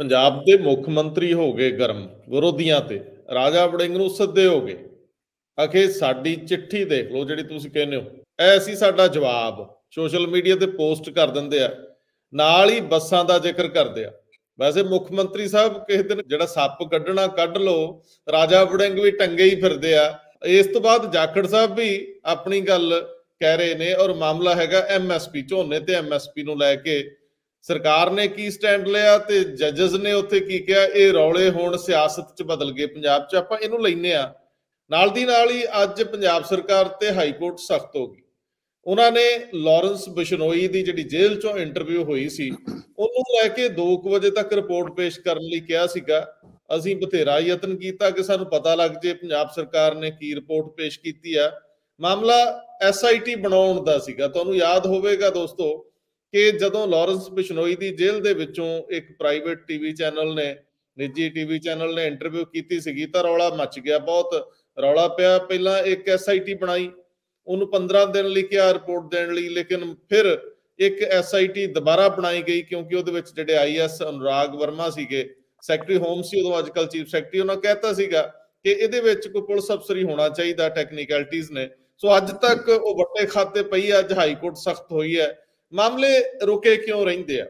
ਪੰਜਾਬ ਦੇ ਮੁੱਖ ਮੰਤਰੀ ਹੋ ਗਏ ਗਰਮ, ਵਿਰੋਧੀਆਂ ਤੇ, ਰਾਜਾ ਵੜਿੰਗ ਨੂੰ ਸੱਦੇ ਹੋ ਗਏ। ਅਖੇ ਸਾਡੀ ਚਿੱਠੀ ਦੇਖ ਲਓ ਜਿਹੜੀ ਤੁਸੀਂ ਕਹਿੰਦੇ ਹੋ। ਐ ਸੀ ਸਾਡਾ ਜਵਾਬ, ਸੋਸ਼ਲ ਮੀਡੀਆ ਤੇ ਪੋਸਟ ਕਰ ਦਿੰਦੇ ਆ। ਨਾਲ ਹੀ ਬੱਸਾਂ ਦਾ ਜ਼ਿਕਰ ਕਰਦੇ ਆ। ਵੈਸੇ ਮੁੱਖ ਮੰਤਰੀ ਸਾਹਿਬ ਕਿਸੇ ਦਿਨ ਜਿਹੜਾ ਸੱਪ ਕੱਢਣਾ ਕੱਢ ਲੋ ਰਾਜਾ ਵੜਿੰਗ ਵੀ ਟੰਗੇ ਹੀ ਫਿਰਦੇ ਆ। ਇਸ ਤੋਂ ਬਾਅਦ ਜਾਖੜ ਸਾਹਿਬ ਵੀ ਆਪਣੀ ਗੱਲ ਕਹਿ ਰਹੇ ਨੇ ਔਰ ਮਾਮਲਾ ਹੈਗਾ ਐਮਐਸਪੀ ਝੋਨੇ ਤੇ ਐਮਐਸਪੀ ਨੂੰ ਲੈ ਕੇ ਸਰਕਾਰ ਨੇ ਕੀ ਸਟੈਂਡ ਲਿਆ ਤੇ ਜੱਜਸ ਨੇ ਉੱਥੇ ਕੀ ਕਿਹਾ? ਇਹ ਰੌਲੇ ਹੁਣ ਸਿਆਸਤ 'ਚ ਬਦਲ ਗਏ ਪੰਜਾਬ 'ਚ। ਆਪਾਂ ਇਹਨੂੰ ਲੈਨੇ ਆ ਨਾਲ ਦੀ ਨਾਲ ਹੀ ਅੱਜ ਪੰਜਾਬ ਸਰਕਾਰ ਤੇ ਹਾਈ ਕੋਰਟ ਸਖਤ ਹੋ ਗਈ। ਉਹਨਾਂ ਨੇ ਲਾਰੈਂਸ ਬਿਸ਼ਨੋਈ ਦੀ ਜਿਹੜੀ ਜੇਲ੍ਹ 'ਚੋਂ ਇੰਟਰਵਿਊ ਹੋਈ ਸੀ, ਉਹਨੂੰ ਲੈ ਕੇ 2 ਵਜੇ ਤੱਕ ਰਿਪੋਰਟ ਪੇਸ਼ ਕਰਨ ਲਈ ਕਿਹਾ ਸੀਗਾ। ਅਸੀਂ ਬਥੇਰਾ ਯਤਨ ਕੀਤਾ ਕਿ ਸਾਨੂੰ ਪਤਾ ਲੱਗ ਜੇ ਪੰਜਾਬ ਸਰਕਾਰ ਨੇ ਕੀ ਰਿਪੋਰਟ ਪੇਸ਼ ਕੀਤੀ ਆ। ਮਾਮਲਾ ਐਸਆਈਟੀ ਬਣਾਉਣ ਦਾ ਸੀਗਾ। ਤੁਹਾਨੂੰ ਯਾਦ ਹੋਵੇਗਾ ਦੋਸਤੋ ਕਿ ਜਦੋਂ ਲਾਰੈਂਸ ਬਿਸ਼ਨੋਈ ਦੀ ਜੇਲ੍ਹ ਦੇ ਵਿੱਚੋਂ ਇੱਕ ਪ੍ਰਾਈਵੇਟ ਟੀਵੀ ਚੈਨਲ ਨੇ, ਨਿੱਜੀ ਟੀਵੀ ਚੈਨਲ ਨੇ ਇੰਟਰਵਿਊ ਕੀਤੀ ਸੀਗੀ ਤਾਂ ਰੌਲਾ ਮਚ ਗਿਆ ਬਹੁਤ। ਰੌਲਾ ਪਿਆ, ਪਹਿਲਾਂ ਇੱਕ ਐਸਆਈਟੀ ਬਣਾਈ, ਉਹਨੂੰ 15 ਦਿਨ ਲਈ ਕਿਹਾ ਰਿਪੋਰਟ ਦੇਣ ਲਈ, ਲੇਕਿਨ ਫਿਰ ਇੱਕ ਐਸਆਈਟੀ ਦੁਬਾਰਾ ਬਣਾਈ ਗਈ ਕਿਉਂਕਿ ਉਹਦੇ ਵਿੱਚ ਜਿਹੜੇ ਆਈਐਸ ਅਨੁਰਾਗ ਵਰਮਾ ਸੀਗੇ ਸੈਕਟਰੀ ਹੋਮ ਸੀ ਉਦੋਂ ਅੱਜਕੱਲ ਚੀਫ ਸੈਕਟਰੀ ਉਹਨਾਂ ਕਹਿਤਾ ਸੀਗਾ ਕਿ ਇਹਦੇ ਵਿੱਚ ਕੋਈ ਪੁਲਿਸ ਅਫਸਰ ਹੀ ਹੋਣਾ ਚਾਹੀਦਾ ਟੈਕਨੀਕੈਲਿਟੀਆਂ ਨੇ। ਸੋ ਅੱਜ ਤੱਕ ਉਹ ਵੱਟੇ ਖਾਤੇ ਪਈ ਅੱਜ ਹਾਈ ਕੋਰਟ ਸਖਤ ਹੋਈ ਹੈ। ਮਾਮਲੇ ਰੁਕੇ ਕਿਉਂ ਰਹਿੰਦੇ ਆ?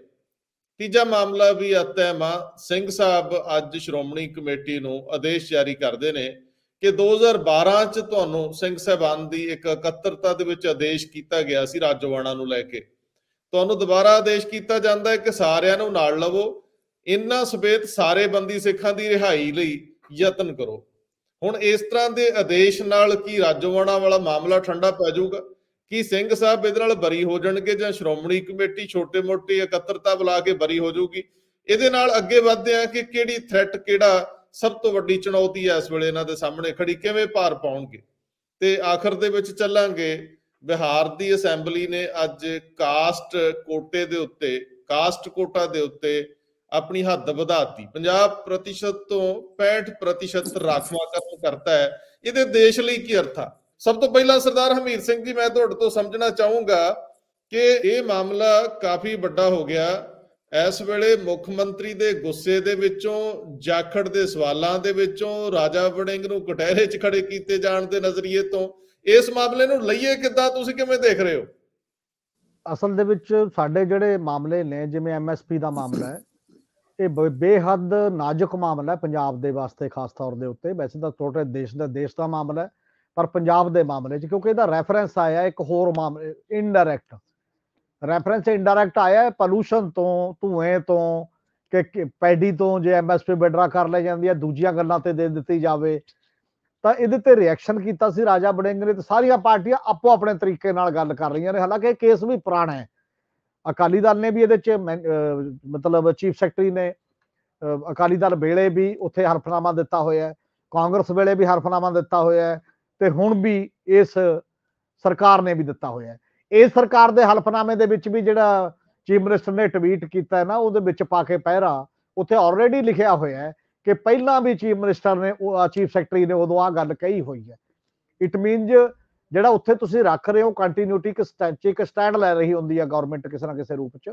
ਤੀਜਾ ਮਾਮਲਾ ਵੀ ਅਤੈਮਾ ਸਿੰਘ ਸਾਹਿਬ ਅੱਜ ਸ਼੍ਰੋਮਣੀ ਕਮੇਟੀ ਨੂੰ ਆਦੇਸ਼ ਜਾਰੀ ਕਰਦੇ ਨੇ ਕਿ 2012 ਚ ਤੁਹਾਨੂੰ ਸਿੰਘ ਸਾਹਿਬਾਨ ਦੀ ਇੱਕ ਇਕੱਤਰਤਾ ਦੇ ਵਿੱਚ ਆਦੇਸ਼ ਕੀਤਾ ਗਿਆ ਸੀ ਰਾਜਵਾਣਾ ਨੂੰ ਲੈ ਕੇ। ਤੁਹਾਨੂੰ ਦੁਬਾਰਾ ਆਦੇਸ਼ ਕੀਤਾ ਜਾਂਦਾ ਹੈ ਕਿ ਸਾਰਿਆਂ ਨੂੰ ਨਾਲ ਲਵੋ। ਇਨ੍ਹਾਂ ਸਮੇਤ ਸਾਰੇ ਬੰਦੀ ਸਿੱਖਾਂ ਦੀ ਰਿਹਾਈ ਲਈ ਯਤਨ ਕਰੋ। ਹੁਣ ਇਸ ਤਰ੍ਹਾਂ ਦੇ ਆਦੇਸ਼ ਨਾਲ ਕੀ ਰਾਜਵਾਣਾ ਵਾਲਾ ਮਾਮਲਾ ਠੰਡਾ ਪੈ ਜਾਊਗਾ? ਕੀ ਸਿੰਘ ਸਾਹਿਬ ਇਹਦੇ ਨਾਲ ਬਰੀ ਹੋ ਜਾਣਗੇ ਜਾਂ ਸ਼੍ਰੋਮਣੀ ਕਮੇਟੀ ਛੋਟੇ-ਮੋਟੇ ਇਕੱਤਰਤਾ ਬੁਲਾ ਕੇ ਬਰੀ ਹੋ ਜਾਊਗੀ? ਇਹਦੇ ਨਾਲ ਅੱਗੇ ਵਧਦੇ ਆ ਕਿ ਕਿਹੜੀ ਥ੍ਰੈਟ ਕਿਹੜਾ ਸਭ ਤੋਂ ਵੱਡੀ ਚੁਣੌਤੀ ਹੈ ਇਸ ਵੇਲੇ ਇਹਨਾਂ ਦੇ ਸਾਹਮਣੇ ਖੜੀ, ਕਿਵੇਂ ਪਾਰ ਪਾਉਣਗੇ? ਤੇ ਆਖਰ ਦੇ ਵਿੱਚ ਚੱਲਾਂਗੇ, ਬਿਹਾਰ ਦੀ ਅਸੈਂਬਲੀ ਨੇ ਅੱਜ ਕਾਸਟ ਕੋਟੇ ਦੇ ਉੱਤੇ, ਕਾਸਟ ਕੋਟਾ ਦੇ ਉੱਤੇ ਆਪਣੀ ਹੱਦ ਵਧਾਤੀ। 50% ਤੋਂ 65% ਰਾਖਵਾਂਕਰਨ ਕਰਤਾ ਹੈ। ਇਹਦੇ ਦੇਸ਼ ਲਈ ਕੀ ਅਰਥ ਆ? ਸਭ ਤੋਂ ਪਹਿਲਾਂ ਸਰਦਾਰ ਹਮੀਰ ਸਿੰਘ ਜੀ, ਮੈਂ ਤੁਹਾਡੇ ਤੋਂ ਸਮਝਣਾ ਚਾਹੂੰਗਾ ਕਿ ਇਹ ਮਾਮਲਾ ਕਾਫੀ ਵੱਡਾ ਹੋ ਗਿਆ। ਇਸ ਵੇਲੇ ਮੁੱਖ ਮੰਤਰੀ ਦੇ ਗੁੱਸੇ ਦੇ ਵਿੱਚੋਂ, ਜਾਖੜ ਦੇ ਸਵਾਲਾਂ ਦੇ ਵਿੱਚੋਂ, ਰਾਜਾ ਵੜਿੰਗ ਨੂੰ ਕਟਹਿਰੇ 'ਚ ਖੜੇ ਕੀਤੇ ਜਾਣ ਦੇ ਨਜ਼ਰੀਏ ਤੋਂ, ਇਸ ਮਾਮਲੇ ਨੂੰ ਲਈਏ ਕਿੱਦਾਂ? ਤੁਸੀਂ ਕਿਵੇਂ ਦੇਖ ਰਹੇ ਹੋ? ਅਸਲ ਦੇ ਵਿੱਚ ਸਾਡੇ ਜਿਹੜੇ ਮਾਮਲੇ ਨੇ, ਜਿਵੇਂ ਐਮਐਸਪੀ ਦਾ ਮਾਮਲਾ ਹੈ, ਇਹ ਬੇਹੱਦ ਨਾਜ਼ੁਕ ਮਾਮਲਾ ਹੈ ਪੰਜਾਬ ਦੇ ਵਾਸਤੇ, ਖਾਸ ਤੌਰ ਦੇ ਉੱਤੇ। ਵੈਸੇ ਤਾਂ ਟੋਟਲ ਦੇਸ਼ ਦਾ ਦੇਸ਼ ਦਾ ਮਾਮਲਾ ਹੈ। ਪਰ ਪੰਜਾਬ ਦੇ ਮਾਮਲੇ 'ਚ, ਕਿਉਂਕਿ ਇਹਦਾ ਰੈਫਰੈਂਸ ਆਇਆ ਇੱਕ ਹੋਰ ਮਾਮਲੇ ਇਨਡਾਇਰੈਕਟ ਰੈਫਰੈਂਸ ਇਨਡਾਇਰੈਕਟ ਆਇਆ ਹੈ ਪੋਲੂਸ਼ਨ ਤੋਂ, ਧੂਏ ਤੋਂ, ਕਿ ਪੈਡੀ ਤੋਂ ਜੇ ਐਮਐਸਪੀ ਵਿਡਰਾ ਕਰ ਲੈ ਜਾਂਦੀ ਹੈ, ਦੂਜੀਆਂ ਗੱਲਾਂ ਤੇ ਦੇ ਦਿੱਤੀ ਜਾਵੇ। ਤਾਂ ਇਹਦੇ ਤੇ ਰਿਐਕਸ਼ਨ ਕੀਤਾ ਸੀ ਰਾਜਾ ਬੜਿੰਗ ਨੇ ਤੇ ਸਾਰੀਆਂ ਪਾਰਟੀਆਂ ਆਪੋ ਆਪਣੇ ਤਰੀਕੇ ਨਾਲ ਗੱਲ ਕਰ ਰਹੀਆਂ ਨੇ। ਹਾਲਾਂਕਿ ਇਹ ਕੇਸ ਵੀ ਪੁਰਾਣਾ ਹੈ। ਅਕਾਲੀ ਦਲ ਨੇ ਵੀ ਇਹਦੇ ਚ ਮਤਲਬ ਚੀਫ ਸੈਕਟਰੀ ਨੇ ਅਕਾਲੀ ਦਲ ਵੇਲੇ ਵੀ ਉੱਥੇ ਹਰਫਨਾਮਾ ਦਿੱਤਾ ਹੋਇਆ ਹੈ। ਕਾਂਗਰਸ ਵੇਲੇ ਵੀ ਹਰਫਨਾਮਾ ਦਿੱਤਾ ਹੋਇਆ ਹੈ। ਤੇ ਹੁਣ ਵੀ ਇਸ ਸਰਕਾਰ ਨੇ ਵੀ ਦਿੱਤਾ ਹੋਇਆ ਹੈ। ਇਸ ਸਰਕਾਰ ਦੇ ਹਲਫਨਾਮੇ ਦੇ ਵਿੱਚ ਵੀ ਜਿਹੜਾ ਚੀਫ ਮਿਨਿਸਟਰ ਨੇ ਟਵੀਟ ਕੀਤਾ ਨਾ, ਉਹਦੇ ਵਿੱਚ ਪਾ ਕੇ ਪਹਿਰਾ, ਉੱਥੇ ਆਲਰੇਡੀ ਲਿਖਿਆ ਹੋਇਆ ਹੈ ਕਿ ਪਹਿਲਾਂ ਵੀ ਚੀਫ ਮਿਨਿਸਟਰ ਨੇ ਚੀਫ ਸੈਕਟਰੀ ਨੇ ਉਦੋਂ ਆ ਗੱਲ ਕਹੀ ਹੋਈ ਹੈ। ਇਟ ਮੀਨਸ ਜਿਹੜਾ ਉੱਥੇ ਤੁਸੀਂ ਰੱਖ ਰਹੇ ਹੋ ਕੰਟੀਨਿਊਟੀ ਕਿ ਇੱਕ ਸਟੈਂਡ ਲੈ ਰਹੀ ਹੁੰਦੀ ਹੈ ਗਵਰਨਮੈਂਟ ਕਿਸੇ ਨਾ ਕਿਸੇ ਰੂਪ 'ਚ।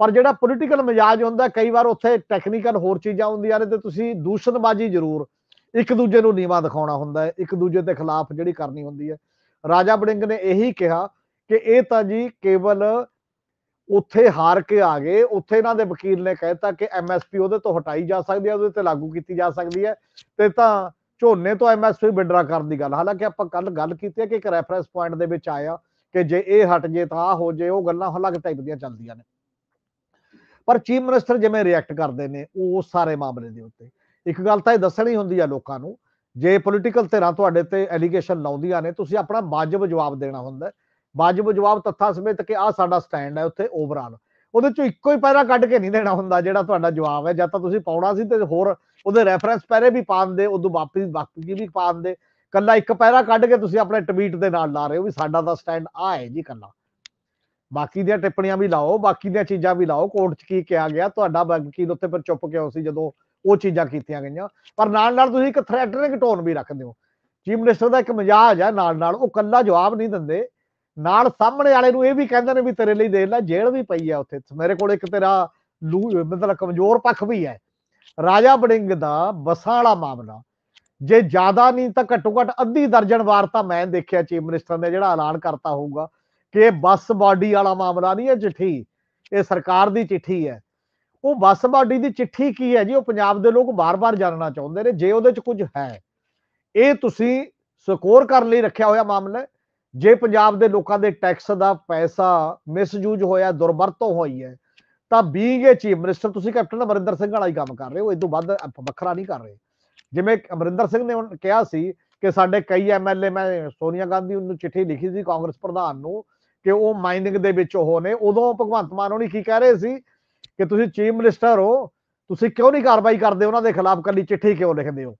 ਪਰ ਜਿਹੜਾ ਪੋਲੀਟੀਕਲ ਮਜਾਜ ਹੁੰਦਾ, ਕਈ ਵਾਰ ਉੱਥੇ ਟੈਕਨੀਕਲ ਹੋਰ ਚੀਜ਼ਾਂ ਹੁੰਦੀਆਂ ਨੇ ਤੇ ਤੁਸੀਂ ਦੂਸ਼ਣਬਾਜ਼ੀ ਜ਼ਰੂਰ ਇੱਕ ਦੂਜੇ ਨੂੰ ਨੀਵਾ ਦਿਖਾਉਣਾ ਹੁੰਦਾ ਹੈ, ਇੱਕ ਦੂਜੇ ਦੇ ਖਿਲਾਫ ਜਿਹੜੀ ਕਰਨੀ ਹੁੰਦੀ ਹੈ। ਰਾਜਾ ਬੜਿੰਗ ਨੇ ਇਹੀ ਕਿਹਾ ਕਿ ਇਹ ਤਾਂ ਜੀ ਕੇਵਲ ਉੱਥੇ ਹਾਰ ਕੇ ਆ ਗਏ, ਉੱਥੇ ਇਹਨਾਂ ਦੇ ਵਕੀਲ ਨੇ ਕਹਿਤਾ ਕਿ ਐਮਐਸਪੀ ਉਹਦੇ ਤੋਂ ਹਟਾਈ ਜਾ ਸਕਦੀ ਹੈ, ਉਹਦੇ ਤੇ ਲਾਗੂ ਕੀਤੀ ਜਾ ਸਕਦੀ ਹੈ ਤੇ ਤਾਂ ਝੋਨੇ ਤੋਂ ਐਮਐਸਪੀ ਵਿਡਰਾ ਕਰਨ ਦੀ ਗੱਲ। ਹਾਲਾਂਕਿ ਆਪਾਂ ਕੱਲ ਗੱਲ ਕੀਤੀ ਹੈ ਕਿ ਇੱਕ ਰੈਫਰੈਂਸ ਪੁਆਇੰਟ ਦੇ ਵਿੱਚ ਆਇਆ ਕਿ ਜੇ ਇਹ ਹਟ ਜੇ ਤਾਂ ਆ ਹੋ ਜੇ, ਉਹ ਗੱਲਾਂ ਅਲੱਗ ਟਾਈਪ ਦੀਆਂ ਚੱਲਦੀਆਂ ਨੇ। ਪਰ ਚੀਫ ਮਿਨਿਸਟਰ ਜਿਵੇਂ ਰਿਐਕਟ ਕਰਦੇ ਨੇ, ਉਹ ਸਾਰੇ ਮਾਮਲੇ ਦੇ ਉੱਤੇ। ਇੱਕ ਗੱਲ ਤਾਂ ਇਹ ਦੱਸਣੀ ਹੁੰਦੀ ਆ ਲੋਕਾਂ ਨੂੰ, ਜੇ ਪੋਲੀਟੀਕਲ ਧਿਰਾਂ ਤੁਹਾਡੇ ਤੇ ਐਲੀਗੇਸ਼ਨ ਲਾਉਂਦੀਆਂ ਨੇ, ਤੁਸੀਂ ਆਪਣਾ ਵਾਜਬ ਜਵਾਬ ਦੇਣਾ ਹੁੰਦਾ ਵਾਜਬ ਜਵਾਬ ਤੱਥਾਂ ਸਮੇਤ ਕਿ ਆ ਸਾਡਾ ਸਟੈਂਡ ਹੈ, ਉੱਥੇ ਓਵਰਆਲ ਉਹਦੇ ਚੋਂ ਇੱਕੋ ਹੀ ਪੈਰਾ ਕੱਢ ਕੇ ਨਹੀਂ ਦੇਣਾ ਹੁੰਦਾ ਜਿਹੜਾ ਤੁਹਾਡਾ ਜਵਾਬ ਹੈ ਜਦ ਤਾਂ ਤੁਸੀਂ ਪਾਉਣਾ ਸੀ ਤੇ ਹੋਰ ਉਹਦੇ ਰੈਫਰੈਂਸ ਪੈਰੇ ਵੀ ਪਾ ਦਿੰਦੇ ਉਦੋਂ ਵਾਪਸ ਬਾਕੀ ਵੀ ਪਾ ਦਿੰਦੇ ਕੱਲਾ ਇੱਕ ਪੈਰਾ ਕੱਢ ਕੇ ਤੁਸੀਂ ਆਪਣੇ ਟਵੀਟ ਦੇ ਨਾਲ ਲਾ ਰਹੇ ਹੋ ਵੀ ਸਾਡਾ ਦਾ ਸਟੈਂਡ ਆ ਹੈ ਜੀ ਕੱਲਾ ਬਾਕੀ ਦੀਆਂ ਟਿੱਪਣੀਆਂ ਵੀ ਲਾਓ, ਬਾਕੀ ਦੀਆਂ ਚੀਜ਼ਾਂ ਵੀ ਲਾਓ ਕੋਰਟ 'ਚ ਕੀ ਕਿਹਾ ਗਿਆ, ਤੁਹਾਡਾ ਵਕੀਲ ਉੱਥੇ ਫਿਰ ਚੁੱਪ ਕਿਉਂ ਸੀ ਜਦੋਂ ਉਹ ਚੀਜ਼ਾਂ ਕੀਤੀਆਂ ਗਈਆਂ। ਪਰ ਨਾਲ ਨਾਲ ਤੁਸੀਂ ਇੱਕ ਥ੍ਰੈਟਨਿੰਗ ਟੋਨ ਵੀ ਰੱਖਦੇ ਹੋ ਚੀਫ ਮਿਨਿਸਟਰ ਦਾ ਇੱਕ ਮਜਾਜ ਹੈ ਨਾਲ ਨਾਲ, ਉਹ ਕੱਲਾ ਜਵਾਬ ਨਹੀਂ ਦਿੰਦੇ। ਨਾਲ ਸਾਹਮਣੇ ਵਾਲੇ ਨੂੰ ਇਹ ਵੀ ਕਹਿੰਦੇ ਨੇ ਵੀ ਤੇਰੇ ਲਈ ਦੇਖ ਲੈ, ਜੇਲ੍ਹ ਵੀ ਪਈ ਆ ਉੱਥੇ। ਮੇਰੇ ਕੋਲ ਇੱਕ ਤੇਰਾ ਮਤਲਬ ਕਮਜ਼ੋਰ ਪੱਖ ਵੀ ਹੈ। ਰਾਜਾ ਬੜਿੰਗ ਦਾ ਬਸਾਂ ਵਾਲਾ ਮਾਮਲਾ। ਜੇ ਜ਼ਿਆਦਾ ਨਹੀਂ ਤਾਂ ਘੱਟੋ ਘੱਟ ਅੱਧੀ ਦਰਜਨ ਵਾਰ ਤਾਂ ਮੈਂ ਦੇਖਿਆ ਚੀਫ ਮਿਨਿਸਟਰ ਨੇ ਜਿਹੜਾ ਐਲਾਨ ਕਰਤਾ ਹੋਊਗਾ ਕਿ ਇਹ ਬੱਸ ਬਾਡੀ ਵਾਲਾ ਮਾਮਲਾ ਨਹੀਂ ਹੈ ਚਿੱਠੀ, ਇਹ ਸਰਕਾਰ ਦੀ ਚਿੱਠੀ ਹੈ। ਉਹ ਬੱਸ ਬਾਡੀ ਦੀ ਚਿੱਠੀ ਕੀ ਹੈ ਜੀ? ਉਹ ਪੰਜਾਬ ਦੇ ਲੋਕ ਬਾਰ-ਬਾਰ ਜਾਣਨਾ ਚਾਹੁੰਦੇ ਨੇ, ਜੇ ਉਹਦੇ ਚ ਕੁਝ ਹੈ। ਇਹ ਤੁਸੀਂ ਸਕੋਰ ਕਰਨ ਲਈ ਰੱਖਿਆ ਹੋਇਆ ਮਾਮਲਾ ਹੈ। ਜੇ ਪੰਜਾਬ ਦੇ ਲੋਕਾਂ ਦੇ ਟੈਕਸ ਦਾ ਪੈਸਾ ਮਿਸਯੂਜ ਹੋਇਆ, ਦੁਰਵਰਤੋਂ ਹੋਈ ਹੈ, ਤਾਂ ਬੀਇੰਗ ਚੀਫ ਮਿਨਿਸਟਰ ਤੁਸੀਂ ਕੈਪਟਨ ਅਮਰਿੰਦਰ ਸਿੰਘ ਵਾਲਾ ਹੀ ਕੰਮ ਕਰ ਰਹੇ ਹੋ। ਇਸ ਤੋਂ ਵੱਧ ਵੱਖਰਾ ਨਹੀਂ ਕਰ ਰਹੇ। ਜਿਵੇਂ ਅਮਰਿੰਦਰ ਸਿੰਘ ਨੇ ਕਿਹਾ ਸੀ ਕਿ ਸਾਡੇ ਕਈ ਐਮਐਲਏ ਮੈਂ ਸੋਨੀਆ ਗਾਂਧੀ ਨੂੰ ਚਿੱਠੀ ਲਿਖੀ ਸੀ ਕਾਂਗਰਸ ਪ੍ਰਧਾਨ ਨੂੰ ਕਿ ਉਹ ਮਾਈਨਿੰਗ ਦੇ ਵਿੱਚ ਉਹ ਨੇ। ਉਦੋਂ ਭਗਵੰਤ ਮਾਨ ਉਹਨੇ ਕੀ ਕਹਿ ਰਹੇ ਸੀ? ਕਿ ਤੁਸੀਂ ਚੀਫ ਮਿਨਿਸਟਰ ਹੋ, ਤੁਸੀਂ ਕਿਉਂ ਨਹੀਂ ਕਾਰਵਾਈ ਕਰਦੇ? ਉਹਨਾਂ ਦੇ ਖਿਲਾਫ ਕੱਲੀ ਚਿੱਠੀ ਕਿਉਂ ਲਿਖਦੇ ਹੋ?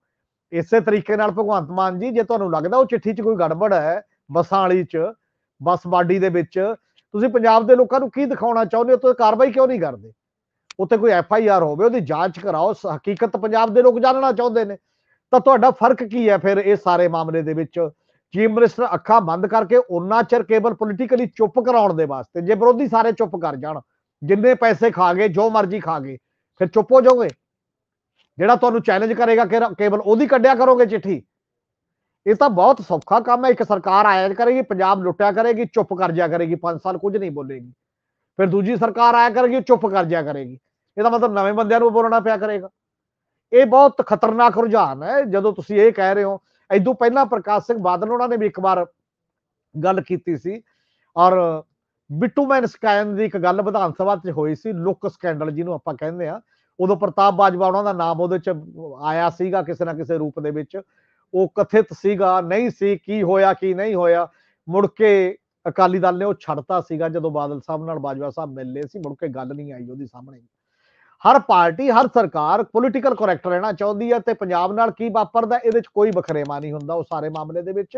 ਇਸੇ ਤਰੀਕੇ ਨਾਲ ਭਗਵੰਤ ਮਾਨ ਜੀ, ਜੇ ਤੁਹਾਨੂੰ ਲੱਗਦਾ ਉਹ ਚਿੱਠੀ 'ਚ ਕੋਈ ਗੜਬੜ ਹੈ, ਬੱਸਾਂ ਵਾਲੀ 'ਚ, ਬੱਸ ਬਾਡੀ ਦੇ ਵਿੱਚ, ਤੁਸੀਂ ਪੰਜਾਬ ਦੇ ਲੋਕਾਂ ਨੂੰ ਕੀ ਦਿਖਾਉਣਾ ਚਾਹੁੰਦੇ ਹੋ? ਤੁਸੀਂ ਕਾਰਵਾਈ ਕਿਉਂ ਨਹੀਂ ਕਰਦੇ? ਉੱਤੇ ਕੋਈ ਐਫ ਆਈ ਆਰ ਹੋਵੇ, ਉਹਦੀ ਜਾਂਚ ਕਰਾਓ ਹਕੀਕਤ ਪੰਜਾਬ ਦੇ ਲੋਕ ਜਾਣਨਾ ਚਾਹੁੰਦੇ ਨੇ। ਤਾਂ ਤੁਹਾਡਾ ਫ਼ਰਕ ਕੀ ਹੈ ਫਿਰ ਇਹ ਸਾਰੇ ਮਾਮਲੇ ਦੇ ਵਿੱਚ? ਚੀਫ ਮਿਨਿਸਟਰ ਅੱਖਾਂ ਬੰਦ ਕਰਕੇ ਉਹਨਾਂ ਚਿਰ ਕੇਵਲ ਪੋਲੀਟੀਕਲੀ ਚੁੱਪ ਕਰਾਉਣ ਦੇ ਵਾਸਤੇ, ਜੇ ਵਿਰੋਧੀ ਸਾਰੇ ਚੁੱਪ ਕਰ ਜਾਣ ਜਿੰਨੇ ਪੈਸੇ ਖਾ ਗਏ, ਜੋ ਮਰਜ਼ੀ ਖਾ ਗਏ, ਫਿਰ ਚੁੱਪ ਹੋ ਜਾਓਗੇ? ਜਿਹੜਾ ਤੁਹਾਨੂੰ ਚੈਲੰਜ ਕਰੇਗਾ ਕੇਵਲ ਉਹਦੀ ਕੱਢਿਆ ਕਰੋਗੇ ਚਿੱਠੀ? ਇਹ ਤਾਂ ਬਹੁਤ ਸੌਖਾ ਕੰਮ ਹੈ, ਇੱਕ ਸਰਕਾਰ ਆਇਆ ਕਰੇਗੀ, ਪੰਜਾਬ ਲੁੱਟਿਆ ਕਰੇਗੀ, ਚੁੱਪ ਕਰ ਜਾ ਕਰੇਗੀ 5 ਸਾਲ ਕੁਝ ਨਹੀਂ ਬੋਲੇਗੀ। ਫਿਰ ਦੂਜੀ ਸਰਕਾਰ ਆਇਆ ਕਰੇਗੀ, ਚੁੱਪ ਕਰ ਜਾ ਕਰੇਗੀ। ਇਹਦਾ ਮਤਲਬ ਨਵੇਂ ਬੰਦਿਆਂ ਨੂੰ ਬੋਲਣਾ ਪਿਆ ਕਰੇਗਾ। ਇਹ ਬਹੁਤ ਖਤਰਨਾਕ ਰੁਝਾਨ ਹੈ, ਜਦੋਂ ਤੁਸੀਂ ਇਹ ਕਹਿ ਰਹੇ ਹੋ। ਐਦੋਂ ਪਹਿਲਾਂ ਪ੍ਰਕਾਸ਼ ਸਿੰਘ ਬਾਦਲ, ਉਹਨਾਂ ਨੇ ਵੀ ਇੱਕ ਵਾਰ ਗੱਲ ਕੀਤੀ ਸੀ ਔਰ ਬਿੱਟੂਮੈਨ ਸਕੈਨ ਦੀ ਇੱਕ ਗੱਲ ਵਿਧਾਨ ਸਭਾ 'ਚ ਹੋਈ ਸੀ, ਲੁੱਕ ਸਕੈਂਡਲ ਜਿਹਨੂੰ ਆਪਾਂ ਕਹਿੰਦੇ ਆ ਉਦੋਂ ਪ੍ਰਤਾਪ ਬਾਜਵਾ ਉਹਨਾਂ ਦਾ ਨਾਮ ਉਹਦੇ 'ਚ ਆਇਆ ਸੀਗਾ ਕਿਸੇ ਨਾ ਕਿਸੇ ਰੂਪ ਦੇ ਵਿੱਚ। ਉਹ ਕਥਿਤ ਸੀਗਾ, ਨਹੀਂ ਸੀ, ਕੀ ਹੋਇਆ, ਕੀ ਨਹੀਂ ਹੋਇਆ। ਮੁੜ ਕੇ ਅਕਾਲੀ ਦਲ ਨੇ ਉਹ ਛੱਡਤਾ ਸੀਗਾ ਜਦੋਂ ਬਾਦਲ ਸਾਹਿਬ ਨਾਲ ਬਾਜਵਾ ਸਾਹਿਬ ਮਿਲਲੇ ਸੀ, ਮੁੜ ਕੇ ਗੱਲ ਨਹੀਂ ਆਈ ਉਹਦੀ ਸਾਹਮਣੇ। ਹਰ ਪਾਰਟੀ, ਹਰ ਸਰਕਾਰ ਪੋਲੀਟੀਕਲ ਕਰੈਕਟ ਰਹਿਣਾ ਚਾਹੁੰਦੀ ਹੈ ਤੇ ਪੰਜਾਬ ਨਾਲ ਕੀ ਵਾਪਰਦਾ, ਇਹਦੇ ਚ ਕੋਈ ਬਖਰੇਵਾ ਨਹੀਂ ਹੁੰਦਾ ਉਹ ਸਾਰੇ ਮਾਮਲੇ ਦੇ ਵਿੱਚ।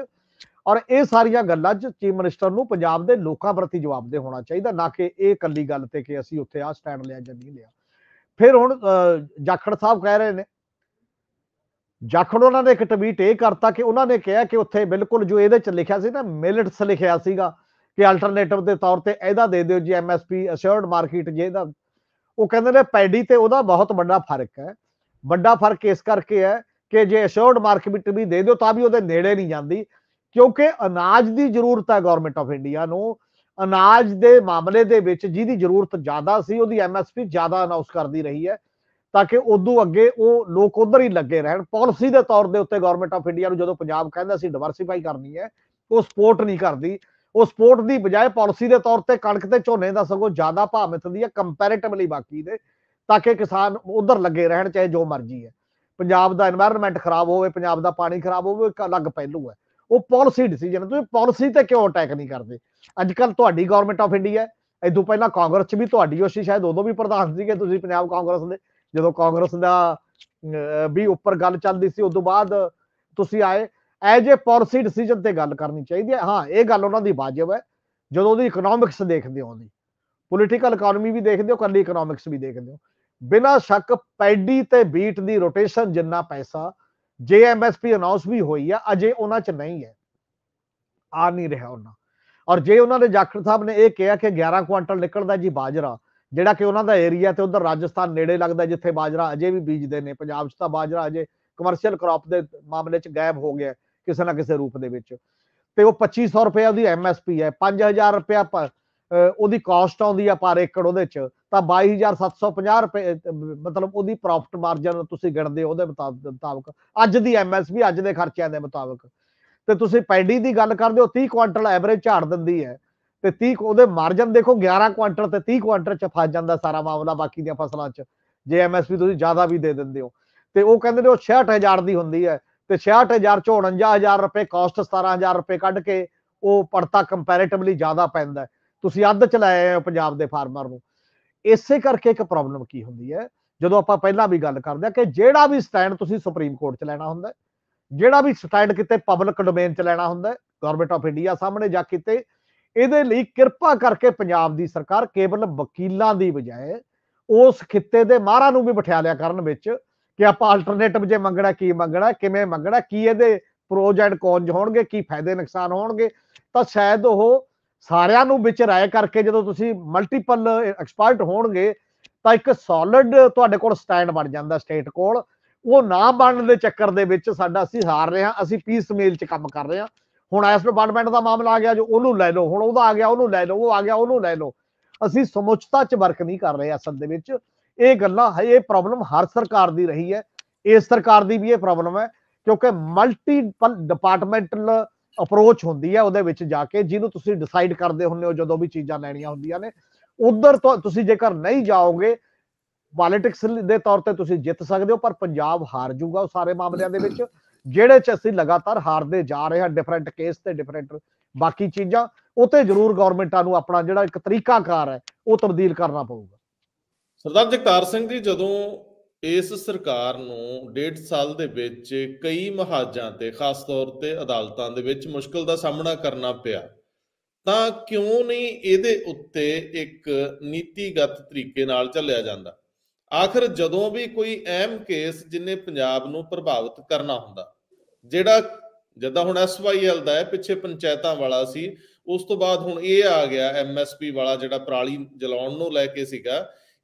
ਔਰ ਇਹ ਸਾਰੀਆਂ ਗੱਲਾਂ 'ਚ ਚੀਫ ਮਿਨਿਸਟਰ ਨੂੰ ਪੰਜਾਬ ਦੇ ਲੋਕਾਂ ਪ੍ਰਤੀ ਜਵਾਬਦੇਹ ਹੋਣਾ ਚਾਹੀਦਾ, ਨਾ ਕਿ ਇਹ ਕੱਲੀ ਗੱਲ ਤੇ ਕਿ ਅਸੀਂ ਉੱਥੇ ਆ ਸਟੈਂਡ ਲਿਆ ਜਾਂ ਨਹੀਂ ਲਿਆ। ਫਿਰ ਹੁਣ ਜਾਖੜ ਸਾਹਿਬ ਕਹਿ ਰਹੇ ਨੇ। ਜਾਖੜ ਉਹਨਾਂ ਨੇ ਇੱਕ ਟਵੀਟ ਇਹ ਕਰਤਾ ਕਿ ਉਹਨਾਂ ਨੇ ਕਿਹਾ ਕਿ ਉੱਥੇ ਬਿਲਕੁਲ ਜੋ ਇਹਦੇ ਚ ਲਿਖਿਆ ਸੀ ਨਾ, ਮਿਲਟਸ ਲਿਖਿਆ ਸੀਗਾ ਕਿ ਅਲਟਰਨੇਟਿਵ ਦੇ ਤੌਰ ਤੇ ਇਹਦਾ ਦੇ ਦਿਓ ਜੀ ਐਮਐਸਪੀ ਅਸ਼ੋਰਡ ਮਾਰਕੀਟ ਜੇ ਇਹਦਾ। ਉਹ ਕਹਿੰਦੇ ਨੇ ਪੈਡੀ ਤੇ ਉਹਦਾ ਬਹੁਤ ਵੱਡਾ ਫ਼ਰਕ ਹੈ। ਵੱਡਾ ਫ਼ਰਕ ਇਸ ਕਰਕੇ ਹੈ ਕਿ ਜੇ ਅਸ਼ੋਰਡ ਮਾਰਕੀਟ ਵੀ ਦੇ ਦਿਓ ਤਾਂ ਵੀ ਉਹਦੇ ਨੇੜੇ ਨਹੀਂ ਜਾਂਦੀ। ਕਿਉਂਕਿ ਅਨਾਜ ਦੀ ਜ਼ਰੂਰਤ ਹੈ ਗਵਰਨਮੈਂਟ ਆਫ ਇੰਡੀਆ ਨੂੰ। ਅਨਾਜ ਦੇ ਮਾਮਲੇ ਦੇ ਵਿੱਚ ਜਿਹਦੀ ਜ਼ਰੂਰਤ ਜ਼ਿਆਦਾ ਸੀ, ਉਹਦੀ ਐਮਐਸਪੀ ਜ਼ਿਆਦਾ ਅਨਾਉਂਸ ਕਰਦੀ ਰਹੀ ਹੈ ਤਾਂ ਕਿ ਉਦੋਂ ਅੱਗੇ ਉਹ ਲੋਕ ਉਧਰ ਹੀ ਲੱਗੇ ਰਹਿਣ। ਪਾਲਿਸੀ ਦੇ ਤੌਰ ਦੇ ਉੱਤੇ ਗਵਰਨਮੈਂਟ ਆਫ ਇੰਡੀਆ ਨੂੰ ਜਦੋਂ ਪੰਜਾਬ ਕਹਿੰਦਾ ਸੀ ਡਿਵਰਸੀਫਾਈ ਕਰਨੀ ਹੈ, ਉਹ ਸਪੋਰਟ ਨਹੀਂ ਕਰਦੀ। ਉਹ ਸਪੋਰਟ ਦੀ ਬਜਾਏ ਪਾਲਿਸੀ ਦੇ ਤੌਰ ਤੇ ਕਣਕ ਤੇ ਝੋਨੇ ਦਾ ਸਗੋਂ ਜ਼ਿਆਦਾ ਭਾਅ ਮਿਲਦੀ ਹੈ ਕੰਪੈਰੀਟਿਵਲੀ ਬਾਕੀ ਦੇ, ਤਾਂ ਕਿ ਕਿਸਾਨ ਉਧਰ ਲੱਗੇ ਰਹਿਣ, ਚਾਹੇ ਜੋ ਮਰਜ਼ੀ ਹੈ। ਪੰਜਾਬ ਦਾ এনवायरमेंट ਖਰਾਬ ਹੋਵੇ, ਪੰਜਾਬ ਦਾ ਪਾਣੀ ਖਰਾਬ ਹੋਵੇ ਇੱਕ ਅਲੱਗ ਪਹਿਲੂ ਹੈ। ਉਹ ਪਾਲਿਸੀ ਡਿਸੀਜਨ ਤੁਸੀਂ ਪਾਲਿਸੀ ਤੇ ਕਿਉਂ ਅਟੈਕ ਨਹੀਂ ਕਰਦੇ? ਅੱਜ ਕੱਲ ਤੁਹਾਡੀ ਗਵਰਨਮੈਂਟ ਆਫ ਇੰਡੀਆ ਇਹ ਤੋਂ ਪਹਿਲਾਂ ਕਾਂਗਰਸ 'ਚ ਵੀ ਤੁਹਾਡੀ ਹੋਸ਼ੀ ਸ਼ਾਇਦ ਉਦੋਂ ਵੀ ਪ੍ਰਧਾਨ ਸੀਗੇ ਤੁਸੀਂ ਪੰਜਾਬ ਕਾਂਗਰਸ ਦੇ। ਜਦੋਂ ਕਾਂਗਰਸ ਦਾ ਵੀ ਉੱਪਰ ਗੱਲ ਚੱਲਦੀ ਸੀ ਉਸ ਤੋਂ ਬਾਅਦ ਤੁਸੀਂ ਆਏ। ਐਜ ਏ ਪਾਲਿਸੀ ਡਿਸੀਜਨ ਤੇ ਗੱਲ ਕਰਨੀ ਚਾਹੀਦੀ ਹੈ, ਹਾਂ, ਇਹ ਗੱਲ ਉਹਨਾਂ ਦੀ ਵਾਜਬ ਹੈ। ਜਦੋਂ ਉਹਦੀ ਇਕਨੋਮਿਕਸ ਦੇਖਦੇ ਹੋ ਉਹਦੀ ਪੋਲੀਟੀਕਲ ਇਕਨੋਮੀ ਵੀ ਦੇਖਦੇ ਹੋ ਕੱਲੀ ਇਕਨੋਮਿਕਸ ਵੀ ਦੇਖਦੇ ਹੋ। ਬਿਨਾਂ ਸ਼ੱਕ ਪੈਡੀ ਤੇ ਬੀਟ ਦੀ ਰੋਟੇਸ਼ਨ ਜਿੰਨਾ ਪੈਸਾ ਜੇ ਐਮਐਸਪੀ ਅਨਾਉਂਸ ਵੀ ਹੋਈ ਆ, ਅਜੇ ਉਹਨਾਂ 'ਚ ਨਹੀਂ ਹੈ। ਆ ਨਹੀਂ ਰਿਹਾ ਉਹਨਾਂ। ਔਰ ਜੇ ਉਹਨਾਂ ਦੇ ਜਾਖੜ ਸਾਹਿਬ ਨੇ ਇਹ ਕਿਹਾ ਕਿ 11 ਕੁਆਂਟਲ ਨਿਕਲਦਾ ਜੀ ਬਾਜਰਾ, ਜਿਹੜਾ ਕਿ ਉਹਨਾਂ ਦਾ ਏਰੀਆ ਤੇ ਉਧਰ ਰਾਜਸਥਾਨ ਨੇੜੇ ਲੱਗਦਾ ਜਿੱਥੇ ਬਾਜਰਾ ਅਜੇ ਵੀ ਬੀਜਦੇ ਨੇ, ਪੰਜਾਬ 'ਚ ਤਾਂ ਬਾਜਰਾ ਅਜੇ ਕਮਰਸ਼ੀਅਲ ਕ੍ਰੌਪ ਦੇ ਮਾਮਲੇ 'ਚ ਗਾਇਬ ਹੋ ਗਿਆ ਕਿਸੇ ਨਾ ਕਿਸੇ ਰੂਪ ਦੇ ਵਿੱਚ। ਤੇ ਉਹ 2500 ਰੁਪਏ ਉਹਦੀ ਐਮਐਸਪੀ ਹੈ 5000 ਰੁਪਏ ਉਹਦੀ ਕਾਸਟ ਆਉਂਦੀ ਆ ਪਰ ਏਕੜ ਉਹਦੇ 'ਚ। ਤਾਂ 22750 ਰੁਪਏ ਮਤਲਬ ਉਹਦੀ ਪ੍ਰੋਫਿਟ ਮਾਰਜਨ ਤੁਸੀਂ ਗਿਣਦੇ ਹੋ ਉਹਦੇ ਮੁਤਾਬਕ। ਅੱਜ ਦੀ ਐਮਐਸਪੀ ਅੱਜ ਦੇ ਖਰਚਿਆਂ ਦੇ ਮੁਤਾਬਕ। ਤੇ ਤੁਸੀਂ ਪੈਡੀ ਦੀ ਗੱਲ ਕਰਦੇ ਹੋ 30 ਕੁਇੰਟਲ ਐਵਰੇਜ ਝਾੜ ਦਿੰਦੀ ਹੈ। ਤੇ 30 ਉਹਦੇ ਮਾਰਜਨ ਦੇਖੋ 11 ਕੁਇੰਟਲ ਤੇ 30 ਕੁਆਂਟਲ ਚ ਫਸ ਜਾਂਦਾ ਸਾਰਾ ਮਾਮਲਾ ਬਾਕੀ ਦੀਆਂ ਫਸਲਾਂ ਚ। ਜੇ ਐਮਐਸਪੀ ਤੁਸੀਂ ਜ਼ਿਆਦਾ ਵੀ ਦੇ ਦਿੰਦੇ ਹੋ। ਤੇ ਉਹ ਕਹਿੰਦੇ ਨੇ ਉਹ 66000 ਦੀ ਹੁੰਦੀ ਹੈ। ਤੇ 66000 ਚੋਂ 49000 ਰੁਪਏ ਕਾਸਟ 17000 ਰੁਪਏ ਕੱਢ ਕੇ ਉਹ ਪੜਤਾ ਕੰਪੈਰੀਟਿਵਲੀ ਜ਼ਿਆਦਾ ਪੈਂਦਾ ਤੁਸੀਂ ਅੱਧ ਚ ਲਾਏ ਹੋ ਪੰਜਾਬ ਦੇ ਫਾਰਮਰ ਨੂੰ। ਇਸੇ ਕਰਕੇ ਇੱਕ ਪ੍ਰੋਬਲਮ ਕੀ ਹੁੰਦੀ ਹੈ, ਜਦੋਂ ਆਪਾਂ ਪਹਿਲਾਂ ਵੀ ਗੱਲ ਕਰਦੇ ਆ ਕਿ ਜਿਹੜਾ ਵੀ ਸਟੈਂਡ ਤੁਸੀਂ ਸੁਪਰੀਮ ਕੋਰਟ ਚ ਲੈਣਾ ਹੁੰਦਾ ਜਿਹੜਾ ਵੀ ਸਟੈਂਡ ਕਿਤੇ ਪਬਲਿਕ ਡੋਮੇਨ ਚ ਲੈਣਾ ਹੁੰਦਾ ਗਵਰਨਮੈਂਟ ਆਫ ਇੰਡੀਆ ਸਾਹਮਣੇ ਜਾ ਕਿਤੇ, ਇਹਦੇ ਲਈ ਕਿਰਪਾ ਕਰਕੇ ਪੰਜਾਬ ਦੀ ਸਰਕਾਰ ਕੇਵਲ ਵਕੀਲਾਂ ਦੀ ਬਜਾਏ ਉਸ ਖਿੱਤੇ ਦੇ ਮਾਹਰਾਂ ਨੂੰ ਵੀ ਬਿਠਾ ਲਿਆ ਕਰਨ ਵਿੱਚ ਕਿ ਆਪਾਂ ਅਲਟਰਨੇਟਿਵ ਜੇ ਮੰਗਣਾ, ਕੀ ਮੰਗਣਾ, ਕਿਵੇਂ ਮੰਗਣਾ, ਕੀ ਇਹਦੇ ਪ੍ਰੋਜ ਐਂਡ ਕੌਨਜ ਹੋਣਗੇ, ਕੀ ਫਾਇਦੇ ਨੁਕਸਾਨ ਹੋਣਗੇ, ਤਾਂ ਸ਼ਾਇਦ ਉਹ ਸਾਰਿਆਂ ਨੂੰ ਵਿੱਚ ਰਾਏ ਕਰਕੇ ਜਦੋਂ ਤੁਸੀਂ ਮਲਟੀਪਲ ਐਕਸਪਰਟ ਹੋਣਗੇ, ਤਾਂ ਇੱਕ ਸੋਲਿਡ ਤੁਹਾਡੇ ਕੋਲ ਸਟੈਂਡ ਬਣ ਜਾਂਦਾ ਸਟੇਟ ਕੋਲ। ਉਹ ਨਾ ਬਣਨ ਦੇ ਚੱਕਰ ਦੇ ਵਿੱਚ ਸਾਡਾ ਅਸੀਂ ਹਾਰ ਰਹੇ ਹਾਂ, ਅਸੀਂ ਪੀਸ ਮੇਲ 'ਚ ਕੰਮ ਕਰ ਰਹੇ ਹਾਂ। ਹੁਣ ਐਸ ਡਿਪਾਰਟਮੈਂਟ ਦਾ ਮਾਮਲਾ ਆ ਗਿਆ, ਜੋ ਉਹਨੂੰ ਲੈ ਲਓ, ਹੁਣ ਉਹਦਾ ਆ ਗਿਆ, ਉਹਨੂੰ ਲੈ ਲਓ, ਉਹ ਆ ਗਿਆ, ਉਹਨੂੰ ਲੈ ਲਓ। ਅਸੀਂ ਸਮੁੱਚਤਾ 'ਚ ਵਰਕ ਨਹੀਂ ਕਰ ਰਹੇ ਅਸਲ ਦੇ ਵਿੱਚ। ਇਹ ਗੱਲਾਂ ਹੈ ਇਹ ਪ੍ਰੋਬਲਮ ਹਰ ਸਰਕਾਰ ਦੀ ਰਹੀ ਹੈ। ਇਸ ਸਰਕਾਰ ਦੀ ਵੀ ਇਹ ਪ੍ਰੋਬਲਮ ਹੈ, ਕਿਉਂਕਿ ਮਲਟੀ ਡਿਪਾਰਟਮੈਂਟਲ ਅਪਰੋਚ ਹੁੰਦੀ ਹੈ ਉਹਦੇ ਵਿੱਚ ਜਾ ਕੇ, ਜਿਹਨੂੰ ਤੁਸੀਂ ਡਿਸਾਈਡ ਕਰਦੇ ਹੁੰਦੇ ਹੋ ਜਦੋਂ ਵੀ ਚੀਜ਼ਾਂ ਲੈਣੀਆਂ ਹੁੰਦੀਆਂ ਨੇ, ਉਧਰ ਤੋਂ ਤੁਸੀਂ ਜੇਕਰ ਨਹੀਂ ਜਾਓਗੇ ਪੋਲਿਟਿਕਸ ਦੇ ਤੌਰ ਤੇ ਤੁਸੀਂ ਜਿੱਤ ਸਕਦੇ ਹੋ, ਪਰ ਪੰਜਾਬ ਹਾਰ ਜਾਊਗਾ ਉਹ ਸਾਰੇ ਮਾਮਲਿਆਂ ਦੇ ਵਿੱਚ, ਜਿਹੜੇ ਚ ਅਸੀਂ ਲਗਾਤਾਰ ਹਾਰਦੇ ਜਾ ਰਹੇ ਹਾਂ ਡਿਫਰੈਂਟ ਕੇਸ ਤੇ ਡਿਫਰੈਂਟ ਬਾਕੀ ਚੀਜ਼ਾਂ, ਉਹ ਤੇ ਜ਼ਰੂਰ ਗਵਰਨਮੈਂਟਾਂ ਨੂੰ ਆਪਣਾ ਜਿਹੜਾ ਇੱਕ ਤਰੀਕਾਕਾਰ ਹੈ, ਉਹ ਤਬਦੀਲ ਕਰਨਾ ਪਊਗਾ। ਸਰਦਾਰ ਜਗਤਾਰ ਸਿੰਘ ਜੀ, ਜਦੋਂ ਇਸ ਸਰਕਾਰ ਨੂੰ ਡੇਢ ਸਾਲ ਦੇ ਵਿੱਚ ਕਈ ਮਹਾਜਾਂ ਤੇ, ਖਾਸ ਤੌਰ ਤੇ ਅਦਾਲਤਾਂ ਦੇ ਵਿੱਚ ਮੁਸ਼ਕਲ ਦਾ ਸਾਹਮਣਾ ਕਰਨਾ ਪਿਆ। ਤਾਂ ਕਿਉਂ ਨਹੀਂ ਇਹਦੇ ਉੱਤੇ ਇੱਕ ਨੀਤੀਗਤ ਤਰੀਕੇ ਨਾਲ ਚੱਲਿਆ ਜਾਂਦਾ? ਆਖਰ ਜਦੋਂ ਵੀ ਕੋਈ ਅਹਿਮ ਕੇਸ ਜਿਨੇ ਪੰਜਾਬ ਨੂੰ ਪ੍ਰਭਾਵਿਤ ਕਰਨਾ ਹੁੰਦਾ, ਜਿਹੜਾ ਜਿੱਦਾਂ ਹੁਣ ਐਸਵਾਈਐਲ ਦਾ ਹੈ, ਪਿੱਛੇ ਪੰਚਾਇਤਾਂ ਵਾਲਾ ਸੀ, ਉਸ ਤੋਂ ਬਾਅਦ ਹੁਣ ਇਹ ਆ ਗਿਆ ਐਮਐਸਪੀ ਵਾਲਾ ਜਿਹੜਾ ਪਰਾਲੀ ਜਲਾਉਣ ਨੂੰ ਲੈ ਕੇ ਸੀਗਾ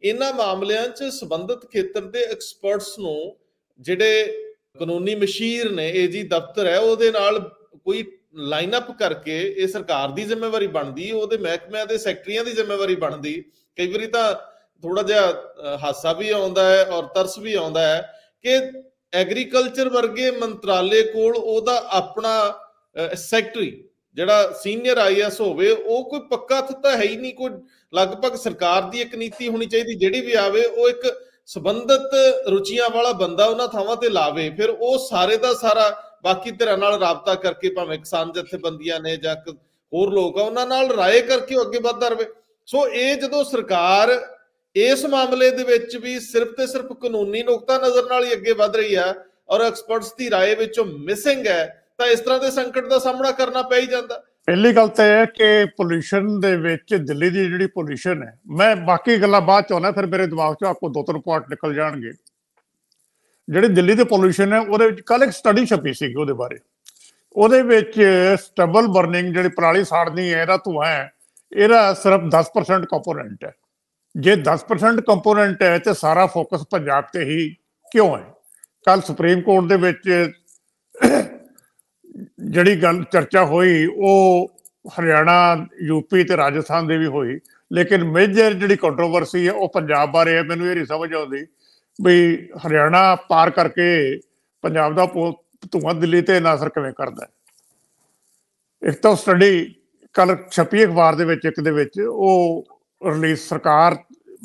ਇਹਨਾਂ ਮਾਮਲਿਆਂ 'ਚ ਸੰਬੰਧਿਤ ਖੇਤਰ ਦੇ ਐਕਸਪਰਟਸ ਨੂੰ ਜਿਹੜੇ ਕਾਨੂੰਨੀ ਮਸ਼ੀਰ ਨੇ ਏਜੀ ਦਫ਼ਤਰ ਹੈ, ਉਹਦੇ ਨਾਲ ਕੋਈ ਲਾਈਨ ਅਪ ਕਰਕੇ ਇਹ ਸਰਕਾਰ ਦੀ ਜ਼ਿੰਮੇਵਾਰੀ ਬਣਦੀ, ਉਹਦੇ ਮਹਿਕਮਿਆਂ ਦੇ ਸੈਕਟਰੀਆਂ ਦੀ ਜ਼ਿੰਮੇਵਾਰੀ ਬਣਦੀ। ਕਈ ਵਾਰੀ ਤਾਂ ਥੋੜਾ ਜਿਹਾ ਹਾਸਾ ਵੀ ਆਉਂਦਾ ਹੈ ਔਰ ਤਰਸ ਵੀ ਆਉਂਦਾ ਹੈ ਕਿ ਐਗਰੀਕਲਚਰ ਵਰਗੇ ਮੰਤਰਾਲੇ ਕੋਲ ਉਹਦਾ ਆਪਣਾ ਸੈਕਟਰੀ ਜਿਹੜਾ ਸੀਨੀਅਰ ਆਈਐਸ ਹੋਵੇ, ਉਹ ਕੋਈ ਪੱਕਾ ਤਾਂ ਹੈ ਹੀ ਨਹੀਂ, ਕੋਈ ਲਗਭਗ ਸਰਕਾਰ ਦੀ ਇੱਕ ਨੀਤੀ ਹੋਣੀ ਚਾਹੀਦੀ ਜਿਹੜੀ ਵੀ ਆਵੇ ਉਹ ਇੱਕ ਸੰਬੰਧਿਤ ਰੁਚੀਆਂ ਵਾਲਾ ਬੰਦਾ ਉਹਨਾਂ ਥਾਵਾਂ ਤੇ ਲਾਵੇ ਫਿਰ ਉਹ ਸਾਰੇ ਦਾ ਸਾਰਾ ਬਾਕੀ ਧਿਰਾਂ ਨਾਲ ਰਾਬਤਾ ਕਰਕੇ ਭਾਵੇਂ ਕਿਸਾਨ ਜਥੇਬੰਦੀਆਂ ਨੇ ਜਾਂ ਹੋਰ ਲੋਕ ਆ ਉਹਨਾਂ ਨਾਲ ਰਾਏ ਕਰਕੇ ਅੱਗੇ ਵੱਧਦਾ ਰਵੇ ਸੋ ਇਹ ਜਦੋਂ ਸਰਕਾਰ ਇਸ ਮਾਮਲੇ ਦੇ ਵਿੱਚ ਵੀ ਸਿਰਫ ਤੇ ਸਿਰਫ ਕਾਨੂੰਨੀ ਨੁਕਤਾ ਨਜ਼ਰ ਨਾਲ ਹੀ ਅੱਗੇ ਵਧ ਰਹੀ ਹੈ ਔਰ ਐਕਸਪਰਟਸ ਦੀ رائے ਵਿੱਚੋਂ ਮਿਸਿੰਗ ਹੈ ਤਾਂ ਇਸ ਤਰ੍ਹਾਂ ਦੇ ਸੰਕਟ ਦਾ ਸਾਹਮਣਾ ਕਰਨਾ ਪੈ ਹੀ ਜਾਂਦਾ ਪਹਿਲੀ ਗੱਲ ਤਾਂ ਇਹ ਹੈ ਕਿ ਪੋਲੂਸ਼ਨ ਦੇ ਵਿੱਚ ਦਿੱਲੀ ਦੀ ਜਿਹੜੀ ਪੋਲੂਸ਼ਨ ਹੈ, ਮੈਂ ਬਾਕੀ ਗੱਲਾਂ ਬਾਅਦ ਚ ਆਉਣਾ, ਫਿਰ ਮੇਰੇ ਦਿਮਾਗ ਚੋਂ ਆਪਕੋ ਦੋ ਤਿੰਨ ਪੁਆਇੰਟ ਨਿਕਲ ਜਾਣਗੇ। ਜਿਹੜੀ ਦਿੱਲੀ ਦੇ ਪੋਲੂਸ਼ਨ ਹੈ, ਉਹਦੇ ਵਿੱਚ ਕੱਲ ਇੱਕ ਸਟੱਡੀ ਛਪੀ ਸੀ ਉਹਦੇ ਬਾਰੇ। ਉਹਦੇ ਵਿੱਚ ਸਟਬਲ ਬਰਨਿੰਗ ਜਿਹੜੀ ਪਰਾਲੀ ਸਾੜਨੀ ਹੈ, ਇਹਦਾ ਧੂਆਂ ਹੈ, ਇਹਦਾ ਸਿਰਫ 10% ਕੰਪੋਨੈਂਟ ਹੈ। ਜੇ 10% ਕੰਪੋਨੈਂਟ ਹੈ, ਤੇ ਸਾਰਾ ਫੋਕਸ ਪੰਜਾਬ ਤੇ ਹੀ ਕਿਉਂ ਹੈ? ਕੱਲ ਸੁਪਰੀਮ ਕੋਰਟ ਦੇ ਵਿੱਚ ਜਿਹੜੀ ਗੱਲ ਚਰਚਾ ਹੋਈ, ਉਹ ਹਰਿਆਣਾ ਯੂਪੀ ਤੇ ਰਾਜਸਥਾਨ ਦੇ ਵੀ ਹੋਈ, ਲੇਕਿਨ ਮੇਜਰ ਜਿਹੜੀ ਕੰਟਰੋਵਰਸੀ ਹੈ, ਉਹ ਪੰਜਾਬ ਬਾਰੇ ਹੈ। ਮੈਨੂੰ ਇਹ ਨਹੀਂ ਸਮਝ ਆਉਂਦੀ ਵੀ ਹਰਿਆਣਾ ਪਾਰ ਕਰਕੇ ਪੰਜਾਬ ਦਾ ਧੂਆਂ ਦਿੱਲੀ ਤੇ ਨਾ ਅਸਰ ਕਿਵੇਂ ਕਰਦਾ ਇੱਕ ਤਾਂ ਸਟੱਡੀ ਕੱਲ ਛਪੀ ਅਖਬਾਰ ਦੇ ਵਿੱਚ, ਇੱਕ ਦੇ ਵਿੱਚ ਉਹ ਰਿਲੀਜ਼ ਸਰਕਾਰ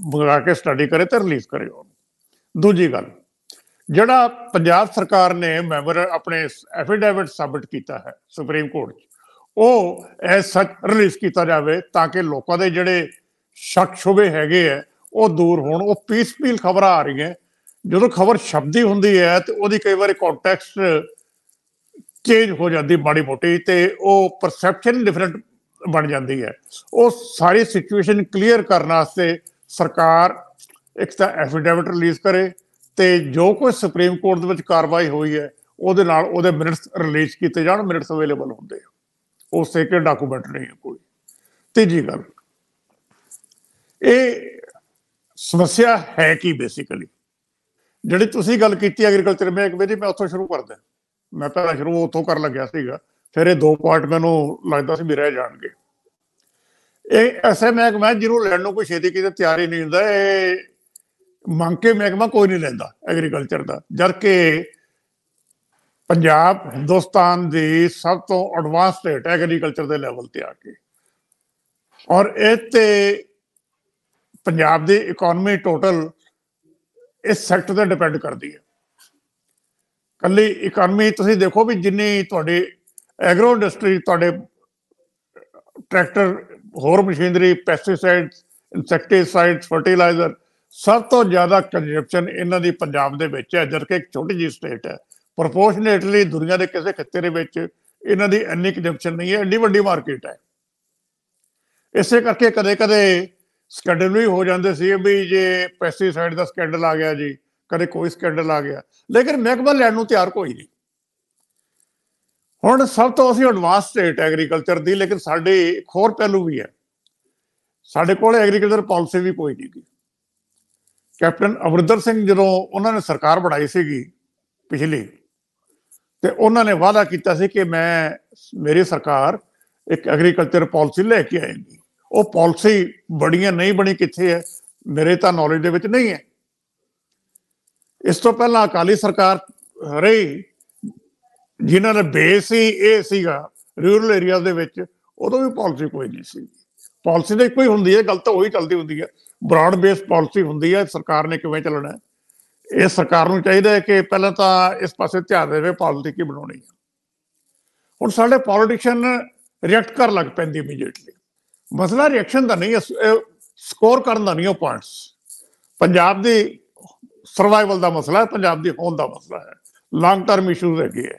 ਮੰਗਾ ਕੇ ਸਟੱਡੀ ਕਰੇ ਤੇ ਰਿਲੀਜ਼ ਕਰੇ ਉਹ ਦੂਜੀ ਗੱਲ ਜਿਹੜਾ ਪੰਜਾਬ ਸਰਕਾਰ ਨੇ ਮੈਂਬਰ ਆਪਣੇ ਐਫੀਡੇਵਿਟ ਸਬਮਿਟ ਕੀਤਾ ਹੈ ਸੁਪਰੀਮ ਕੋਰਟ 'ਚ, ਉਹ ਐਸ ਸੱਚ ਰਿਲੀਜ਼ ਕੀਤਾ ਜਾਵੇ ਤਾਂ ਕਿ ਲੋਕਾਂ ਦੇ ਜਿਹੜੇ ਸ਼ੱਕ ਸ਼ੁਬੇ ਹੈਗੇ ਆ ਉਹ ਦੂਰ ਹੋਣ, ਉਹ ਪੀਸਫੁਲ ਖਬਰਾਂ ਆ ਰਹੀਆਂ ਜਦੋਂ ਖਬਰ ਸ਼ਬਦੀ ਹੁੰਦੀ ਹੈ ਤੇ ਉਹਦੀ ਕਈ ਵਾਰੀ ਕੰਟੈਕਸਟ ਚੇਂਜ ਹੋ ਜਾਂਦੀ ਬਾੜੀ ਮੋਟੀ ਤੇ ਉਹ ਪਰਸੈਪਸ਼ਨ ਡਿਫਰੈਂਟ ਬਣ ਜਾਂਦੀ ਹੈ। ਉਹ ਸਾਰੀ ਸਿਚੁਏਸ਼ਨ ਕਲੀਅਰ ਕਰਨ ਵਾਸਤੇ ਸਰਕਾਰ ਇੱਕ ਤਾਂ ਐਫੀਡੇਵਿਟ ਰਿਲੀਜ਼ ਕਰੇ ਤੇ ਜੋ ਕੋਈ ਸੁਪਰੀਮ ਕੋਰਟ ਦੇ ਵਿੱਚ ਕਾਰਵਾਈ ਹੋਈ ਹੈ, ਉਹਦੇ ਨਾਲ ਉਹਦੇ ਮਿੰਟਸ ਰਿਲੀਜ਼ ਕੀਤੇ ਜਾਣ ਮਿੰਟਸ ਅਵੇਲੇਬਲ ਹੁੰਦੇ ਆ। ਉਹ ਸੇਕ੍ਰੇਟ ਡਾਕੂਮੈਂਟ ਨਹੀਂ ਹੈ ਕੋਈ। ਤੀਜੀ ਗੱਲ, ਇਹ ਸਮੱਸਿਆ ਹੈ ਕੀ ਬੇਸਿਕਲੀ ਜਿਹੜੀ ਤੁਸੀਂ ਗੱਲ ਕੀਤੀ ਐਗਰੀਕਲਚਰ ਮਹਿਕਮੇ ਦੀ ਮੈਂ ਉੱਥੋਂ ਸ਼ੁਰੂ ਕਰਦਾ। ਮੈਂ ਪਹਿਲਾਂ ਸ਼ੁਰੂ ਉੱਥੋਂ ਕਰਨ ਲੱਗਿਆ ਸੀਗਾ, ਫਿਰ ਇਹ ਦੋ ਪੁਆਇੰਟ ਮੈਨੂੰ ਲੱਗਦਾ ਸੀ ਵੀ ਰਹਿ ਜਾਣਗੇ। ਇਹ ਐਸੇ ਮਹਿਕਮਾ ਜਿਹਨੂੰ ਲੈਣ ਨੂੰ ਕੋਈ ਛੇਤੀ ਕਿਤੇ ਤਿਆਰੀ ਨਹੀਂ ਹੁੰਦਾ, ਇਹ ਮੰਗ ਕੇ ਮਹਿਕਮਾ ਕੋਈ ਨਹੀਂ ਲੈਂਦਾ ਐਗਰੀਕਲਚਰ ਦਾ। ਜਦ ਕਿ ਪੰਜਾਬ, ਹਿੰਦੁਸਤਾਨ ਦੀ ਸਭ ਤੋਂ ਐਡਵਾਂਸ ਸਟੇਟ ਐਗਰੀਕਲਚਰ ਦੇ ਲੈਵਲ ਤੇ ਆ ਕੇ। ਔਰ ਇਹ ਤੇ ਪੰਜਾਬ ਦੀ ਇਕਨੋਮੀ ਟੋਟਲ ਇਸ ਸੈਕਟਰ ਤੇ ਡਿਪੈਂਡ ਕਰਦੀ ਹੈ। ਕੱਲੀ ਇਕਨੋਮੀ ਤੁਸੀਂ ਦੇਖੋ ਵੀ ਜਿੰਨੀ ਤੁਹਾਡੀ ਐਗਰੋ ਇੰਡਸਟਰੀ ਤੁਹਾਡੇ ਟਰੈਕਟਰ ਹੋਰ ਮਸ਼ੀਨਰੀ ਪੈਸਟੀਸਾਈਡਸ ਇਨਸੈਕਟੀਸਾਈਡਸ ਫਰਟੀਲਾਈਜ਼ਰ ਸਭ ਤੋਂ ਜ਼ਿਆਦਾ ਕੰਜ਼ੰਪਸ਼ਨ ਇਹਨਾਂ ਦੀ ਪੰਜਾਬ ਦੇ ਵਿੱਚ ਹੈ, ਜਦਕਿ ਇੱਕ ਛੋਟੀ ਜਿਹੀ ਸਟੇਟ ਹੈ। ਪ੍ਰੋਪੋਰਸ਼ਨੇਟਲੀ ਦੁਨੀਆ ਦੇ ਕਿਸੇ ਖਿੱਤੇ ਦੇ ਵਿੱਚ ਇਹਨਾਂ ਦੀ ਇੰਨੀ ਕੰਜਪਸ਼ਨ ਨਹੀਂ ਹੈ ਐਡੀ ਵੱਡੀ ਮਾਰਕੀਟ ਹੈ। ਇਸੇ ਕਰਕੇ ਕਦੇ-ਕਦੇ ਸਕੈਂਡਲ ਵੀ ਹੋ ਜਾਂਦੇ ਸੀ ਵੀ ਜੇ ਪੈਸਟੀਸਾਈਡ ਦਾ ਸਕੈਂਡਲ ਆ ਗਿਆ ਜੀ, ਕਦੇ ਕੋਈ ਸਕੈਂਡਲ ਆ ਗਿਆ। ਲੇਕਿਨ ਮਹਿਕਮਾ ਲੈਣ ਨੂੰ ਤਿਆਰ ਕੋਈ ਨਹੀਂ। ਹੁਣ ਸਭ ਤੋਂ ਅਸੀਂ ਐਡਵਾਂਸ ਸਟੇਟ ਐਗਰੀਕਲਚਰ ਦੀ, ਲੇਕਿਨ ਸਾਡੇ ਇੱਕ ਹੋਰ ਪਹਿਲੂ ਵੀ ਹੈ। ਸਾਡੇ ਕੋਲ ਐਗਰੀਕਲਚਰ ਪਾਲਿਸੀ ਵੀ ਕੋਈ ਨਹੀਂ ਕੈਪਟਨ ਅਮਰਿੰਦਰ ਸਿੰਘ ਜਦੋਂ ਉਹਨਾਂ ਨੇ ਸਰਕਾਰ ਬਣਾਈ ਸੀਗੀ ਪਿਛਲੀ, ਤੇ ਉਹਨਾਂ ਨੇ ਵਾਅਦਾ ਕੀਤਾ ਸੀ ਕਿ ਮੈਂ ਮੇਰੀ ਸਰਕਾਰ ਇੱਕ ਐਗਰੀਕਲਚਰ ਪਾਲਿਸੀ ਲੈ ਕੇ ਆਏਗੀ। ਉਹ ਪਾਲਿਸੀ ਬੜੀਆਂ ਨਹੀਂ ਬਣੀ ਕਿੱਥੇ ਹੈ, ਮੇਰੇ ਤਾਂ ਨੌਲੇਜ ਦੇ ਵਿੱਚ ਨਹੀਂ ਹੈ। ਇਸ ਤੋਂ ਪਹਿਲਾਂ ਅਕਾਲੀ ਸਰਕਾਰ ਰਹੀ, ਜਿਨ੍ਹਾਂ ਨੇ ਬੇਸ ਹੀ ਇਹ ਸੀਗਾ ਰੂਰਲ ਏਰੀਆ ਦੇ ਵਿੱਚ, ਉਦੋਂ ਵੀ ਪਾਲਿਸੀ ਕੋਈ ਨਹੀਂ ਸੀ। ਪਾਲਿਸੀ ਤਾਂ ਇੱਕੋ ਹੁੰਦੀ ਹੈ, ਗੱਲ ਤਾਂ ਉਹੀ ਚੱਲਦੀ ਹੁੰਦੀ ਹੈ। ਬ੍ਰਾਡ ਬੇਸ ਪਾਲਿਸੀ ਹੁੰਦੀ ਹੈ, ਸਰਕਾਰ ਨੇ ਕਿਵੇਂ ਚੱਲਣਾ ਇਹ ਸਰਕਾਰ ਨੂੰ ਚਾਹੀਦਾ ਹੈ ਕਿ ਪਹਿਲਾਂ ਤਾਂ ਇਸ ਪਾਸੇ ਧਿਆਨ ਦੇਵੇ ਪਾਲਿਸੀ ਕੀ ਬਣਾਉਣੀ ਹੈ। ਹੁਣ ਸਾਡੇ ਪੋਲੀਟੀਸ਼ੀਅਨ ਰਿਐਕਟ ਕਰ ਲੱਗ ਪੈਂਦੀ ਇਮੀਡੀਏਟਲੀ ਮਸਲਾ ਰਿਐਕਸ਼ਨ ਦਾ ਨਹੀਂ ਸਕੋਰ ਕਰਨ ਦਾ ਨਹੀਂ ਉਹ ਪੁਆਇੰਟਸ ਪੰਜਾਬ ਦੀ ਸਰਵਾਈਵਲ ਦਾ ਮਸਲਾ ਹੈ, ਪੰਜਾਬ ਦੀ ਹੋਂਦ ਦਾ ਮਸਲਾ ਹੈ। ਲੌਂਗ ਟਰਮ ਇਸ਼ੂਜ਼ ਹੈਗੇ ਹੈ।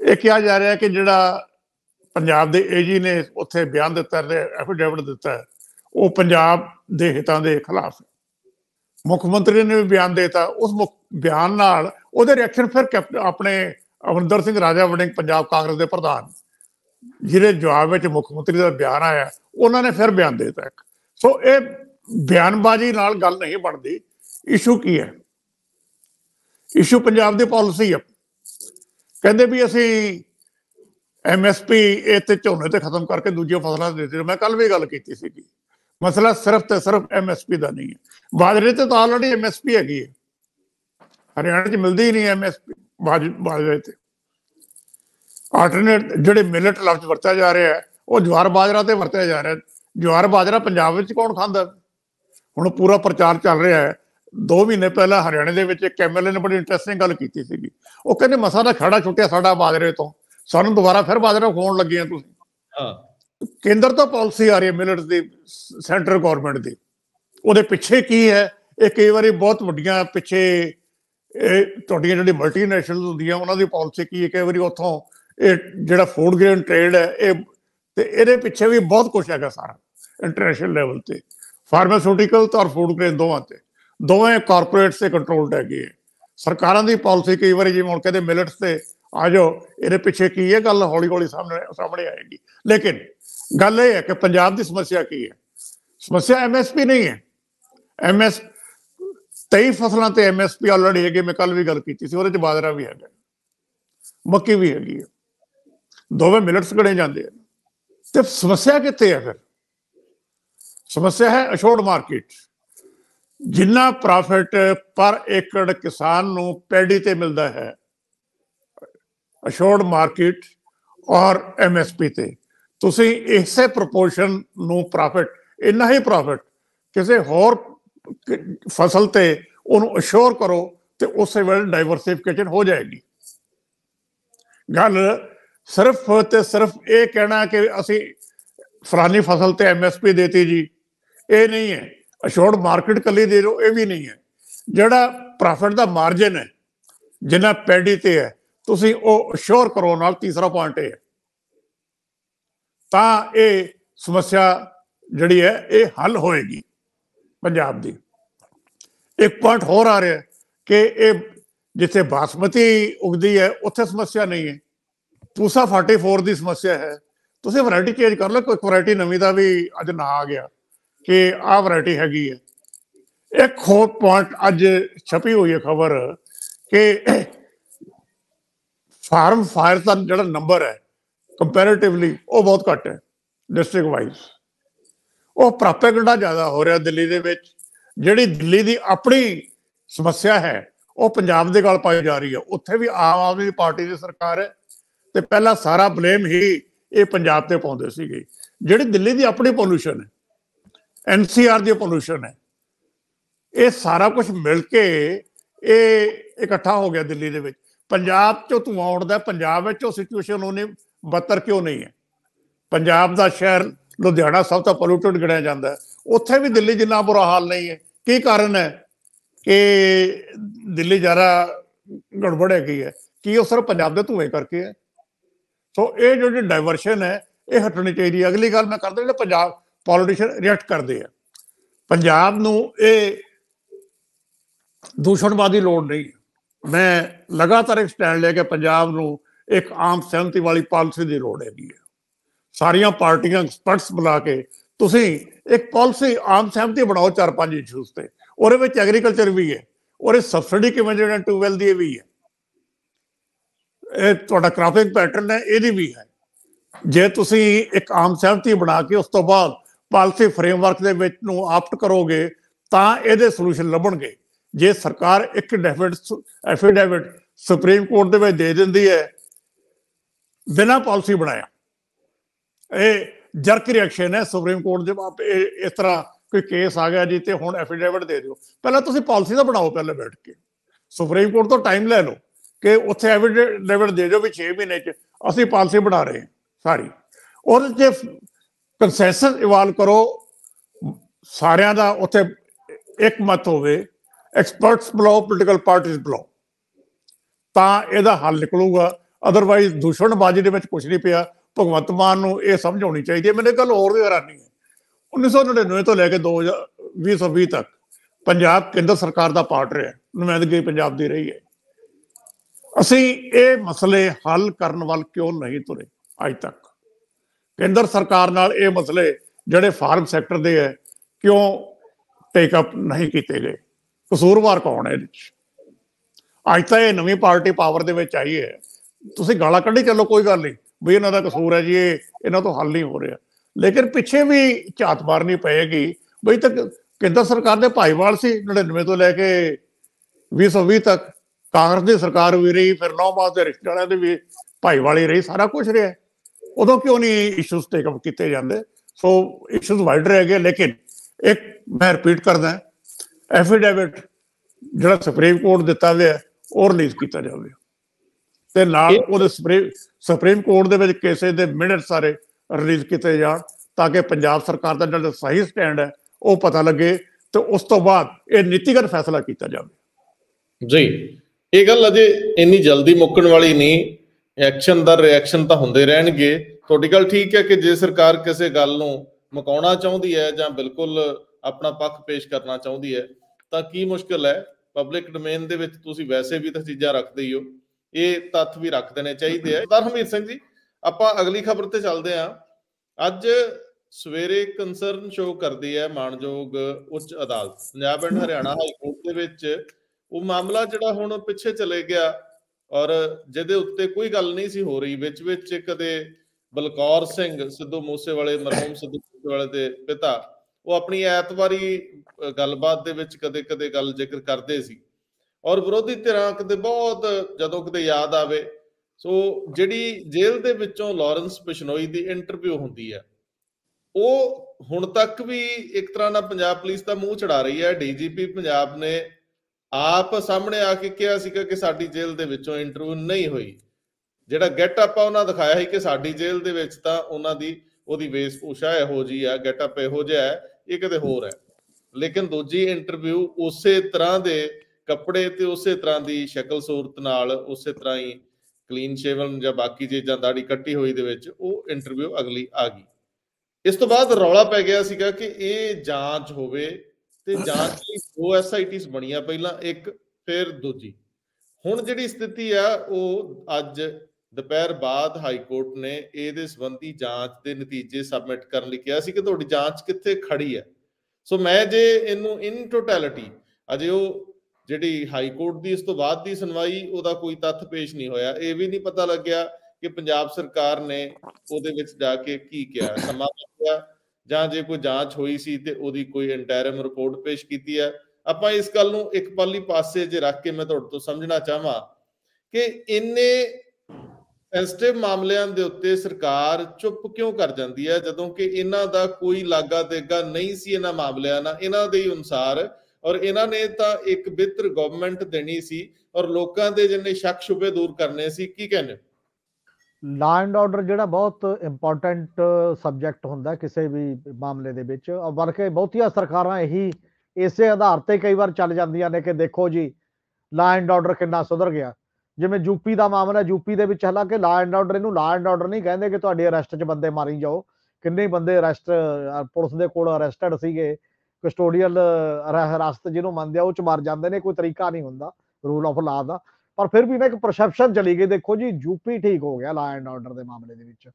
ਇਹ ਕਿਹਾ ਜਾ ਰਿਹਾ ਕਿ ਜਿਹੜਾ ਪੰਜਾਬ ਦੇ ਏਜੀ ਨੇ ਉੱਥੇ ਬਿਆਨ ਦਿੱਤਾ ਹੈ ਐਫੀਡੇਵਿਟ ਦਿੱਤਾ ਉਹ ਪੰਜਾਬ ਦੇ ਹਿੱਤਾਂ ਦੇ ਖਿਲਾਫ। ਮੁੱਖ ਮੰਤਰੀ ਨੇ ਵੀ ਬਿਆਨ ਦਿੱਤਾ। ਉਸ ਬਿਆਨ ਨਾਲ ਉਹਦੇ ਰਿਐਕਸ਼ਨ ਫਿਰ ਕੈਪਟਨ ਆਪਣੇ ਅਮਰਿੰਦਰ ਸਿੰਘ ਰਾਜਾ ਵੜਿੰਗ, ਪੰਜਾਬ ਕਾਂਗਰਸ ਦੇ ਪ੍ਰਧਾਨ ਜਿਹੜੇ ਜਵਾਬ ਵਿੱਚ ਮੁੱਖ ਮੰਤਰੀ ਦਾ ਬਿਆਨ ਆਇਆ, ਉਹਨਾਂ ਨੇ ਫਿਰ ਬਿਆਨ ਦਿੱਤਾ ਸੋ ਇਹ ਬਿਆਨਬਾਜ਼ੀ ਨਾਲ ਗੱਲ ਨਹੀਂ ਬਣਦੀ। ਇਸ਼ੂ ਕੀ ਹੈ? ਇਸ਼ੂ ਪੰਜਾਬ ਦੀ ਪਾਲਿਸੀ ਹੈ। ਕਹਿੰਦੇ ਵੀ ਅਸੀਂ ਐਮਐਸਪੀ ਇਹ ਤੇ ਝੋਨੇ ਤੇ ਖਤਮ ਕਰਕੇ ਦੂਜੀਆਂ ਫਸਲਾਂ ਦੇ ਦਿੱਤੇ ਮੈਂ ਕੱਲ ਵੀ ਗੱਲ ਕੀਤੀ ਸੀਗੀ। ਮਸਲਾ ਸਿਰਫ ਤੇ ਸਿਰਫ ਐਮਐਸਪੀ ਦਾ ਨਹੀਂ ਹੈ। ਬਾਜਰੇ ਤੇ ਤਾਂ ਆਲਰੇਡੀ ਐਮਐਸਪੀ ਹੈਗੀ ਹੈ। ਹਰਿਆਣਾ 'ਚ ਮਿਲਦੀ ਹੀ ਨਹੀਂ ਐਮਐਸਪੀ ਬਾਜਰੇ ਤੇ। ਆਲਟਰਨੇਟ ਜਿਹੜੇ ਮਿਲਟ ਲਫ਼ਜ਼ ਵਰਤਿਆ ਜਾ ਰਿਹਾ ਹੈ, ਉਹ ਜਵਾਰ ਬਾਜਰਾ ਤੇ ਵਰਤਿਆ ਜਾ ਰਿਹਾ ਜਵਾਰ ਬਾਜਰਾ ਪੰਜਾਬ ਵਿੱਚ ਕੌਣ ਖਾਂਦਾ? ਹੁਣ ਪੂਰਾ ਪ੍ਰਚਾਰ ਚੱਲ ਰਿਹਾ ਹੈ। 2 ਮਹੀਨੇ ਪਹਿਲਾਂ ਹਰਿਆਣੇ ਦੇ ਵਿੱਚ ਇੱਕ ਐਮਐਲਏ ਨੇ ਬੜੀ ਇੰਟਰਸਟਿੰਗ ਗੱਲ ਕੀਤੀ ਸੀਗੀ। ਉਹ ਕਹਿੰਦੇ ਮਸਾ ਦਾ ਖੜਾ ਛੁੱਟਿਆ ਸਾਡਾ ਬਾਜਰੇ ਤੋਂ। ਸਾਨੂੰ ਦੁਬਾਰਾ ਫਿਰ ਬਾਜਰਾ ਖੋਣ ਲੱਗੇ ਆ ਤੁਸੀਂ। ਹਾਂ। ਕੇਂਦਰ ਤੋਂ ਪਾਲਿਸੀ ਆ ਰਹੀ ਹੈ, ਮਿਲਟਸ ਦੀ, ਸੈਂਟਰ ਗਵਰਨਮੈਂਟ ਦੀ। ਉਹਦੇ ਪਿੱਛੇ ਕੀ ਹੈ? ਇਹ ਕਈ ਵਾਰੀ ਬਹੁਤ ਵੱਡੀਆਂ ਪਿੱਛੇ, ਇਹ ਤੁਹਾਡੀਆਂ ਜਿਹੜੀ ਮਲਟੀਨੈਸ਼ਨਲ ਹੁੰਦੀਆਂ, ਉਹਨਾਂ ਦੀ ਪਾਲਿਸੀ ਕੀ ਹੈ? ਕਈ ਵਾਰੀ ਉੱਥੋਂ ਇਹ ਜਿਹੜਾ ਫੂਡ ਗ੍ਰੇਨ ਟ੍ਰੇਡ ਹੈ, ਇਹ ਤੇ ਇਹਦੇ ਪਿੱਛੇ ਵੀ ਬਹੁਤ ਕੁਝ ਹੈਗਾ ਸਾਰਾ ਇੰਟਰਨੈਸ਼ਨਲ ਲੈਵਲ ਤੇ। ਫਾਰਮਾਸਿਊਟੀਕਲ ਤੇ ਔਰ ਫੂਡ ਗ੍ਰੇਨ ਦੋਵਾਂ ਤੇ। ਦੋਵੇਂ ਕਾਰਪੋਰੇਟਸ ਤੇ ਕੰਟਰੋਲਡ ਹੈਗੇ ਸਰਕਾਰਾਂ ਦੀ ਪਾਲਿਸੀ ਕਈ ਵਾਰੀ ਜਿਵੇਂ ਹੁਣ ਕਹਿੰਦੇ ਮਿਲਟਸ ਤੇ ਆ ਜਾਓ, ਇਹਦੇ ਪਿੱਛੇ ਕੀ ਹੈ? ਗੱਲ ਹੌਲੀ ਹੌਲੀ ਸਾਹਮਣੇ ਸਾਹਮਣੇ ਆਏਗੀ। ਲੇਕਿਨ ਗੱਲ ਇਹ ਹੈ ਕਿ ਪੰਜਾਬ ਦੀ ਸਮੱਸਿਆ ਕੀ ਹੈ? ਸਮੱਸਿਆ ਐਮਐਸਪੀ ਨਹੀਂ ਹੈ। ਐਮਐਸ 23 ਫਸਲਾਂ ਤੇ ਐਮਐਸਪੀ ਆਲਰੇਡੀ ਹੈਗੇ, ਮੈਂ ਕੱਲ ਵੀ ਗੱਲ ਕੀਤੀ ਸੀ, ਉਹਦੇ ਚ ਬਾਜਰਾ ਵੀ ਹੈਗਾ। ਮੱਕੀ ਵੀ ਹੈਗੀ ਹੈ। ਦੋਵੇਂ ਮਿਲਟਸ ਗੜੇ ਜਾਂਦੇ ਆ। ਤੇ ਸਮੱਸਿਆ ਕਿੱਥੇ ਹੈ ਫਿਰ? ਸਮੱਸਿਆ ਹੈ ਅਸ਼ੋਰਡ ਮਾਰਕੀਟ। ਜਿੰਨਾ ਪ੍ਰੋਫਿਟ ਪਰ ਏਕੜ ਕਿਸਾਨ ਨੂੰ ਪੈਡੀ ਤੇ ਮਿਲਦਾ ਹੈ ਅਸ਼ੋਰਡ ਮਾਰਕੀਟ ਔਰ ਐਮਐਸਪੀ ਤੇ। ਤੁਸੀਂ ਇਸੇ ਪ੍ਰੋਪੋਰਸ਼ਨ ਨੂੰ ਪ੍ਰੋਫਿਟ ਇੰਨਾ ਹੀ ਪ੍ਰੋਫਿਟ ਕਿਸੇ ਹੋਰ ਫਸਲ ਤੇ ਉਹਨੂੰ ਅਸ਼ੋਰ ਕਰੋ ਤੇ ਉਸੇ ਵੇਲੇ ਡਾਈਵਰਸਿਫਿਕੇਸ਼ਨ ਹੋ ਜਾਏਗੀ। ਗੱਲ ਸਿਰਫ ਤੇ ਸਿਰਫ ਇਹ ਕਹਿਣਾ ਕਿ ਅਸੀਂ ਫਲਾਨੀ ਫਸਲ ਤੇ ਐਮਐਸਪੀ ਦੇਤੀ ਜੀ, ਇਹ ਨਹੀਂ ਹੈ। ਅਸ਼ੋਰਡ ਮਾਰਕੀਟ ਕੱਲੀ ਦੇ ਰੋ ਇਹ ਵੀ ਨਹੀਂ ਹੈ। ਜਿਹੜਾ ਪ੍ਰੋਫਿਟ ਦਾ ਮਾਰਜਨ ਹੈ, ਜਿੰਨਾ ਪੈਡੀ ਤੇ ਹੈ, ਤੁਸੀਂ ਉਹ ਅਸ਼ੋਰ ਕਰੋ ਨਾਲ ਤੀਸਰਾ ਪੁਆਇੰਟ ਇਹ ਹੈ। ਤਾਂ ਇਹ ਸਮੱਸਿਆ ਜਿਹੜੀ ਹੈ, ਇਹ ਹੱਲ ਹੋਏਗੀ ਪੰਜਾਬ ਦੀ। ਇੱਕ ਪੁਆਇੰਟ ਹੋਰ ਆ ਰਿਹਾ ਕਿ ਇਹ ਜਿੱਥੇ ਬਾਸਮਤੀ ਉਗਦੀ ਹੈ, ਉੱਥੇ ਸਮੱਸਿਆ ਨਹੀਂ ਹੈ। ਪੂਸਾ 44 ਦੀ ਸਮੱਸਿਆ ਹੈ। ਤੁਸੀਂ ਵੈਰਾਈਟੀ ਚੇਂਜ ਕਰ ਲਓ, ਕੋਈ ਵੈਰਾਈਟੀ ਨਵੀਂ ਦਾ ਵੀ ਅੱਜ ਨਾ ਆ ਗਿਆ ਕਿ ਆਹ ਵੈਰਾਈਟੀ ਹੈਗੀ ਹੈ। ਇੱਕ ਹੋਰ ਪੁਆਇੰਟ ਅੱਜ ਛਪੀ ਹੋਈ ਹੈ ਖਬਰ ਕਿ ਫਾਰਮ ਫਾਇਰ ਦਾ ਜਿਹੜਾ ਨੰਬਰ ਹੈ ਕੰਪੈਰੀਟਿਵਲੀ ਉਹ ਬਹੁਤ ਘੱਟ ਹੈ ਡਿਸਟ੍ਰਿਕਟ ਵਾਈਜ਼ ਉਹ ਪ੍ਰੋਪੇਗੈਂਡਾ ਜ਼ਿਆਦਾ ਹੋ ਰਿਹਾ ਦਿੱਲੀ ਦੇ ਵਿੱਚ। ਜਿਹੜੀ ਦਿੱਲੀ ਦੀ ਆਪਣੀ ਸਮੱਸਿਆ ਹੈ, ਉਹ ਪੰਜਾਬ ਦੇ ਗਲ ਪਾਈ ਜਾ ਰਹੀ ਹੈ। ਉੱਥੇ ਵੀ ਆਮ ਆਦਮੀ ਪਾਰਟੀ ਦੀ ਸਰਕਾਰ ਹੈ ਤੇ ਪਹਿਲਾਂ ਸਾਰਾ ਬਲੇਮ ਹੀ ਇਹ ਪੰਜਾਬ ਤੇ ਪਾਉਂਦੇ ਸੀਗੇ। ਜਿਹੜੀ ਦਿੱਲੀ ਦੀ ਆਪਣੀ ਪੋਲੂਸ਼ਨ ਹੈ ਐਨਸੀਆਰ ਦੀ ਪੋਲੂਸ਼ਨ ਹੈ, ਇਹ ਸਾਰਾ ਕੁਝ ਮਿਲ ਕੇ ਇਹ ਇਕੱਠਾ ਹੋ ਗਿਆ ਦਿੱਲੀ ਦੇ ਵਿੱਚ। ਪੰਜਾਬ ਚੋਂ ਧੂਆਂ ਉੱਡਦਾ, ਪੰਜਾਬ ਵਿੱਚ ਉਹ ਸਿਚੁਏਸ਼ਨ ਉਹਨੇ ਬੱਤਰ ਕਿਉਂ ਨਹੀਂ ਹੈ? ਪੰਜਾਬ ਦਾ ਸ਼ਹਿਰ ਲੁਧਿਆਣਾ ਸਭ ਤੋਂ ਪੋਲੂਟਡ ਗਿਣਿਆ ਜਾਂਦਾ ਉੱਥੇ ਵੀ ਦਿੱਲੀ ਜਿੰਨਾ ਬੁਰਾ ਹਾਲ ਨਹੀਂ ਹੈ। ਕੀ ਕਾਰਨ ਹੈ ਕਿ ਦਿੱਲੀ ਜ਼ਿਆਦਾ ਗੜਬੜ ਹੈਗੀ ਹੈ? ਕੀ ਉਹ ਸਿਰਫ ਪੰਜਾਬ ਦੇ ਧੂਏ ਕਰਕੇ ਹੈ? ਸੋ ਇਹ ਜਿਹੜੀ ਡਾਇਵਰਸ਼ਨ ਹੈ, ਇਹ ਹਟਣੀ ਚਾਹੀਦੀ ਹੈ। ਅਗਲੀ ਗੱਲ ਮੈਂ ਕਰਦਾ ਜਿਹੜੇ ਪੰਜਾਬ ਪੋਲੀਟੀਸ਼ੀਅਨ ਰਿਐਕਟ ਕਰਦੇ ਆ। ਪੰਜਾਬ ਨੂੰ ਇਹ ਦੂਸ਼ਣਵਾਦੀ ਲੋੜ ਨਹੀਂ। ਮੈਂ ਲਗਾਤਾਰ ਇੱਕ ਸਟੈਂਡ ਲੈ ਕੇ ਪੰਜਾਬ ਨੂੰ ਇੱਕ ਆਮ ਸਹਿਮਤੀ ਵਾਲੀ ਪਾਲਿਸੀ ਦੀ ਲੋੜ ਹੈਗੀ ਹੈ। ਸਾਰੀਆਂ ਪਾਰਟੀਆਂ ਐਕਸਪਰਟਸ ਬੁਲਾ ਕੇ ਤੁਸੀਂ ਇੱਕ ਪਾਲਿਸੀ ਆਮ ਸਹਿਮਤੀ ਬਣਾਓ ਚਾਰ ਪੰਜ ਇਸ਼ੂਸ ਤੇ। ਉਹਦੇ ਵਿੱਚ ਐਗਰੀਕਲਚਰ ਵੀ ਹੈ, ਉਹਦੇ ਸਬਸਿਡੀ ਕਿਵੇਂ ਜਿਹੜਾ ਟਿਊਬਵੈਲ ਦੀ ਵੀ ਹੈ। ਇਹ ਤੁਹਾਡਾ ਕ੍ਰਾਪਿੰਗ ਪੈਟਰਨ ਹੈ, ਇਹਦੀ ਵੀ ਹੈ। ਜੇ ਤੁਸੀਂ ਇੱਕ ਆਮ ਸਹਿਮਤੀ ਬਣਾ ਕੇ ਉਸ ਤੋਂ ਬਾਅਦ ਪਾਲਿਸੀ ਫਰੇਮਵਰਕ ਦੇ ਵਿੱਚ ਨੂੰ ਆਪਟ ਕਰੋਗੇ, ਤਾਂ ਇਹਦੇ ਸੋਲੂਸ਼ਨ ਲੱਭਣਗੇ। ਜੇ ਸਰਕਾਰ ਇੱਕ ਡੈਫਿਡ ਐਫੀਡੇਵਿਟ ਸੁਪਰੀਮ ਕੋਰਟ ਦੇ ਵਿੱਚ ਦੇ ਦਿੰਦੀ ਹੈ ਬਿਨਾਂ ਪਾਲਿਸੀ ਬਣਾਇਆ। ਇਹ ਜਰਕ ਰਿਐਕਸ਼ਨ ਹੈ ਸੁਪਰੀਮ ਕੋਰਟ ਦੇ ਇਸ ਤਰ੍ਹਾਂ ਕੋਈ ਕੇਸ ਆ ਗਿਆ ਜੀ ਤੇ ਹੁਣ ਐਫੀਡੇਵਿਟ ਦੇ ਦਿਓ। ਪਹਿਲਾਂ ਤੁਸੀਂ ਪਾਲਿਸੀ ਦਾ ਬਣਾਓ ਪਹਿਲੇ ਬੈਠ ਕੇ। ਸੁਪਰੀਮ ਕੋਰਟ ਤੋਂ ਟਾਈਮ ਲੈ ਲਓ ਕਿ ਉੱਥੇ ਐਫੀਡੇਵਿਟ ਦੇ ਦਿਓ ਵੀ 6 ਮਹੀਨੇ ਚ ਅਸੀਂ ਪਾਲਿਸੀ ਬਣਾ ਰਹੇ ਹਾਂ ਸਾਰੀ। ਉਹਦੇ ਚ ਕੰਸੈਂਸਸ ਇਵਾਲਵ ਕਰੋ, ਸਾਰਿਆਂ ਦਾ ਉੱਥੇ ਇੱਕ ਮਤ ਹੋਵੇ ਐਕਸਪਰਟਸ ਬੁਲਾਓ ਪੋਲੀਟੀਕਲ ਪਾਰਟੀਆਂ ਬੁਲਾਓ, ਤਾਂ ਇਹਦਾ ਹੱਲ ਨਿਕਲੂਗਾ। ਅਦਰਵਾਈਜ਼ ਦੁਸ਼ਮਣਬਾਜ਼ੀ ਦੇ ਵਿੱਚ ਕੁਝ ਨਹੀਂ ਪਿਆ। ਭਗਵੰਤ ਮਾਨ ਨੂੰ ਇਹ ਸਮਝ ਆਉਣੀ ਚਾਹੀਦੀ ਹੈ। ਮੈਨੂੰ ਗੱਲ ਹੋਰ ਵੀ ਹੈਰਾਨੀ ਹੈ। 1999 ਤੋਂ ਲੈ ਕੇ 2020 ਤੱਕ ਪੰਜਾਬ ਕੇਂਦਰ ਸਰਕਾਰ ਦਾ ਪਾਰਟ ਰਿਹਾ। ਨੁਮਾਇੰਦਗੀ ਪੰਜਾਬ ਦੀ ਰਹੀ ਹੈ। ਅਸੀਂ ਇਹ ਮਸਲੇ ਹੱਲ ਕਰਨ ਵੱਲ ਕਿਉਂ ਨਹੀਂ ਤੁਰੇ ਅੱਜ ਤੱਕ? ਕੇਂਦਰ ਸਰਕਾਰ ਨਾਲ ਇਹ ਮਸਲੇ ਜਿਹੜੇ ਫਾਰਮ ਸੈਕਟਰ ਦੇ ਹੈ, ਕਿਉਂ ਟੇਕ ਅਪ ਨਹੀਂ ਕੀਤੇ ਗਏ? ਕਸੂਰਵਾਰ ਕੌਣ ਹੈ ਇਹਦੇ ਵਿੱਚ? ਅੱਜ ਤਾਂ ਇਹ ਨਵੀਂ ਪਾਰਟੀ ਪਾਵਰ ਦੇ ਵਿੱਚ ਆਈ ਹੈ। ਤੁਸੀਂ ਗਾਲਾਂ ਕੱਢੀ ਚੱਲੋ, ਕੋਈ ਗੱਲ ਨਹੀਂ। ਵੀ ਇਹਨਾਂ ਦਾ ਕਸੂਰ ਹੈ ਜੀ, ਇਹ ਇਹਨਾਂ ਤੋਂ ਹੱਲ ਨਹੀਂ ਹੋ ਰਿਹਾ। ਲੇਕਿਨ ਪਿੱਛੇ ਵੀ ਝਾਤ ਮਾਰਨੀ ਪਏਗੀ। ਬਈ ਤੱਕ ਕੇਂਦਰ ਸਰਕਾਰ ਦੇ ਭਾਈਵਾਲ ਸੀ 99 ਤੋਂ ਲੈ ਕੇ 2020 ਤੱਕ। ਕਾਂਗਰਸ ਦੀ ਸਰਕਾਰ ਵੀ ਰਹੀ, ਫਿਰ ਨੌ ਮਾਸ ਦੇ ਰਿਸ਼ਤੇ ਵਾਲਿਆਂ ਦੇ ਵੀ ਭਾਈਵਾਲੀ ਰਹੀ, ਸਾਰਾ ਕੁਝ ਰਿਹਾ। ਉਦੋਂ ਕਿਉਂ ਨਹੀਂ ਇਸ਼ੂਸ ਟੇਕ ਅਪ ਕੀਤੇ ਜਾਂਦੇ? ਸੋ ਇਸ਼ੂਸ ਵਾਈਡ ਰਹਿ ਗਏ ਲੇਕਿਨ ਇੱਕ ਮੈਂ ਰਿਪੀਟ ਕਰਦਾ ਐਫੀਡੇਵਿਟ ਜਿਹੜਾ ਸੁਪਰੀਮ ਕੋਰਟ ਦਿੱਤਾ ਹੋਇਆ ਉਹ ਰਿਲੀਜ਼ ਕੀਤਾ ਜਾਵੇ। ਤੇ ਨਾਲ ਉਹਦੇ ਸੁਪਰੀਮ ਕੋਰਟ ਦੇ ਵਿੱਚ ਕੇਸੇ ਦੇ ਮਿੰਟ ਸਾਰੇ ਰਿਲੀਜ਼ ਕੀਤੇ ਜਾਣ ਤਾਂ ਕਿ ਪੰਜਾਬ ਸਰਕਾਰ ਦਾ ਜਿਹੜਾ ਸਹੀ ਸਟੈਂਡ ਹੈ ਉਹ ਪਤਾ ਲੱਗੇ ਤੇ ਉਸ ਤੋਂ ਬਾਅਦ ਇਹ ਨੀਤੀਗਤ ਫੈਸਲਾ ਕੀਤਾ ਜਾਵੇ। ਜੀ। ਇਹ ਗੱਲ ਅਜੇ ਇੰਨੀ ਜਲਦੀ ਮੁੱਕਣ ਵਾਲੀ ਨਹੀਂ। ਐਕਸ਼ਨ ਦਾ ਰਿਐਕਸ਼ਨ ਤਾਂ ਹੁੰਦੇ ਰਹਿਣਗੇ। ਤੁਹਾਡੀ ਗੱਲ ਠੀਕ ਹੈ ਕਿ ਜੇ ਸਰਕਾਰ ਕਿਸੇ ਗੱਲ ਨੂੰ ਮੁਕਾਉਣਾ ਚਾਹੁੰਦੀ ਹੈ ਜਾਂ ਬਿਲਕੁਲ ਆਪਣਾ ਪੱਖ ਪੇਸ਼ ਕਰਨਾ ਚਾਹੁੰਦੀ ਹੈ ਤਾਂ ਕੀ ਮੁਸ਼ਕਲ ਹੈ? ਪਬਲਿਕ ਡੋਮੇਨ ਦੇ ਵਿੱਚ ਤੁਸੀਂ ਵੈਸੇ ਵੀ ਤਾਂ ਚੀਜ਼ਾਂ ਰੱਖਦੇ ਹੀ ਹੋ। ਇਹ ਤੱਥ ਵੀ ਰੱਖ ਦੇਣੇ ਚਾਹੀਦੇ ਆ। ਸਰਦਾਰ ਹਮੀਰ ਸਿੰਘ ਜੀ, ਆਪਾਂ ਅਗਲੀ ਖਬਰ ਤੇ ਚੱਲਦੇ ਆਂ ਅੱਜ ਸਵੇਰੇ ਕੰਸਰਨ ਸ਼ੋ ਕਰਦੀ ਹੈ ਮਾਨਯੋਗ ਉੱਚ ਅਦਾਲਤ, Punjab and Haryana high court ਦੇ ਵਿੱਚ। ਉਹ ਮਾਮਲਾ ਜਿਹੜਾ ਹੁਣ ਪਿੱਛੇ ਚਲੇ ਗਿਆ ਔਰ ਜਿਹਦੇ ਉੱਤੇ ਕੋਈ ਗੱਲ ਨਹੀਂ ਸੀ ਹੋ ਰਹੀ, ਵਿੱਚ ਵਿੱਚ ਕਦੇ ਬਲਕੌਰ ਸਿੰਘ, ਸਿੱਧੂ ਮੂਸੇਵਾਲੇ, ਮਰਹੂਮ ਸਿੱਧੂ ਮੂਸੇਵਾਲੇ ਦੇ ਪਿਤਾ, ਉਹ ਆਪਣੀ ਐਤਵਾਰੀ ਗੱਲਬਾਤ ਦੇ ਵਿੱਚ ਕਦੇ-ਕਦੇ ਗੱਲ ਜ਼ਿਕਰ ਕਰਦੇ ਸੀ। ਔਰ ਵਿਰੋਧੀ ਧਿਰਾਂ ਕਿਤੇ ਬਹੁਤ, ਜਦੋਂ ਕਿਤੇ ਯਾਦ ਆਵੇ, ਸੋ ਜਿਹੜੀ ਜੇਲ੍ਹ ਦੇ ਵਿੱਚੋਂ ਲਾਰੈਂਸ ਬਿਸ਼ਨੋਈ ਦੀ ਇੰਟਰਵਿਊ ਹੁੰਦੀ ਹੈ, ਉਹ ਹੁਣ ਤੱਕ ਵੀ ਇੱਕ ਤਰ੍ਹਾਂ ਨਾਲ ਪੰਜਾਬ ਪੁਲਿਸ ਦਾ ਮੂੰਹ ਚੜਾ ਰਹੀ ਹੈ। ਡੀਜੀਪੀ ਪੰਜਾਬ ਨੇ ਆਪ ਸਾਹਮਣੇ ਆ ਕੇ ਕਿਹਾ ਸੀਗਾ ਕਿ ਸਾਡੀ ਜੇਲ੍ਹ ਦੇ ਵਿੱਚੋਂ ਇੰਟਰਵਿਊ ਨਹੀਂ ਹੋਈ। ਜਿਹੜਾ ਗੈਟ ਅਪ ਆ, ਉਹਨਾਂ ਦਿਖਾਇਆ ਸੀ ਕਿ ਸਾਡੀ ਜੇਲ੍ਹ ਦੇ ਵਿੱਚ ਤਾਂ ਉਹਨਾਂ ਦੀ ਉਹਦੀ ਵੇਸ਼ਭੂਸ਼ਾ ਇਹੋ ਜੀ ਆ ਗੈਟ ਅਪ ਇਹੋ ਜਿਹਾ ਹੈ, ਇਹ ਕਿਤੇ ਹੋਰ ਹੈ। ਲੇਕਿਨ ਦੂਜੀ ਇੰਟਰਵਿਊ ਉਸੇ ਤਰ੍ਹਾਂ ਦੇ ਕੱਪੜੇ ਤੇ ਉਸੇ ਤਰ੍ਹਾਂ ਦੀ ਸ਼ਕਲ ਸੂਰਤ ਨਾਲ ਉਸੇ ਤਰ੍ਹਾਂ ਹੀ ਕਲੀਨ ਸ਼ੇਵਨ ਜਾਂ ਬਾਕੀ ਚੀਜ਼ਾਂ ਦਾੜੀ ਕੱਟੀ ਹੋਈ ਦੇ ਵਿੱਚ ਉਹ ਇੰਟਰਵਿਊ ਅਗਲੀ ਆ ਗਈ। ਇਸ ਤੋਂ ਬਾਅਦ ਰੌਲਾ ਪੈ ਗਿਆ ਸੀਗਾ ਕਿ ਇਹ ਜਾਂਚ ਹੋਵੇ ਤੇ ਜਾਂਚ ਲਈ ਦੋ ਐਸਆਈਟੀਸ ਬਣੀਆਂ ਪਹਿਲਾਂ, ਇੱਕ ਫਿਰ ਦੂਜੀ। ਹੁਣ ਜਿਹੜੀ ਸਥਿਤੀ ਆ, ਉਹ ਅੱਜ ਦੁਪਹਿਰ ਬਾਅਦ ਹਾਈ ਕੋਰਟ ਨੇ ਇਹਦੇ ਸੰਬੰਧੀ ਜਾਂਚ ਦੇ ਨਤੀਜੇ ਸਬਮਿਟ ਕਰਨ ਲਈ ਕਿਹਾ ਸੀ ਕਿ ਤੁਹਾਡੀ ਜਾਂਚ ਕਿੱਥੇ ਖੜੀ ਹੈ। ਸੋ ਮੈਂ ਜੇ ਇਹਨੂੰ ਇਨ ਟੋਟੈਲਿਟੀ ਅਜੇ ਉਹ ਜਿਹੜੀ ਹਾਈ ਕੋਰਟ ਦੀ ਇਸ ਤੋਂ ਬਾਅਦ ਦੀ ਸੁਣਵਾਈ, ਉਹਦਾ ਕੋਈ ਤੱਥ ਪੇਸ਼ ਨਹੀਂ ਹੋਇਆ। ਇਹ ਵੀ ਨਹੀਂ ਪਤਾ ਲੱਗਿਆ ਕਿ ਪੰਜਾਬ ਸਰਕਾਰ ਨੇ ਉਹਦੇ ਵਿੱਚ ਜਾ ਕੇ ਕੀ ਕਿਹਾ, ਸਮਾਂ ਲੱਗਿਆ ਜਾਂ ਜੇ ਕੋਈ ਜਾਂਚ ਹੋਈ ਸੀ ਤੇ ਉਹਦੀ ਕੋਈ ਇੰਟਰਮ ਰਿਪੋਰਟ ਪੇਸ਼ ਕੀਤੀ ਹੈ। ਆਪਾਂ ਇਸ ਗੱਲ ਨੂੰ ਇੱਕ ਪੱਲੀ ਪਾਸੇ ਜੇ ਰੱਖ ਕੇ ਮੈਂ ਤੁਹਾਡੇ ਤੋਂ ਸਮਝਣਾ ਚਾਹਾਂ ਕਿ ਇੰਨੇ ਸੈਂਸਿਟਿਵ ਮਾਮਲਿਆਂ ਦੇ ਉੱਤੇ ਸਰਕਾਰ ਚੁੱਪ ਕਿਉਂ ਕਰ ਜਾਂਦੀ ਹੈ, ਜਦੋਂ ਕਿ ਇਹਨਾਂ ਦਾ ਕੋਈ ਲਾਗਾ ਦੇਗਾ ਨਹੀਂ ਸੀ ਇਹਨਾਂ ਮਾਮਲਿਆਂ ਨਾਲ। ਇਹਨਾਂ ਦੇ ਹੀ ਅਨੁਸਾਰ ਔਰ ਇਹਨਾਂ ਨੇ ਤਾਂ ਇੱਕ ਬਿਹਤਰ ਗਵਰਨਮੈਂਟ ਦੇਣੀ ਸੀ ਔਰ ਲੋਕਾਂ ਦੇ ਜਿੰਨੇ ਸ਼ੱਕ ਸ਼ੁਬੇ ਦੂਰ ਕਰਨੇ ਸੀ, ਕੀ ਕਹਿੰਦੇ ਲਾ ਐਂਡ ਆਰਡਰ ਜਿਹੜਾ ਬਹੁਤ ਇੰਪੋਰਟੈਂਟ ਸਬਜੈਕਟ ਹੁੰਦਾ ਕਿਸੇ ਵੀ ਮਾਮਲੇ ਦੇ ਵਿੱਚ, ਔਰ ਬਲਕਿ ਬਹੁਤੀਆਂ ਸਰਕਾਰਾਂ ਇਹੀ ਇਸੇ ਆਧਾਰ ਤੇ ਕਈ ਵਾਰ ਚੱਲ ਜਾਂਦੀਆਂ ਨੇ ਕਿ ਦੇਖੋ ਜੀ ਲਾ ਐਂਡ ਆਰਡਰ ਕਿੰਨਾ ਸੁਧਰ ਗਿਆ। ਜਿਵੇਂ ਯੂਪੀ ਦਾ ਮਾਮਲਾ ਯੂਪੀ ਦੇ ਵਿੱਚ ਹਾਲਾਂਕਿ ਲਾ ਐਂਡ ਆਰਡਰ ਇਹਨੂੰ ਲਾ ਐਂਡ ਆਰਡਰ ਨਹੀਂ ਕਹਿੰਦੇ ਕਿ ਤੁਹਾਡੇ ਅਰੈਸਟ 'ਚ ਬੰਦੇ ਮਾਰੀ ਜਾਓ। ਕਿੰਨੇ ਬੰਦੇ ਅਰੈਸਟ ਪੁਲਿਸ ਦੇ ਕੋਲ ਅਰੈਸਟਡ ਸੀਗੇ। ਕਸਟੋਡੀਅਲ ਹਿਰਾਸਤ ਜਿਹਨੂੰ ਮੰਨਦੇ ਆ, ਉਹ ਚ ਮਰ ਜਾਂਦੇ ਨੇ, ਕੋਈ ਤਰੀਕਾ ਨਹੀਂ ਹੁੰਦਾ ਰੂਲ ਆਫ ਲਾ ਦਾ। ਪਰ ਫਿਰ ਵੀ ਨਾ ਇੱਕ ਪਰਸੈਪਸ਼ਨ ਚਲੀ ਗਈ, ਦੇਖੋ ਜੀ ਯੂਪੀ ਠੀਕ ਹੋ ਗਿਆ ਲਾ ਐਂਡ ਆਰਡਰ ਦੇ ਮਾਮਲੇ ਦੇ ਵਿੱਚ।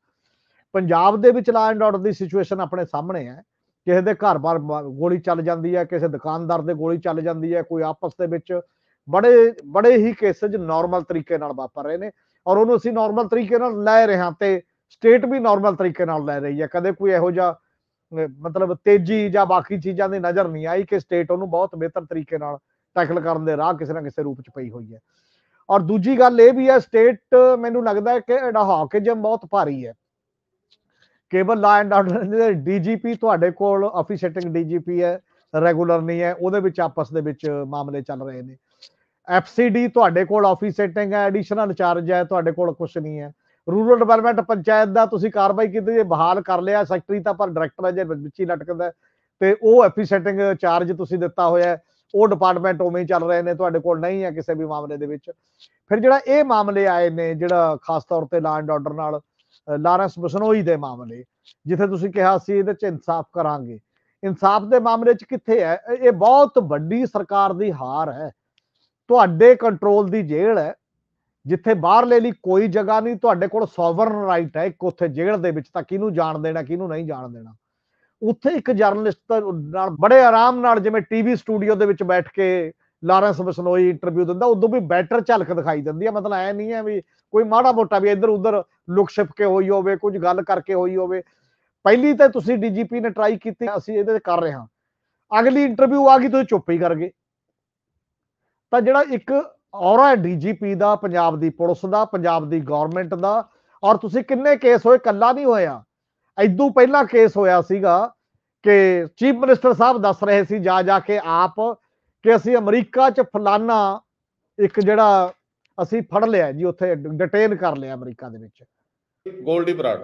ਪੰਜਾਬ ਦੇ ਵਿੱਚ ਲਾ ਐਂਡ ਆਰਡਰ ਦੀ ਸਿਚੁਏਸ਼ਨ ਆਪਣੇ ਸਾਹਮਣੇ ਹੈ। ਕਿਸੇ ਦੇ ਘਰ-ਬਾਰ ਗੋਲੀ ਚੱਲ ਜਾਂਦੀ ਹੈ, ਕਿਸੇ ਦੁਕਾਨਦਾਰ ਦੇ ਗੋਲੀ ਚੱਲ ਜਾਂਦੀ ਹੈ, ਕੋਈ ਆਪਸ ਦੇ ਵਿੱਚ ਬੜੇ ਬੜੇ ਹੀ ਕੇਸਸ ਨਾਰਮਲ ਤਰੀਕੇ ਨਾਲ ਵਾਪਰ ਰਹੇ ਨੇ। ਔਰ ਉਹਨੂੰ ਅਸੀਂ ਨਾਰਮਲ ਤਰੀਕੇ ਨਾਲ ਲੈ ਰਹੇ ਹਾਂ ਤੇ ਸਟੇਟ ਵੀ ਨਾਰਮਲ ਤਰੀਕੇ ਨਾਲ ਲੈ ਰਹੀ ਹੈ। ਕਦੇ ਕੋਈ ਇਹੋ ਜਿਹਾ ਮਤਲਬ ਤੇਜ਼ੀ ਜਾਂ ਬਾਕੀ ਚੀਜ਼ਾਂ ਦੀ ਨਜ਼ਰ ਨਹੀਂ ਆਈ ਕਿ ਸਟੇਟ ਉਹਨੂੰ ਬਹੁਤ ਬਿਹਤਰ ਤਰੀਕੇ ਨਾਲ ਟੈਕਲ ਕਰਨ ਦੇ ਰਾਹ ਕਿਸੇ ਨਾ ਕਿਸੇ ਰੂਪ ਚ ਪਈ ਹੋਈ ਹੈ। ਔਰ ਦੂਜੀ ਗੱਲ ਇਹ ਵੀ ਹੈ ਸਟੇਟ ਮੈਨੂੰ ਲੱਗਦਾ ਹੈ ਕਿ ਅਡਹਾਕਿਜ਼ਮ ਬਹੁਤ ਭਾਰੀ ਹੈ। ਕੇਵਲ ਲਾ ਐਂਡ ਆਰਡਰ ਦੇ ਡੀਜੀਪੀ ਤੁਹਾਡੇ ਕੋਲ ਅਫੀਸ਼ੀਏਟਿੰਗ ਡੀਜੀਪੀ ਹੈ ਰੈਗੂਲਰ ਨਹੀਂ ਹੈ, ਉਹਦੇ ਵਿੱਚ ਆਪਸ ਦੇ ਵਿੱਚ ਮਾਮਲੇ ਚੱਲ ਰਹੇ ਨੇ। ਐਫਸੀਡੀ ਤੁਹਾਡੇ ਕੋਲ ਆਫਿਸ ਆਫੀਸੇਟਿੰਗ ਹੈ ਐਡੀਸ਼ਨਲ ਇੰਚਾਰਜ ਹੈ, ਤੁਹਾਡੇ ਕੋਲ ਕੁਝ ਨਹੀਂ ਹੈ। ਰੂਰਲ ਡਿਵੈਲਪਮੈਂਟ ਪੰਚਾਇਤ ਦਾ ਤੁਸੀਂ ਕਾਰਵਾਈ ਕੀਤੀ ਜੇ ਬਹਾਲ ਕਰ ਲਿਆ ਸੈਕਟਰੀ ਤਾਂ ਪਰ ਡਾਇਰੈਕਟਰ ਹੈ ਜੇ ਵਿੱਚ ਹੀ ਲਟਕਦਾ ਹੈ, ਤੇ ਉਹ ਐਫੀਸੈਟਿੰਗ ਚਾਰਜ ਤੁਸੀਂ ਦਿੱਤਾ ਹੋਇਆ ਉਹ ਡਿਪਾਰਟਮੈਂਟ ਉਵੇਂ ਹੀ ਚੱਲ ਰਹੇ ਨੇ ਤੁਹਾਡੇ ਕੋਲ ਨਹੀਂ ਹੈ ਕਿਸੇ ਵੀ ਮਾਮਲੇ ਦੇ ਵਿੱਚ। ਫਿਰ ਜਿਹੜਾ ਇਹ ਮਾਮਲੇ ਆਏ ਨੇ ਜਿਹੜਾ ਖਾਸ ਤੌਰ ਤੇ ਲਾ ਐਂਡ ਆਰਡਰ ਨਾਲ ਲਾਰੈਂਸ ਬਸਨੋਈ ਦੇ ਮਾਮਲੇ ਜਿੱਥੇ ਤੁਸੀਂ ਕਿਹਾ ਸੀ ਇਹਦੇ ਚ ਇਨਸਾਫ ਕਰਾਂਗੇ। ਇਨਸਾਫ ਦੇ ਮਾਮਲੇ ਚ ਕਿੱਥੇ ਹੈ? ਇਹ ਬਹੁਤ ਵੱਡੀ ਸਰਕਾਰ ਦੀ ਹਾਰ ਹੈ। ਤੁਹਾਡੇ ਕੰਟਰੋਲ ਦੀ ਜੇਲ੍ਹ ਹੈ। ਜਿੱਥੇ ਬਾਹਰਲੇ ਲਈ ਕੋਈ ਜਗ੍ਹਾ ਨਹੀਂ, ਤੁਹਾਡੇ ਕੋਲ ਸੋਵਰਨ ਰਾਈਟ ਹੈ, ਇੱਕ ਉੱਥੇ ਜੇਲ੍ਹ ਦੇ ਵਿੱਚ, ਤਾਂ ਕਿਹਨੂੰ ਜਾਣ ਦੇਣਾ, ਕਿਹਨੂੰ ਨਹੀਂ ਜਾਣ ਦੇਣਾ? ਉੱਥੇ ਇੱਕ ਜਰਨਲਿਸਟ ਨਾਲ ਬੜੇ ਆਰਾਮ ਨਾਲ ਜਿਵੇਂ ਟੀਵੀ ਸਟੂਡੀਓ ਦੇ ਵਿੱਚ ਬੈਠ ਕੇ ਲਾਰੈਂਸ ਬਸਨੋਈ ਇੰਟਰਵਿਊ ਦਿੰਦਾ, ਉਦੋਂ ਵੀ ਬੈਟਰ ਝਲਕ ਦਿਖਾਈ ਦਿੰਦੀ ਹੈ ਮਤਲਬ ਐ ਨਹੀਂ ਹੈ ਵੀ ਕੋਈ ਮਾੜਾ ਮੋਟਾ ਵੀ ਇੱਧਰ ਉੱਧਰ ਲੁਕ ਛਿਪ ਕੇ ਹੋਈ ਹੋਵੇ, ਕੁਝ ਗੱਲ ਕਰਕੇ ਹੋਈ ਹੋਵੇ। ਪਹਿਲੀ ਤਾਂ ਤੁਸੀਂ ਡੀਜੀਪੀ ਨੇ ਟਰਾਈ ਕੀਤੀ, ਅਸੀਂ ਇਹਦੇ ਕਰ ਰਹੇ ਹਾਂ। ਅਗਲੀ ਇੰਟਰਵਿਊ ਆ ਗਈ, ਤੁਸੀਂ ਚੁੱਪ ਹੀ ਕਰ ਗਏ। ਤਾਂ ਜਿਹੜਾ ਇੱਕ ਔਰਾ ਡੀਜੀਪੀ ਦਾ ਪੰਜਾਬ ਦੀ ਪੁਲਿਸ ਦਾ ਪੰਜਾਬ ਦੀ ਗਵਰਨਮੈਂਟ ਦਾ। ਔਰ ਤੁਸੀਂ ਕਿੰਨੇ ਕੇਸ ਹੋਏ? ਕੱਲਾ ਨਹੀਂ ਹੋਇਆ। ਐਦੋਂ ਪਹਿਲਾਂ ਕੇਸ ਹੋਇਆ ਸੀਗਾ ਕਿ ਚੀਫ ਮਿਨਿਸਟਰ ਸਾਹਿਬ ਦੱਸ ਰਹੇ ਸੀ ਜਾ ਜਾ ਕੇ ਆਪ ਕਿ ਅਸੀਂ ਅਮਰੀਕਾ 'ਚ ਫਲਾਨਾ ਇੱਕ ਜਿਹੜਾ ਅਸੀਂ ਫੜ ਲਿਆ ਜੀ ਉੱਥੇ ਡਿਟੇਨ ਕਰ ਲਿਆ ਅਮਰੀਕਾ ਦੇ ਵਿੱਚ। ਗੋਲਡੀ ਬਰਾੜ।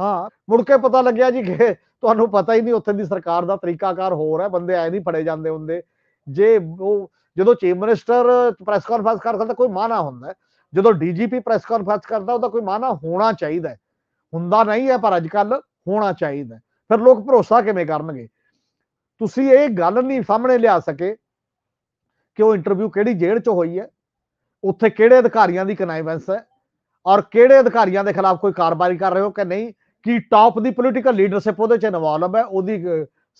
ਹਾਂ ਮੁੜ ਕੇ ਪਤਾ ਲੱਗਿਆ ਜੀ ਕਿ ਤੁਹਾਨੂੰ ਪਤਾ ਹੀ ਨਹੀਂ ਉੱਥੇ ਦੀ ਸਰਕਾਰ ਦਾ ਤਰੀਕਾਕਾਰ ਹੋਰ ਹੈ ਬੰਦੇ ਐ ਨਹੀਂ ਫੜੇ ਜਾਂਦੇ ਹੁੰਦੇ। ਜੇ ਉਹ ਜਦੋਂ ਚੀਫ ਮਿਨਿਸਟਰ ਪ੍ਰੈਸ ਕਾਨਫਰੰਸ ਕਰਦਾ ਤਾਂ ਕੋਈ ਮਾਨਾ ਹੁੰਦਾ ਹੈ। ਜਦੋਂ ਡੀਜੀਪੀ ਪ੍ਰੈਸ ਕਾਨਫਰੰਸ ਕਰਦਾ, ਉਹਦਾ ਕੋਈ ਮਾਨਾ ਹੋਣਾ ਚਾਹੀਦਾ ਹੁੰਦਾ ਨਹੀਂ ਹੈ, ਪਰ ਅੱਜ ਕੱਲ ਹੋਣਾ ਚਾਹੀਦਾ ਫਿਰ ਲੋਕ ਭਰੋਸਾ ਕਿਵੇਂ ਕਰਨਗੇ? ਤੁਸੀਂ ਇਹ ਗੱਲ ਨਹੀਂ ਸਾਹਮਣੇ ਲਿਆ ਸਕੇ ਕਿ ਉਹ ਇੰਟਰਵਿਊ ਕਿਹੜੀ ਜੇਲ੍ਹ 'ਚ ਹੋਈ ਹੈ, ਉੱਥੇ ਕਿਹੜੇ ਅਧਿਕਾਰੀਆਂ ਦੀ ਕਨਾਈਵੈਂਸ ਹੈ, ਔਰ ਕਿਹੜੇ ਅਧਿਕਾਰੀਆਂ ਦੇ ਖਿਲਾਫ ਕੋਈ ਕਾਰਵਾਈ ਕਰ ਰਹੇ ਹੋ ਕਿ ਨਹੀਂ, ਕੀ ਟਾਪ ਦੀ ਪੋਲੀਟੀਕਲ ਲੀਡਰਸ਼ਿਪ ਉਹਦੇ 'ਚ ਇਨਵੋਲਵ ਹੈ, ਉਹਦੀ